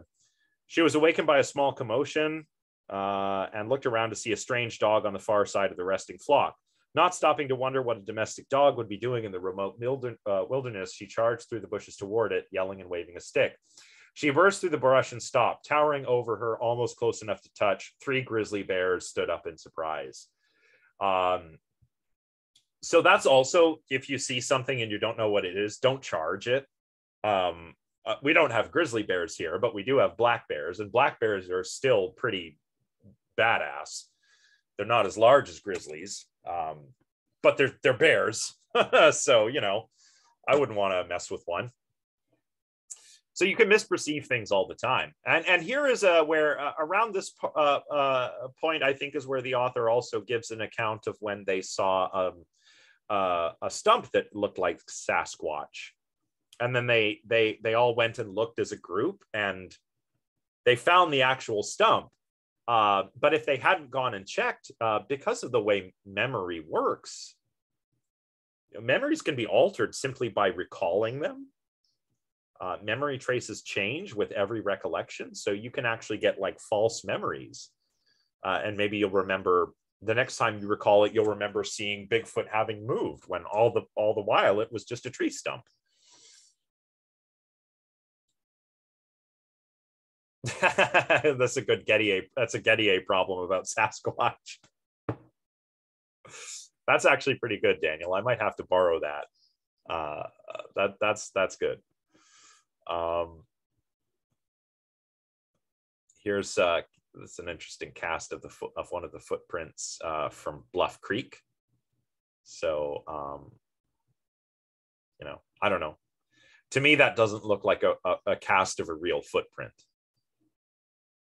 she was awakened by a small commotion uh, and looked around to see a strange dog on the far side of the resting flock. Not stopping to wonder what a domestic dog would be doing in the remote uh, wilderness, she charged through the bushes toward it, yelling and waving a stick. She burst through the brush and stopped, towering over her almost close enough to touch. Three grizzly bears stood up in surprise. Um, so that's also if you see something and you don't know what it is, don't charge it. Um, uh, we don't have grizzly bears here, but we do have black bears, and black bears are still pretty badass. They're not as large as grizzlies, um, but they're they're bears. so you know, I wouldn't want to mess with one. So you can misperceive things all the time, and and here is uh, where uh, around this uh, uh, point, I think is where the author also gives an account of when they saw um, uh, a stump that looked like Sasquatch, and then they they they all went and looked as a group, and they found the actual stump. Uh, but if they hadn't gone and checked, uh, because of the way memory works, memories can be altered simply by recalling them. Uh, memory traces change with every recollection, so you can actually get like false memories, uh, and maybe you'll remember the next time you recall it, you'll remember seeing Bigfoot having moved when all the all the while it was just a tree stump. that's a good Gettier. That's a Gettier problem about Sasquatch. that's actually pretty good, Daniel. I might have to borrow that. Uh, that that's that's good. Um, here's uh, it's an interesting cast of the foot of one of the footprints uh, from Bluff Creek. So, um, you know, I don't know. To me, that doesn't look like a, a, a cast of a real footprint.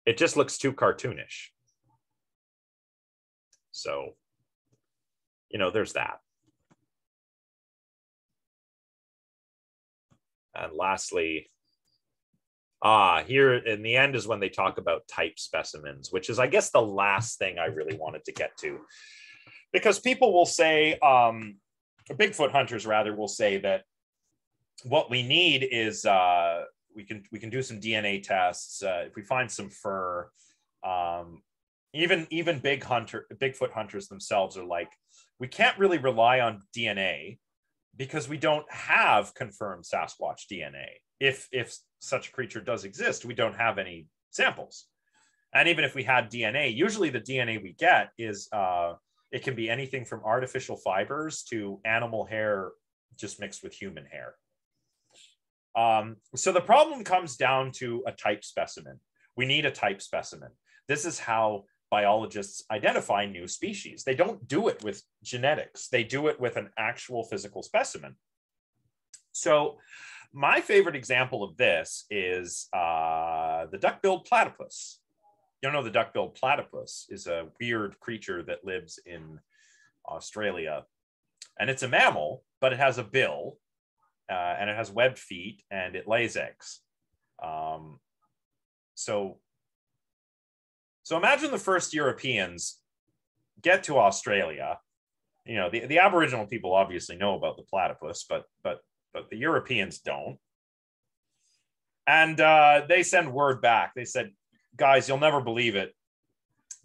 It just looks too cartoonish. So, you know, there's that. And lastly, Ah, here in the end is when they talk about type specimens, which is, I guess, the last thing I really wanted to get to. Because people will say, um, Bigfoot hunters rather will say that what we need is uh, we can we can do some DNA tests. Uh, if we find some fur, um, even even big hunter Bigfoot hunters themselves are like, we can't really rely on DNA because we don't have confirmed Sasquatch DNA. If if such a creature does exist, we don't have any samples. And even if we had DNA, usually the DNA we get is uh, it can be anything from artificial fibers to animal hair just mixed with human hair. Um, so the problem comes down to a type specimen. We need a type specimen. This is how biologists identify new species. They don't do it with genetics, they do it with an actual physical specimen. So my favorite example of this is uh, the duck-billed platypus. You know the duck-billed platypus is a weird creature that lives in Australia, and it's a mammal, but it has a bill, uh, and it has webbed feet, and it lays eggs. Um, so, so imagine the first Europeans get to Australia. You know, the, the Aboriginal people obviously know about the platypus, but but but the Europeans don't. And uh, they send word back. They said, guys, you'll never believe it.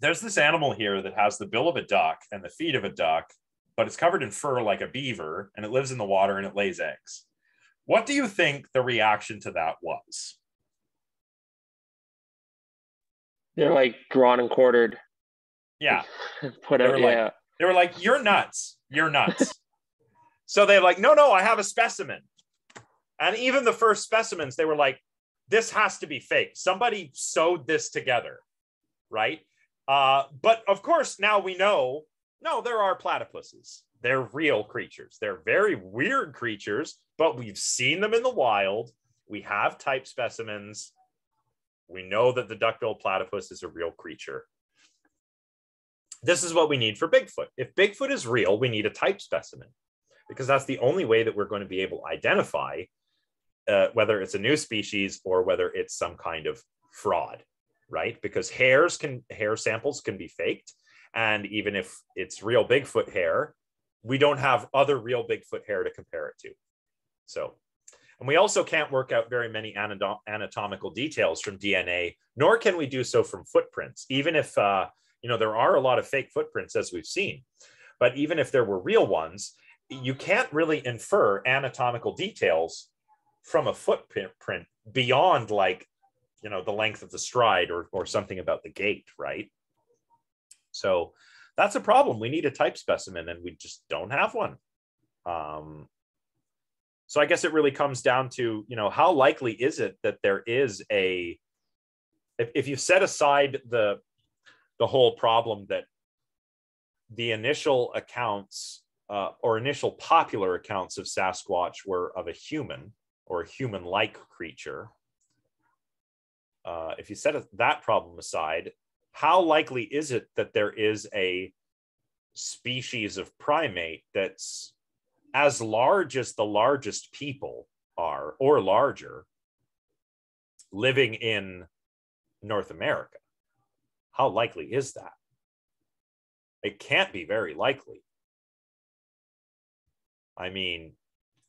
There's this animal here that has the bill of a duck and the feet of a duck, but it's covered in fur like a beaver and it lives in the water and it lays eggs. What do you think the reaction to that was?
They're like drawn and quartered.
Yeah.
Put
They were
yeah.
like, they were like, you're nuts. You're nuts. so they're like, no, no, I have a specimen. And even the first specimens, they were like, this has to be fake. Somebody sewed this together, right? Uh, but of course, now we know no, there are platypuses. They're real creatures. They're very weird creatures, but we've seen them in the wild. We have type specimens. We know that the duck-billed platypus is a real creature. This is what we need for Bigfoot. If Bigfoot is real, we need a type specimen because that's the only way that we're going to be able to identify uh, whether it's a new species or whether it's some kind of fraud, right? Because hairs can hair samples can be faked, and even if it's real Bigfoot hair, we don't have other real Bigfoot hair to compare it to. So, and we also can't work out very many anatom- anatomical details from DNA, nor can we do so from footprints, even if uh, you know there are a lot of fake footprints as we've seen. But even if there were real ones, you can't really infer anatomical details from a footprint beyond like you know the length of the stride or or something about the gait right so that's a problem we need a type specimen and we just don't have one um so I guess it really comes down to, you know, how likely is it that there is a if, if you set aside the the whole problem that the initial accounts uh, or initial popular accounts of Sasquatch were of a human or a human-like creature. Uh, if you set that problem aside, how likely is it that there is a species of primate that's as large as the largest people are or larger living in North America. How likely is that? It can't be very likely. I mean,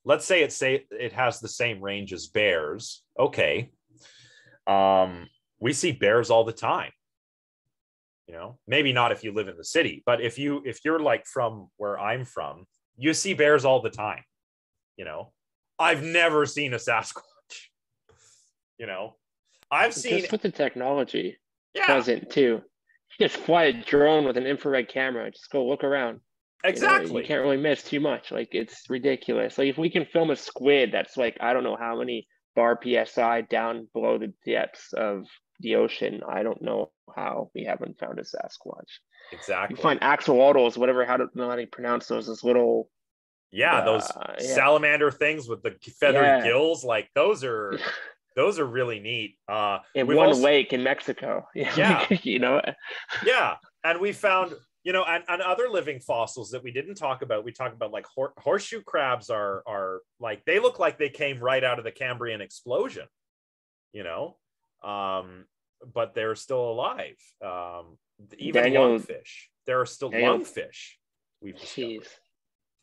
let's say it say it has the same range as bears. Okay. Um, we see bears all the time. You know, maybe not if you live in the city, but if you if you're like from where I'm from, you see bears all the time. You know, I've never seen a Sasquatch. You know, I've seen
just with the technology
yeah,
present too. Just fly a drone with an infrared camera. Just go look around. You know,
exactly.
You, can't really miss too much. Like it's ridiculous. Like if we can film a squid that's like I don't know how many bar psi down below the depths of the ocean, I don't know how we haven't found a Sasquatch.
exactly.
You find axolotls, whatever how to know how to pronounce those, those little
yeah, those
uh, yeah.
salamander things with the feathered
Yeah.
gills, like those are those are really neat. Uh,
in one
also-
lake in Mexico.
Yeah.
you know,
yeah and we found you know and, and other living fossils that we didn't talk about we talked about like hor- horseshoe crabs are are like they look like they came right out of the cambrian explosion you know um but they're still alive um even
Daniel-
lungfish there are still
Daniel-
lungfish we've discovered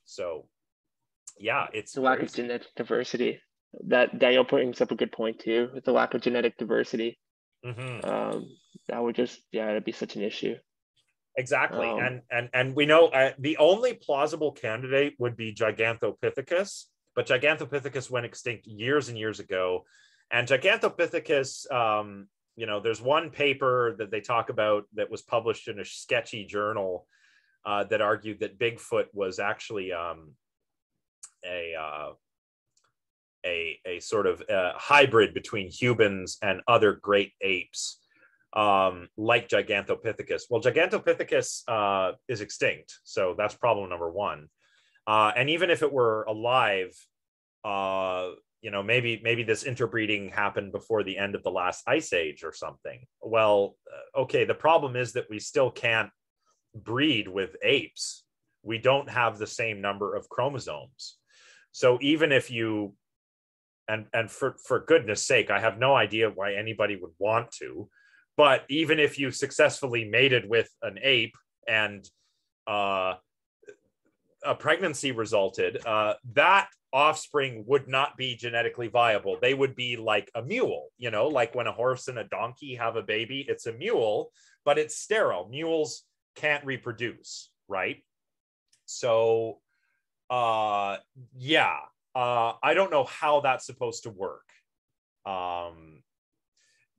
so yeah it's
the lack of genetic diversity. That Daniel brings up a good point too. With the lack of genetic diversity,
Mhm.
um, that would just yeah, it'd be such an issue.
Exactly,
Um,
and and and we know uh, the only plausible candidate would be Gigantopithecus, but Gigantopithecus went extinct years and years ago, and Gigantopithecus, um, you know, there's one paper that they talk about that was published in a sketchy journal uh, that argued that Bigfoot was actually um, a uh, a a sort of uh, hybrid between humans and other great apes um, like Gigantopithecus. Well, Gigantopithecus uh, is extinct, so that's problem number one. Uh, and even if it were alive, you know, maybe maybe this interbreeding happened before the end of the last ice age or something. Well, uh, okay, the problem is that we still can't breed with apes. We don't have the same number of chromosomes. So even if you and and for for goodness sake, I have no idea why anybody would want to but even if you successfully mated with an ape and uh, a pregnancy resulted, uh, that offspring would not be genetically viable. They would be like a mule, you know, like when a horse and a donkey have a baby, it's a mule, but it's sterile. Mules can't reproduce, right? So, uh, yeah, uh, I don't know how that's supposed to work. Um,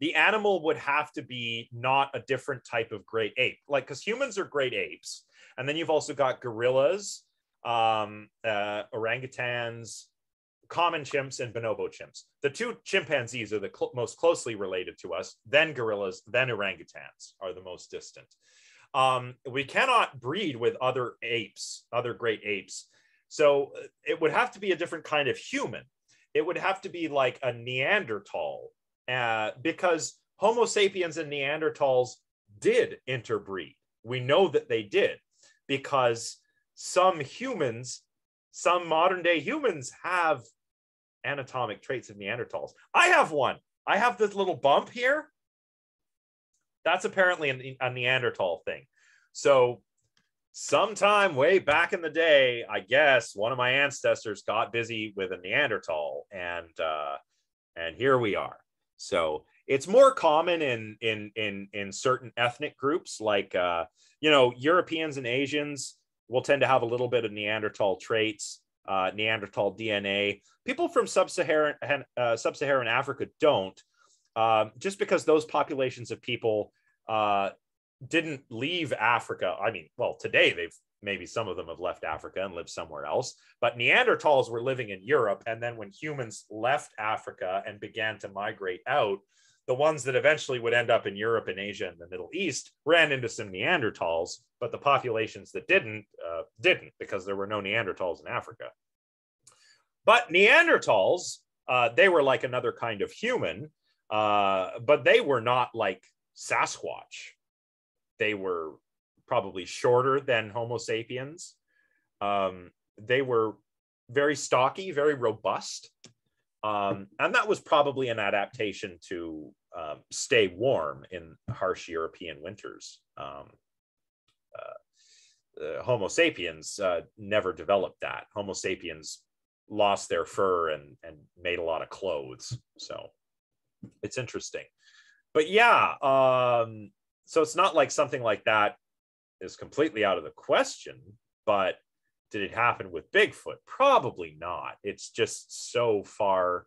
the animal would have to be not a different type of great ape like because humans are great apes and then you've also got gorillas um, uh, orangutans common chimps and bonobo chimps. The two chimpanzees are the cl- most closely related to us. Then gorillas then orangutans are the most distant. Um, we cannot breed with other apes other great apes. So uh, it would have to be a different kind of human. It would have to be like a neanderthal uh, because Homo sapiens and Neanderthals did interbreed. We know that they did because some humans, some modern day humans have anatomic traits of Neanderthals. I have one. I have this little bump here. That's apparently a, Neanderthal thing. So, sometime way back in the day, I guess one of my ancestors got busy with a Neanderthal, and uh, and here we are. So it's more common in in in in certain ethnic groups, like uh, you know Europeans and Asians will tend to have a little bit of Neanderthal traits, uh, Neanderthal DNA. People from sub-Saharan uh, sub-Saharan Africa don't, um, just because those populations of people uh, didn't leave Africa. I mean, well, today they've maybe some of them have left Africa and lived somewhere else. But Neanderthals were living in Europe. And then when humans left Africa and began to migrate out, the ones that eventually would end up in Europe and Asia and the Middle East ran into some Neanderthals, but the populations that didn't uh, didn't because there were no Neanderthals in Africa. But Neanderthals, uh, they were like another kind of human, uh, but they were not like Sasquatch. They were probably shorter than Homo sapiens. Um, they were very stocky, very robust. Um, and that was probably an adaptation to um, stay warm in harsh European winters. Um, uh, uh, Homo sapiens uh, never developed that. Homo sapiens lost their fur and, and made a lot of clothes. So it's interesting. But yeah, um, so it's not like something like that is completely out of the question, but did it happen with Bigfoot? Probably not. It's just so far,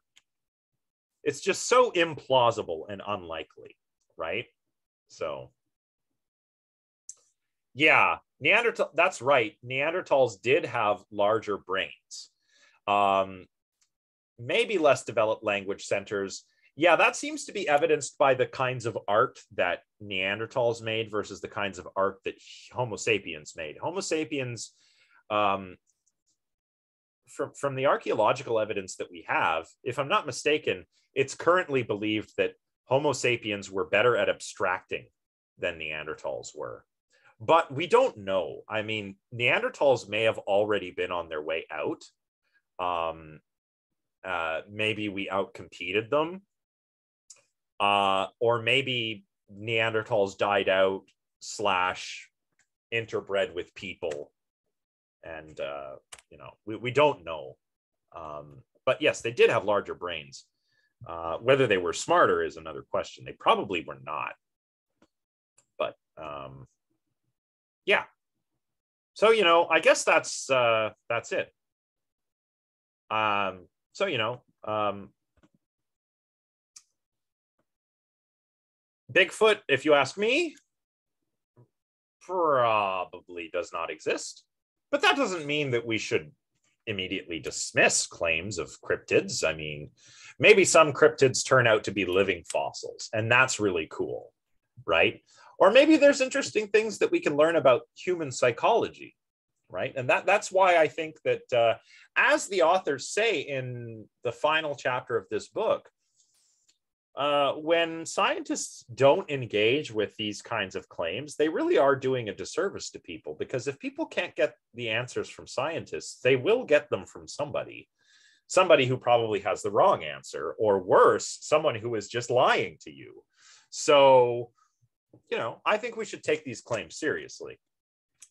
it's just so implausible and unlikely, right? So, yeah, Neanderthal, that's right. Neanderthals did have larger brains, um, maybe less developed language centers. Yeah, that seems to be evidenced by the kinds of art that Neanderthals made versus the kinds of art that Homo sapiens made. Homo sapiens, um, from, from the archaeological evidence that we have, if I'm not mistaken, it's currently believed that Homo sapiens were better at abstracting than Neanderthals were. But we don't know. I mean, Neanderthals may have already been on their way out. Um, uh, maybe we outcompeted them uh, or maybe Neanderthals died out slash interbred with people, and uh, you know we, we don't know. Um, but yes, they did have larger brains. Uh, whether they were smarter is another question. They probably were not. But um, yeah. So you know, I guess that's uh, that's it. Um, so you know, um, Bigfoot, if you ask me, probably does not exist. But that doesn't mean that we should immediately dismiss claims of cryptids. I mean, maybe some cryptids turn out to be living fossils, and that's really cool, right? Or maybe there's interesting things that we can learn about human psychology, right? And that that's why I think that, uh, as the authors say in the final chapter of this book, uh, when scientists don't engage with these kinds of claims, they really are doing a disservice to people because if people can't get the answers from scientists, they will get them from somebody, somebody who probably has the wrong answer, or worse, someone who is just lying to you. So, you know, I think we should take these claims seriously.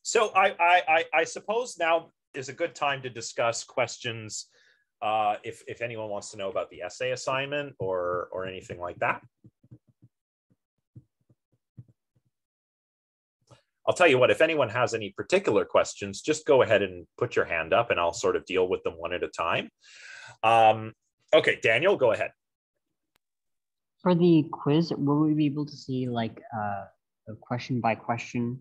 So, I, I, I, I suppose now is a good time to discuss questions uh, if, if anyone wants to know about the essay assignment or, or anything like that. I'll tell you what, if anyone has any particular questions, just go ahead and put your hand up and I'll sort of deal with them one at a time. Um, okay, Daniel, go ahead.
For the quiz, will we be able to see like uh, a question by question,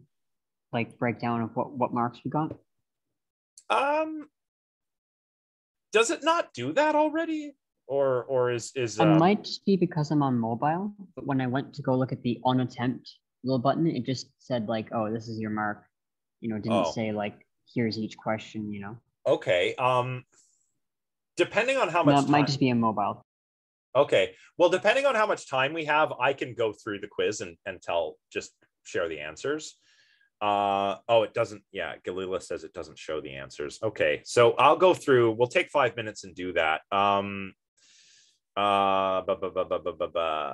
like breakdown of what, what marks we got?
Um, does it not do that already? Or or is is
It
um,
might be because I'm on mobile, but when I went to go look at the on attempt little button, it just said like, oh, this is your mark. You know, didn't
Oh.
say like, here's each question, you know.
okay. Um, depending on how
No,
much
it might just be a mobile.
Okay. Well, depending on how much time we have, I can go through the quiz and, and tell, just share the answers. Uh, oh, it doesn't. Yeah, Galila says it doesn't show the answers. Okay. So I'll go through, we'll take five minutes and do that. Um, uh, bu- bu- bu- bu- bu- bu- bu-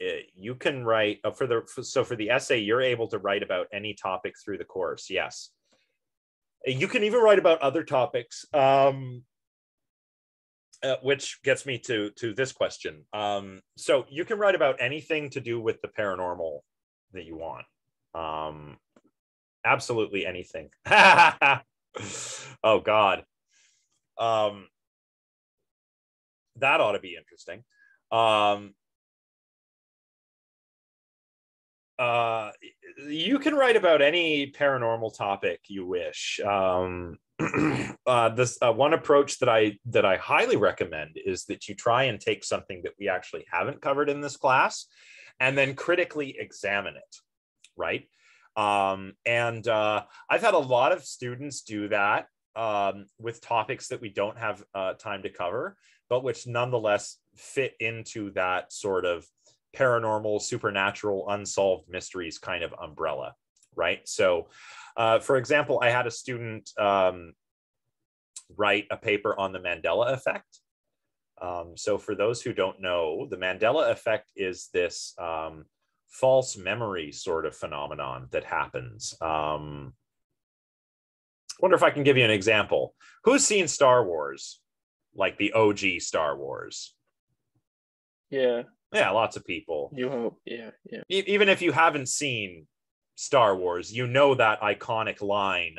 eh, you can write uh, for the, for- so for the essay, you're able to write about any topic through the course. Yes. You can even write about other topics. Um, uh, which gets me to to this question. Um, so you can write about anything to do with the paranormal that you want. Um, absolutely anything. oh God, um, that ought to be interesting. Um, uh, you can write about any paranormal topic you wish. Um, uh, this uh, one approach that I that I highly recommend is that you try and take something that we actually haven't covered in this class, and then critically examine it, right? Um, and uh, I've had a lot of students do that um, with topics that we don't have uh, time to cover, but which nonetheless fit into that sort of paranormal, supernatural, unsolved mysteries kind of umbrella, right? So, uh, for example, I had a student um, write a paper on the Mandela effect. Um, so, for those who don't know, the Mandela effect is this um, false memory sort of phenomenon that happens. Um, wonder if I can give you an example. Who's seen Star Wars, like the OG Star Wars?
Yeah.
Yeah, lots of people.
You hope. Yeah. Yeah.
E- even if you haven't seen Star Wars, you know that iconic line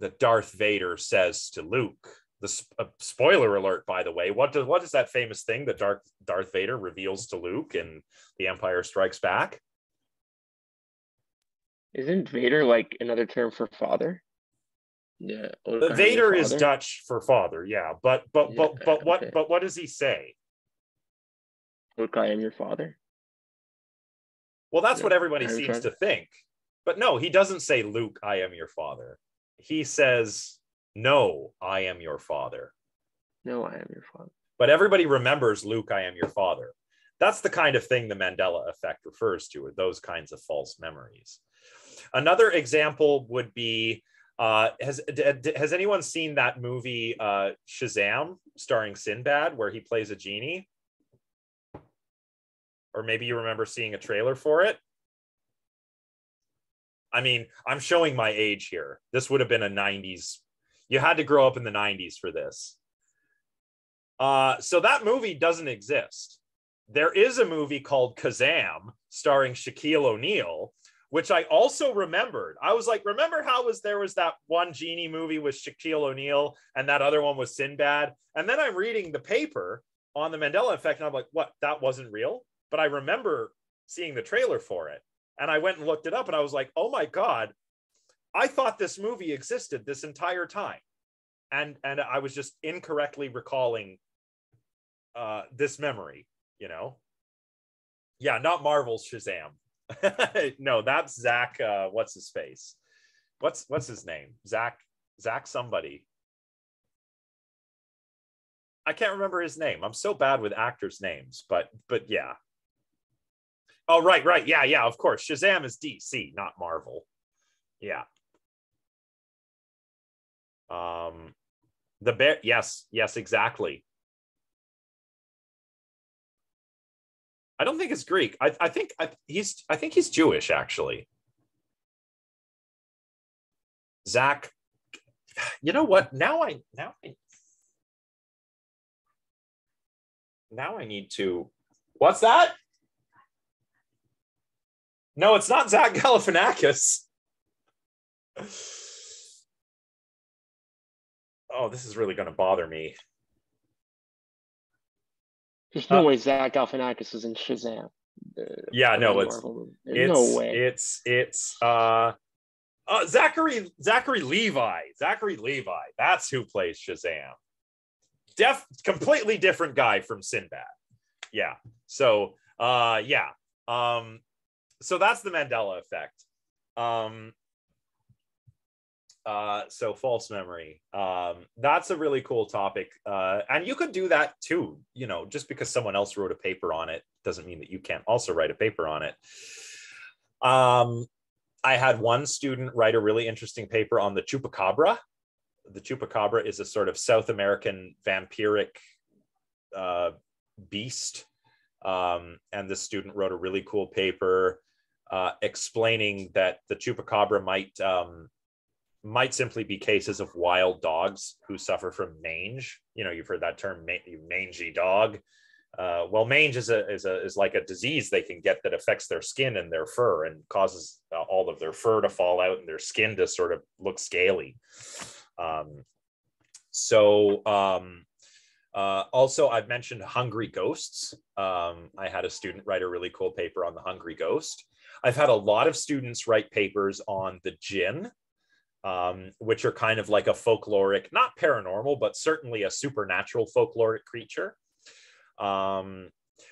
that Darth Vader says to Luke. The sp- uh, spoiler alert, by the way. What does what is that famous thing that Darth Darth Vader reveals to Luke in The Empire Strikes Back?
Isn't Vader like another term for father? Yeah. Luke, I am
The
your
Vader is. Dutch for father, yeah. But but but
Yeah,
but what
okay.
but what does he say?
Luke, I am your father.
Well, that's
Yeah,
what everybody seems to think. But no, he doesn't say, Luke, I am your father. He says, No, I am your father.
No, I am your father.
But everybody remembers, Luke, I am your father. That's the kind of thing the Mandela effect refers to, or those kinds of false memories. Another example would be uh, has has anyone seen that movie uh, Shazam starring Sinbad where he plays a genie? Or maybe you remember seeing a trailer for it. I mean, I'm showing my age here. This would have been a 90s. You had to grow up in the 90s for this. Uh, so that movie doesn't exist. There is a movie called Kazam starring Shaquille O'Neal, which I also remembered. I was like, remember how was there was that one genie movie with Shaquille O'Neal and that other one was Sinbad? And then I'm reading the paper on the Mandela effect and I'm like, what? That wasn't real? But I remember seeing the trailer for it. And I went and looked it up and I was like, oh my God, I thought this movie existed this entire time. And and I was just incorrectly recalling uh this memory, you know. Yeah, not Marvel's Shazam. no, that's Zach. Uh, what's his face? What's what's his name? Zach. Zach somebody. I can't remember his name. I'm so bad with actors' names, but but yeah. Oh right, right, yeah, yeah. Of course, Shazam is DC, not Marvel. Yeah. Um, the bear. Yes, yes, exactly. I don't think it's Greek. I, I think I, he's I think he's Jewish actually. Zach, you know what? Now I now I now I need to. What's that? No, it's not Zach Galifianakis. Oh, this is really going to bother me.
There's no
Uh,
way Zach Galifianakis was in Shazam. The-
Yeah, no, it's
Marvel movie. There's
it's
no way.
it's it's uh uh Zachary Zachary Levi. Zachary Levi. That's who plays Shazam. Def completely different guy from Sinbad. Yeah. So uh yeah. Um so that's the Mandela effect. Um uh so false memory. Um that's a really cool topic. Uh and you could do that too you know just because someone else wrote a paper on it doesn't mean that you can't also write a paper on it. Um i had one student write a really interesting paper on the chupacabra. The chupacabra is a sort of south american vampiric uh beast. Um and this student wrote a really cool paper uh explaining that the chupacabra might um might simply be cases of wild dogs who suffer from mange. You know, you've heard that term, mangy dog. Uh, well, mange is a is a is like a disease they can get that affects their skin and their fur and causes uh, all of their fur to fall out and their skin to sort of look scaly. Um, so um, Uh, also, I've mentioned hungry ghosts. Um, I had a student write a really cool paper on the hungry ghost. I've had a lot of students write papers on the jinn, um, which are kind of like a folkloric, not paranormal, but certainly a supernatural folkloric creature. Um,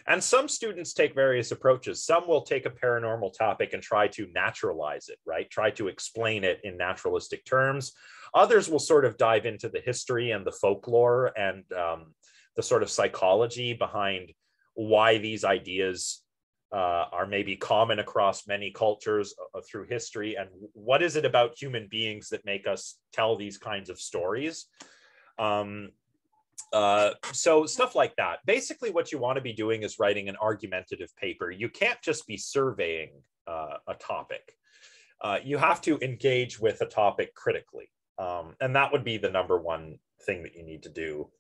and some students take various approaches. Some will take a paranormal topic and try to naturalize it, right? Try to explain it in naturalistic terms. Others will sort of dive into the history and the folklore and um, the sort of psychology behind why these ideas uh, are maybe common across many cultures uh, through history and what is it about human beings that make us tell these kinds of stories? Um, uh, so stuff like that. Basically what you want to be doing is writing an argumentative paper. You can't just be surveying uh, a topic. Uh, you have to engage with a topic critically. Um, and that would be the number one thing that you need to do.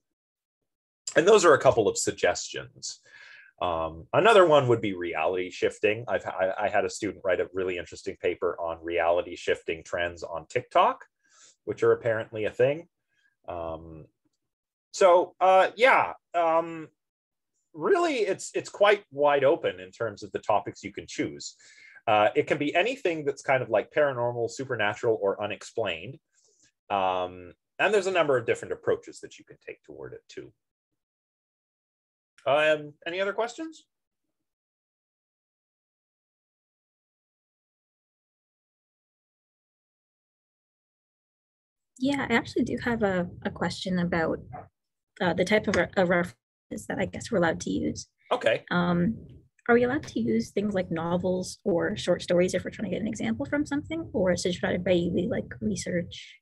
And those are a couple of suggestions um, another one would be reality shifting. I've I, I, had a student write a really interesting paper on reality shifting trends on TikTok, which are apparently a thing. Um, so uh, yeah, um, really, it's it's quite wide open in terms of the topics you can choose. Uh, it can be anything that's kind of like paranormal, supernatural, or unexplained. Um, and there's a number of different approaches that you can take toward it too. Um, any other questions?
Yeah, I actually do have a, a question about uh, the type of, re- of references that I guess we're allowed to use.
Okay.
Um, are we allowed to use things like novels or short stories if we're trying to get an example from something, or is it try to be like research,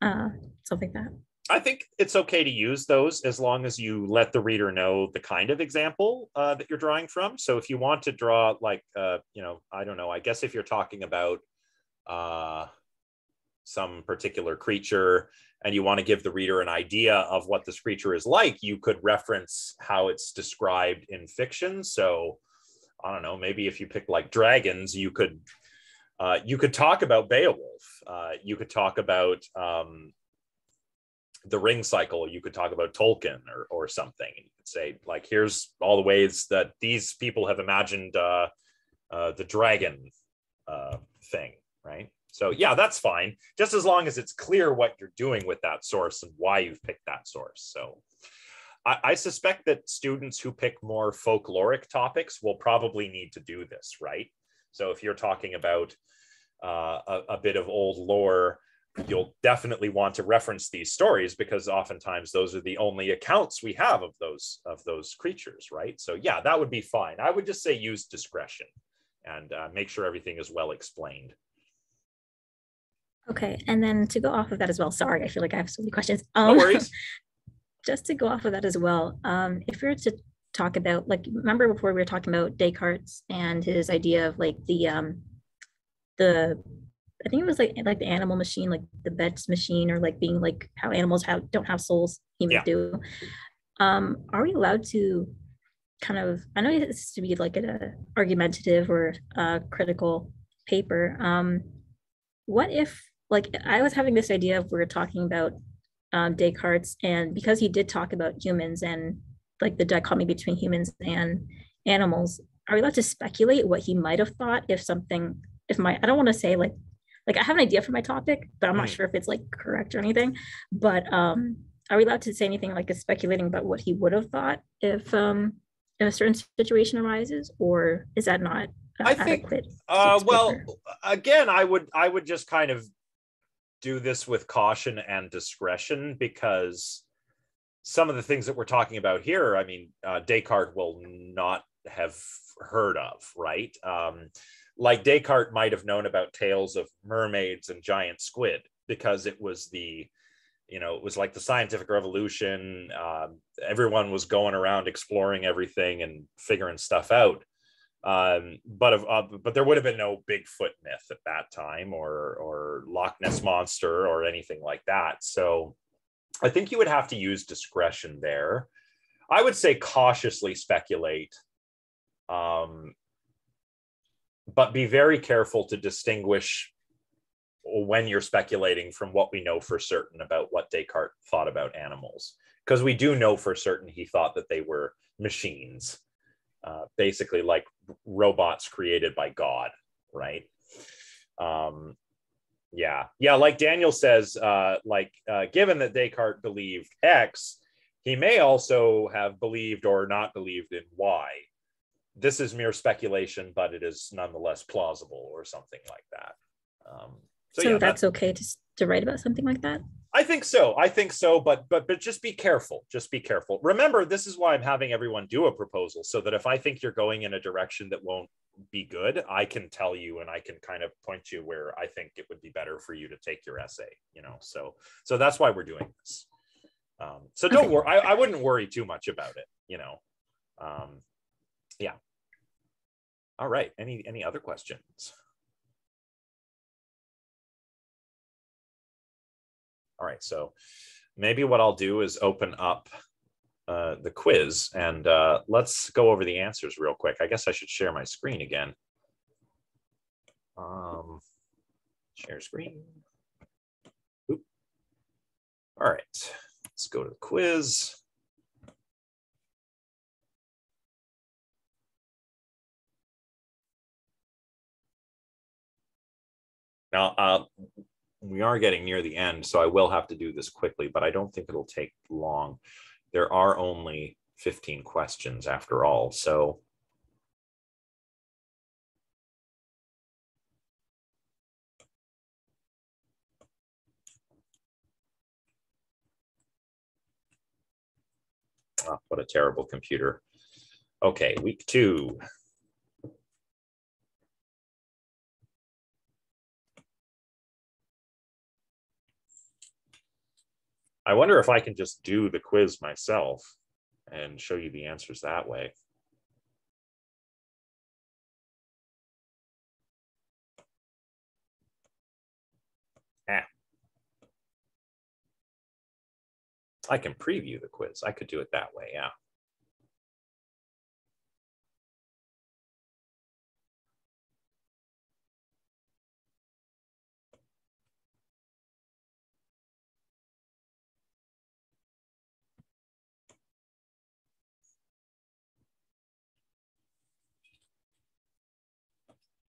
uh, stuff like that?
I think it's okay to use those as long as you let the reader know the kind of example uh, that you're drawing from. So if you want to draw like, uh, you know, I don't know, I guess if you're talking about uh, some particular creature and you want to give the reader an idea of what this creature is like, you could reference how it's described in fiction. So I don't know, maybe if you pick like dragons, you could uh, you could talk about Beowulf. Uh, you could talk about um, the ring cycle you could talk about tolkien or, or something. And you could say like here's all the ways that these people have imagined uh, uh, the dragon uh, thing right? So yeah that's fine. Just as long as it's clear what you're doing with that source and why you've picked that source. So I, I suspect that students who pick more folkloric topics will probably need to do this right? So if you're talking about uh, a, a bit of old lore you'll definitely want to reference these stories because oftentimes those are the only accounts we have of those of those creatures right? So yeah that would be fine. I would just say use discretion and uh, make sure everything is well explained.
Okay and then to go off of that as well sorry i feel like i have so many questions.
Um, no worries.
just to go off of that as well um, if we were to talk about like remember before we were talking about descartes and his idea of like the um the I think it was like like the animal machine, like the Betz machine, or like being like how animals have don't have souls, humans yeah. do. Um, are we allowed to kind of? I know it has to be like an argumentative or a critical paper. Um, what if like I was having this idea of we are talking about um, Descartes, and because he did talk about humans and like the dichotomy between humans and animals, are we allowed to speculate what he might have thought if something if my I don't want to say like like I have an idea for my topic, but I'm not mm. sure if it's like correct or anything. But um, are we allowed to say anything like speculating about what he would have thought if um if a certain situation arises, or is that not?
I think. Uh, well, again, I would I would just kind of do this with caution and discretion because some of the things that we're talking about here, I mean, uh, Descartes will not have heard of, right? Um, like Descartes might have known about tales of mermaids and giant squid because it was the you know it was like the scientific revolution. Um, everyone was going around exploring everything and figuring stuff out. Um, but of, uh, but there would have been no bigfoot myth at that time or or loch ness monster or anything like that. So i think you would have to use discretion there. I would say cautiously speculate um, but be very careful to distinguish when you're speculating from what we know for certain about what Descartes thought about animals. because we do know for certain he thought that they were machines, uh, basically like robots created by God, right? Um, yeah, yeah. Like Daniel says, uh, like uh, given that Descartes believed X, he may also have believed or not believed in Y. This is mere speculation, but it is nonetheless plausible, or something like that. Um,
So,
yeah,
that's okay to, to write about something like that.
I think so. I think so, but but but just be careful. Just be careful. Remember, this is why I'm having everyone do a proposal so that if I think you're going in a direction that won't be good, I can tell you and I can kind of point you where I think it would be better for you to take your essay. You know, so so that's why we're doing this. Um, so don't
Okay.
worry. I, I wouldn't worry too much about it. You know, um, yeah. All right. Any any other questions? All right, so maybe what I'll do is open up uh, the quiz and uh, let's go over the answers real quick. I guess I should share my screen again. Um, share screen. Oop. All right, let's go to the quiz. Now, uh, we are getting near the end, so I will have to do this quickly, but I don't think it'll take long. There are only 15 questions after all, so. Ah, what a terrible computer. Okay, week two. I wonder if I can just do the quiz myself and show you the answers that way. Ah. I can preview the quiz. I could do it that way, yeah.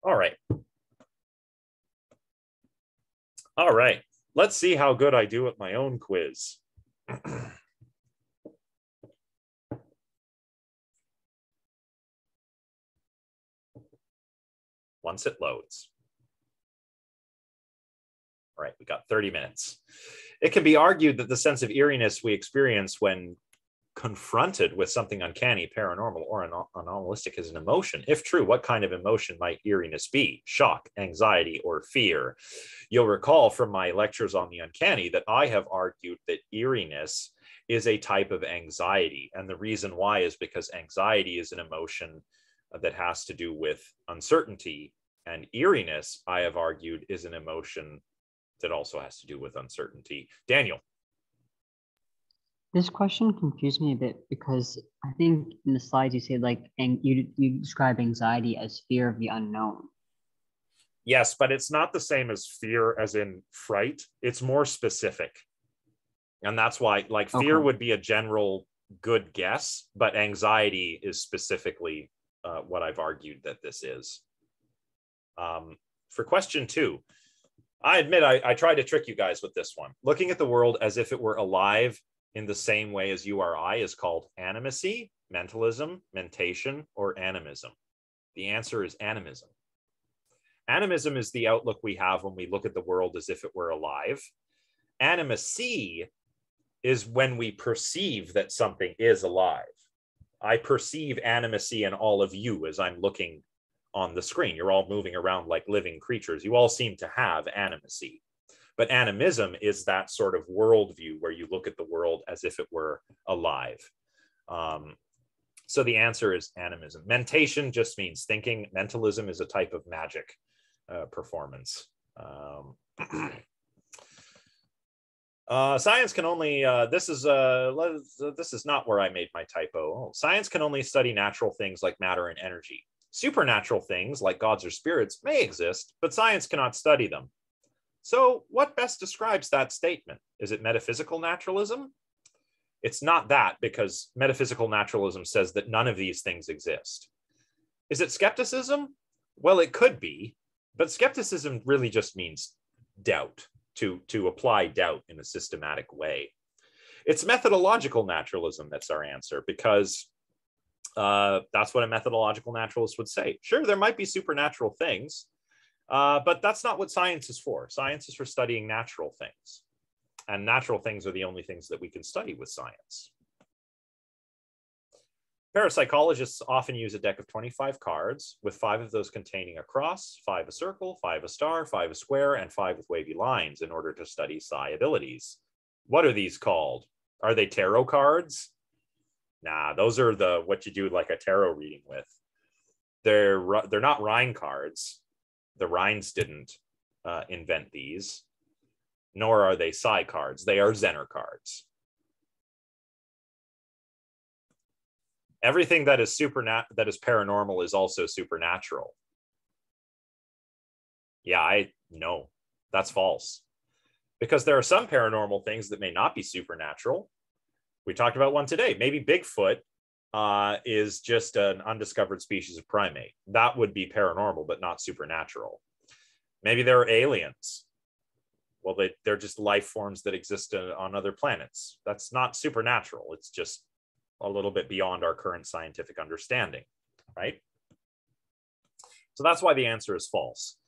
All right. All right. Let's see how good I do at my own quiz. Once it loads. All right, we got 30 minutes. It can be argued that the sense of eeriness we experience when confronted with something uncanny, paranormal, or anom- anomalistic is an emotion. If true, what kind of emotion might eeriness be? Shock, anxiety, or fear? You'll recall from my lectures on the uncanny that I have argued that eeriness is a type of anxiety. And the reason why is because anxiety is an emotion that has to do with uncertainty. And eeriness, I have argued, is an emotion that also has to do with uncertainty. Daniel.
This question confused me a bit because I think in the slides you say like, and you you describe anxiety as fear of the unknown.
Yes, but it's not the same as fear as in fright. It's more specific. And that's why, like, fear
Okay.
would be a general good guess, but anxiety is specifically uh, what I've argued that this is. Um, for question two, I admit I, I tried to trick you guys with this one. Looking at the world as if it were alive in the same way as URI is called animacy, mentalism, mentation, or animism. The answer is animism. Animism is the outlook we have when we look at the world as if it were alive. Animacy is when we perceive that something is alive. I perceive animacy in all of you as I'm looking on the screen. You're all moving around like living creatures. You all seem to have animacy. But animism is that sort of worldview where you look at the world as if it were alive. Um, so the answer is animism. Mentation just means thinking. Mentalism is a type of magic uh, performance. Um, uh, science can only. Uh, this is uh, uh, this is not where I made my typo. Oh, science can only study natural things like matter and energy. Supernatural things like gods or spirits may exist, but science cannot study them. So, what best describes that statement? Is it metaphysical naturalism? It's not that because metaphysical naturalism says that none of these things exist. Is it skepticism? Well, it could be, but skepticism really just means doubt, to, to apply doubt in a systematic way. It's methodological naturalism that's our answer because uh, that's what a methodological naturalist would say. Sure, there might be supernatural things, uh, but that's not what science is for. Science is for studying natural things. And natural things are the only things that we can study with science. Parapsychologists often use a deck of 25 cards, with five of those containing a cross, five a circle, five a star, five a square, and five with wavy lines in order to study psi abilities. What are these called? Are they tarot cards? Nah, those are the what you do like a tarot reading with. They're they're not Rhine cards. The Rhines didn't uh, invent these, nor are they psi cards. They are Zener cards. everything that is supernat that is paranormal is also supernatural. Yeah, I know that's false. Because there are some paranormal things that may not be supernatural. We talked about one today. Maybe Bigfoot uh, is just an undiscovered species of primate. That would be paranormal, but not supernatural. Maybe there are aliens. Well, they, they're just life forms that exist on other planets. That's not supernatural. It's just a little bit beyond our current scientific understanding, right? So that's why the answer is false.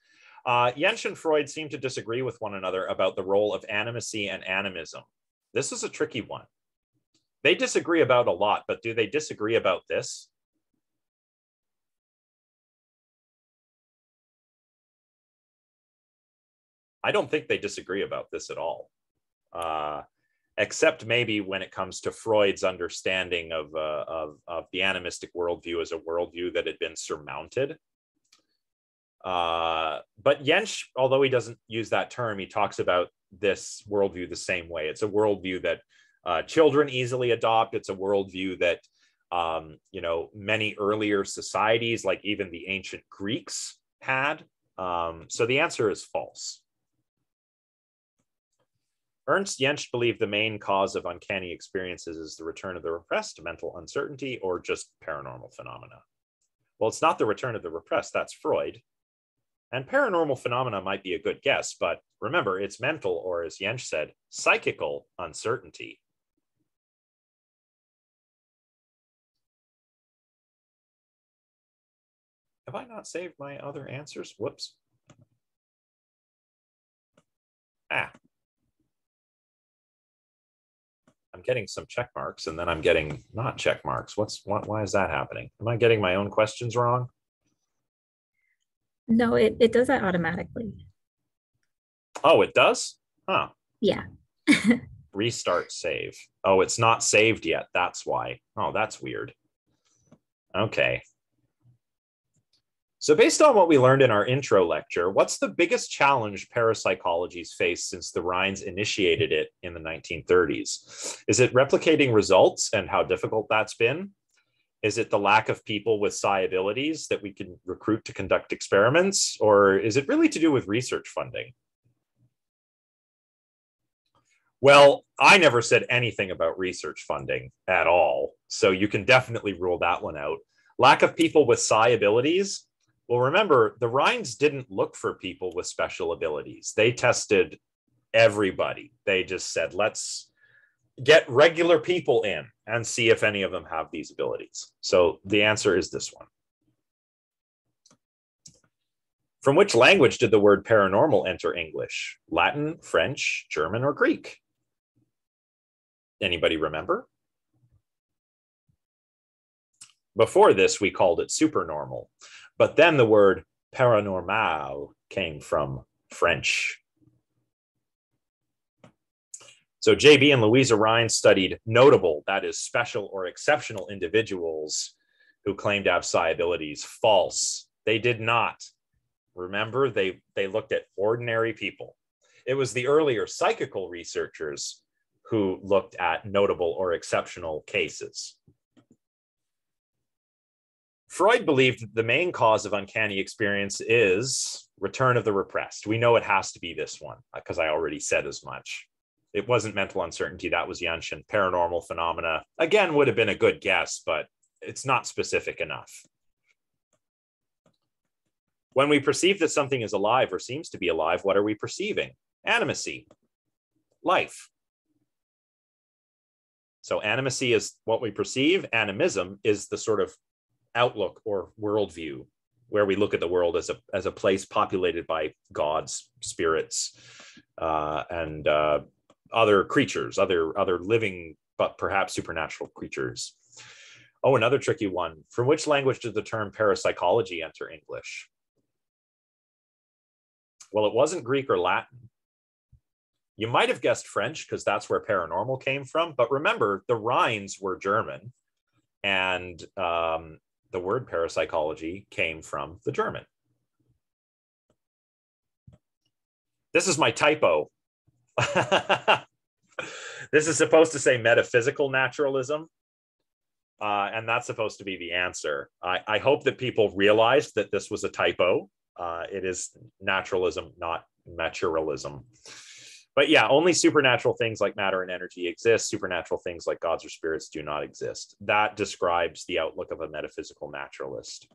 Uh, and Freud seem to disagree with one another about the role of animacy and animism. This is a tricky one. They disagree about a lot, but do they disagree about this? I don't think they disagree about this at all. Uh, except maybe when it comes to Freud's understanding of, uh, of, of, the animistic worldview as a worldview that had been surmounted. Uh, but Jentsch, although he doesn't use that term, he talks about this worldview the same way. It's a worldview that uh, children easily adopt. It's a worldview that um, you know many earlier societies, like even the ancient Greeks, had. Um, so the answer is false. Ernst Jentsch believed the main cause of uncanny experiences is the return of the repressed, mental uncertainty, or just paranormal phenomena. Well, it's not the return of the repressed, that's Freud. And paranormal phenomena might be a good guess, but remember, it's mental, or as Jentsch said, psychical uncertainty. Have I not saved my other answers? Whoops. Ah, I'm getting some check marks and then I'm getting not check marks. What's what? Why is that happening? Am I getting my own questions wrong?
No, it, it does that automatically.
Oh, it does? Huh.
Yeah.
Restart save. Oh, it's not saved yet. That's why. Oh, that's weird. Okay. So, based on what we learned in our intro lecture, what's the biggest challenge parapsychology's faced since the Rhines initiated it in the 1930s? Is it replicating results and how difficult that's been? Is it the lack of people with psi abilities that we can recruit to conduct experiments? Or is it really to do with research funding? Well, I never said anything about research funding at all. So you can definitely rule that one out. Lack of people with psi abilities well, remember, the Rhines didn't look for people with special abilities. They tested everybody. They just said, let's get regular people in and see if any of them have these abilities. So the answer is this one. From which language did the word paranormal enter English? Latin, French, German, or Greek? Anybody remember? Before this, we called it supernormal. But then the word paranormal came from French. So JB and Louisa Rhine studied notable, that is, special or exceptional individuals who claimed to have psi abilities. False. They did not. Remember, they, they looked at ordinary people. It was the earlier psychical researchers who looked at notable or exceptional cases. Freud believed that the main cause of uncanny experience is return of the repressed. We know it has to be this one because uh, I already said as much. it wasn't mental uncertainty. That was Jentsch. Paranormal phenomena, again, would have been a good guess, but it's not specific enough. When we perceive that something is alive or seems to be alive, what are we perceiving? Animacy, life. So animacy is what we perceive. Animism is the sort of outlook or worldview where we look at the world as a as a place populated by gods, spirits, uh, and uh, other creatures, other other living but perhaps supernatural creatures. Oh, another tricky one. From which language did the term parapsychology enter English? Well, it wasn't Greek or Latin. You might have guessed French because that's where paranormal came from. But remember, the Rhines were German, and um, the word parapsychology came from the German. This is my typo. this is supposed to say metaphysical naturalism. Uh, and that's supposed to be the answer. I, I, hope that people realized that this was a typo. Uh, it is naturalism, not materialism. But yeah, only supernatural things like matter and energy exist. Supernatural things like gods or spirits do not exist. That describes the outlook of a metaphysical naturalist.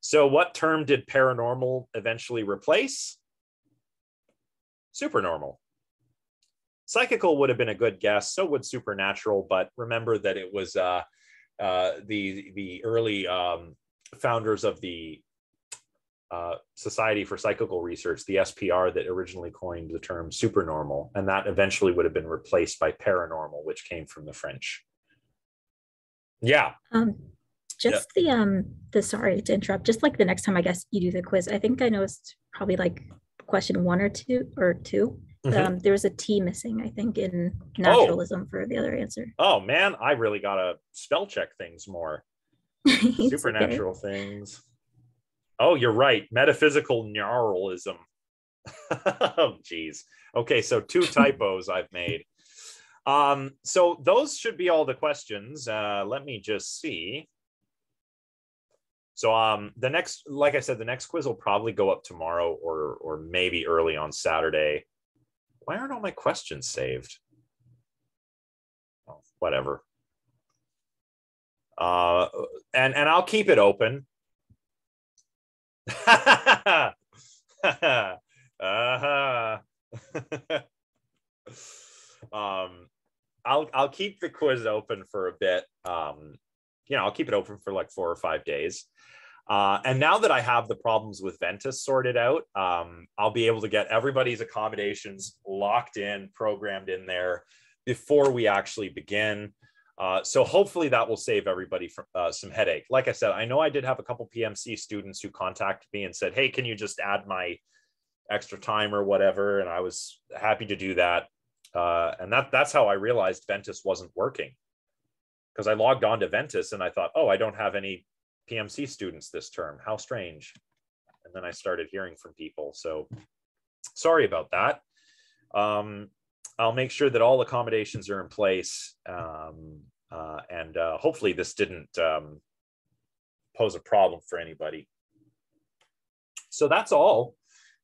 So, what term did paranormal eventually replace? Supernormal. Psychical would have been a good guess. So would supernatural, but remember that it was uh, uh, the the early um, founders of the uh, Society for Psychical Research, the SPR, that originally coined the term supernormal, and that eventually would have been replaced by paranormal, which came from the French. Yeah.
Um, just yeah. the um the sorry to interrupt. Just like the next time I guess you do the quiz, I think I noticed probably like question one or two or 2 mm-hmm. Um, there was a T missing, I think, in naturalism oh. for the other answer.
Oh man, I really gotta spell check things more. Supernatural okay. things. Oh, you're right. Metaphysical neuralism. oh, geez. Okay, so two typos I've made. Um, so those should be all the questions. Uh, let me just see. So um, the next, like I said, the next quiz will probably go up tomorrow or or maybe early on Saturday. Why aren't all my questions saved? Oh, whatever. Uh, and and I'll keep it open uh-huh. um, I'll I'll keep the quiz open for a bit. Um, you know, I'll keep it open for like four or five days. Uh, and now that I have the problems with Ventus sorted out, um, I'll be able to get everybody's accommodations locked in, programmed in there before we actually begin. Uh, so hopefully that will save everybody from uh, some headache. Like I said, I know I did have a couple PMC students who contacted me and said, "Hey, can you just add my extra time or whatever?" And I was happy to do that. Uh, and that that's how I realized Ventus wasn't working because I logged on to Ventus and I thought, "Oh, I don't have any PMC students this term. How strange." And then I started hearing from people. So sorry about that. Um, I'll make sure that all accommodations are in place. Um, uh, and uh, hopefully this didn't um, pose a problem for anybody. So that's all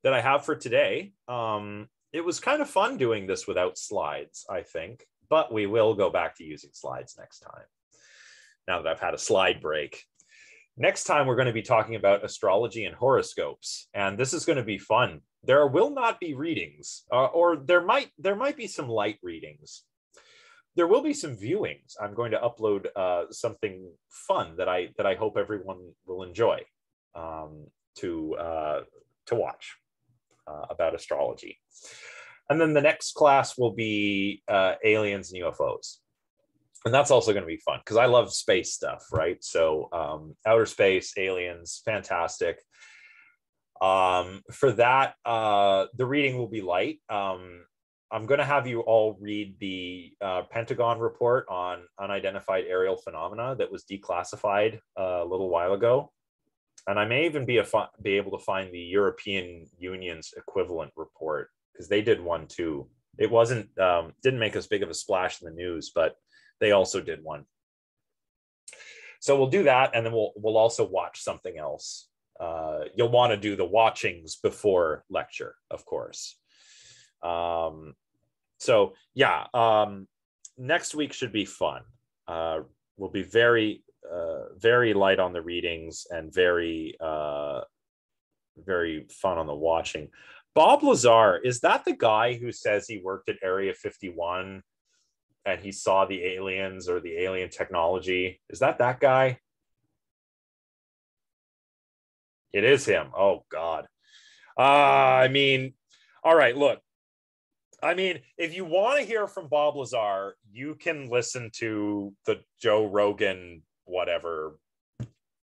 that I have for today. Um, it was kind of fun doing this without slides, I think, but we will go back to using slides next time. Now that I've had a slide break. Next time, we're going to be talking about astrology and horoscopes, and this is going to be fun there will not be readings, uh, or there might there might be some light readings. There will be some viewings. I'm going to upload uh, something fun that I that I hope everyone will enjoy um, to uh, to watch uh, about astrology. And then the next class will be uh, aliens and UFOs and that's also going to be fun because I love space stuff, right? So, um, outer space, aliens, fantastic. Um, for that, uh, the reading will be light. Um, I'm going to have you all read the uh, Pentagon report on unidentified aerial phenomena that was declassified uh, a little while ago. And I may even be, a be able to find the European Union's equivalent report because they did one too. It wasn't um, didn't make as big of a splash in the news, but they also did one. So we'll do that, and then we'll we'll also watch something else uh, you'll want to do the watchings before lecture, of course. Um, so yeah, um, next week should be fun. Uh, we'll be very, uh, very light on the readings and very, uh, very fun on the watching. Bob Lazar is that the guy who says he worked at Area 51 and he saw the aliens or the alien technology? Is that that guy? It is him. Oh God. Uh, I mean, all right. Look, I mean, if you want to hear from Bob Lazar, you can listen to the Joe Rogan, whatever,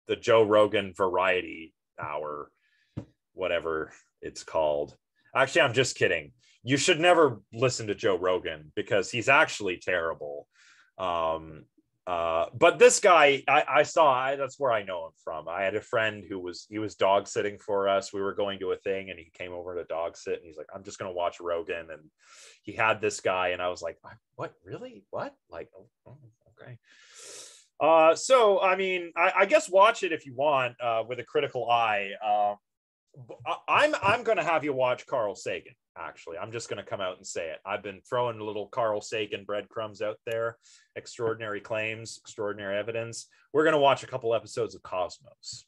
the Joe Rogan Variety Hour, whatever it's called. Actually, I'm just kidding. You should never listen to Joe Rogan because he's actually terrible. Um, uh, but this guy, I, I saw. I, that's where I know him from. I had a friend who was he was dog sitting for us. We were going to a thing, and he came over to dog sit, and he's like, "I'm just going to watch Rogan." And he had this guy, and I was like, "What? Really? What? Like, oh, oh, okay." Uh, so I mean, I, I, guess watch it if you want uh, with a critical eye. I'm I'm going to have you watch Carl Sagan actually. I'm just going to come out and say it. I've been throwing little Carl Sagan breadcrumbs out there, extraordinary claims, extraordinary evidence. We're going to watch a couple episodes of Cosmos,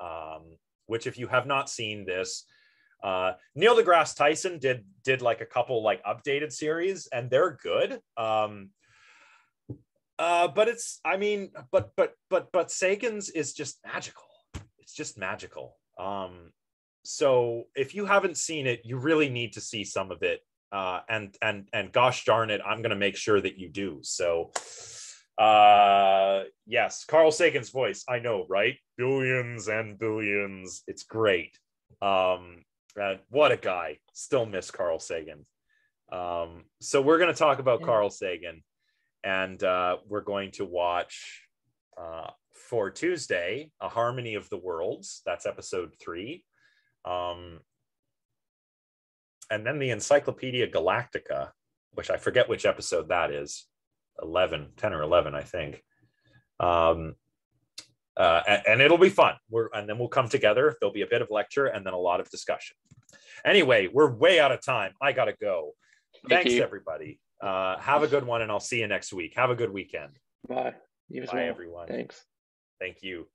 um, which, if you have not seen this, uh, Neil deGrasse Tyson did did like a couple like updated series, and they're good. Um, uh, but it's, I mean, but but but but Sagan's is just magical. It's just magical. Um, so if you haven't seen it you really need to see some of it. Uh, and and and gosh darn it i'm going to make sure that you do. So uh yes carl sagan's voice. I know right? Billions and billions. It's great. Um uh, what a guy. Still miss carl sagan. Um so we're going to talk about yeah. carl sagan. And uh we're going to watch uh for tuesday a harmony of the worlds that's episode three um, and then the Encyclopedia Galactica, which I forget which episode that is 11, 10 or 11, I think. Um, uh, and, and, it'll be fun. We're, and then we'll come together. There'll be a bit of lecture and then a lot of discussion. Anyway, we're way out of time. I got to go. Thank Thanks, you. everybody. Uh, have a good one, and I'll see you next week. Have a good weekend.
Bye.
Bye, well. everyone.
Thanks.
Thank you.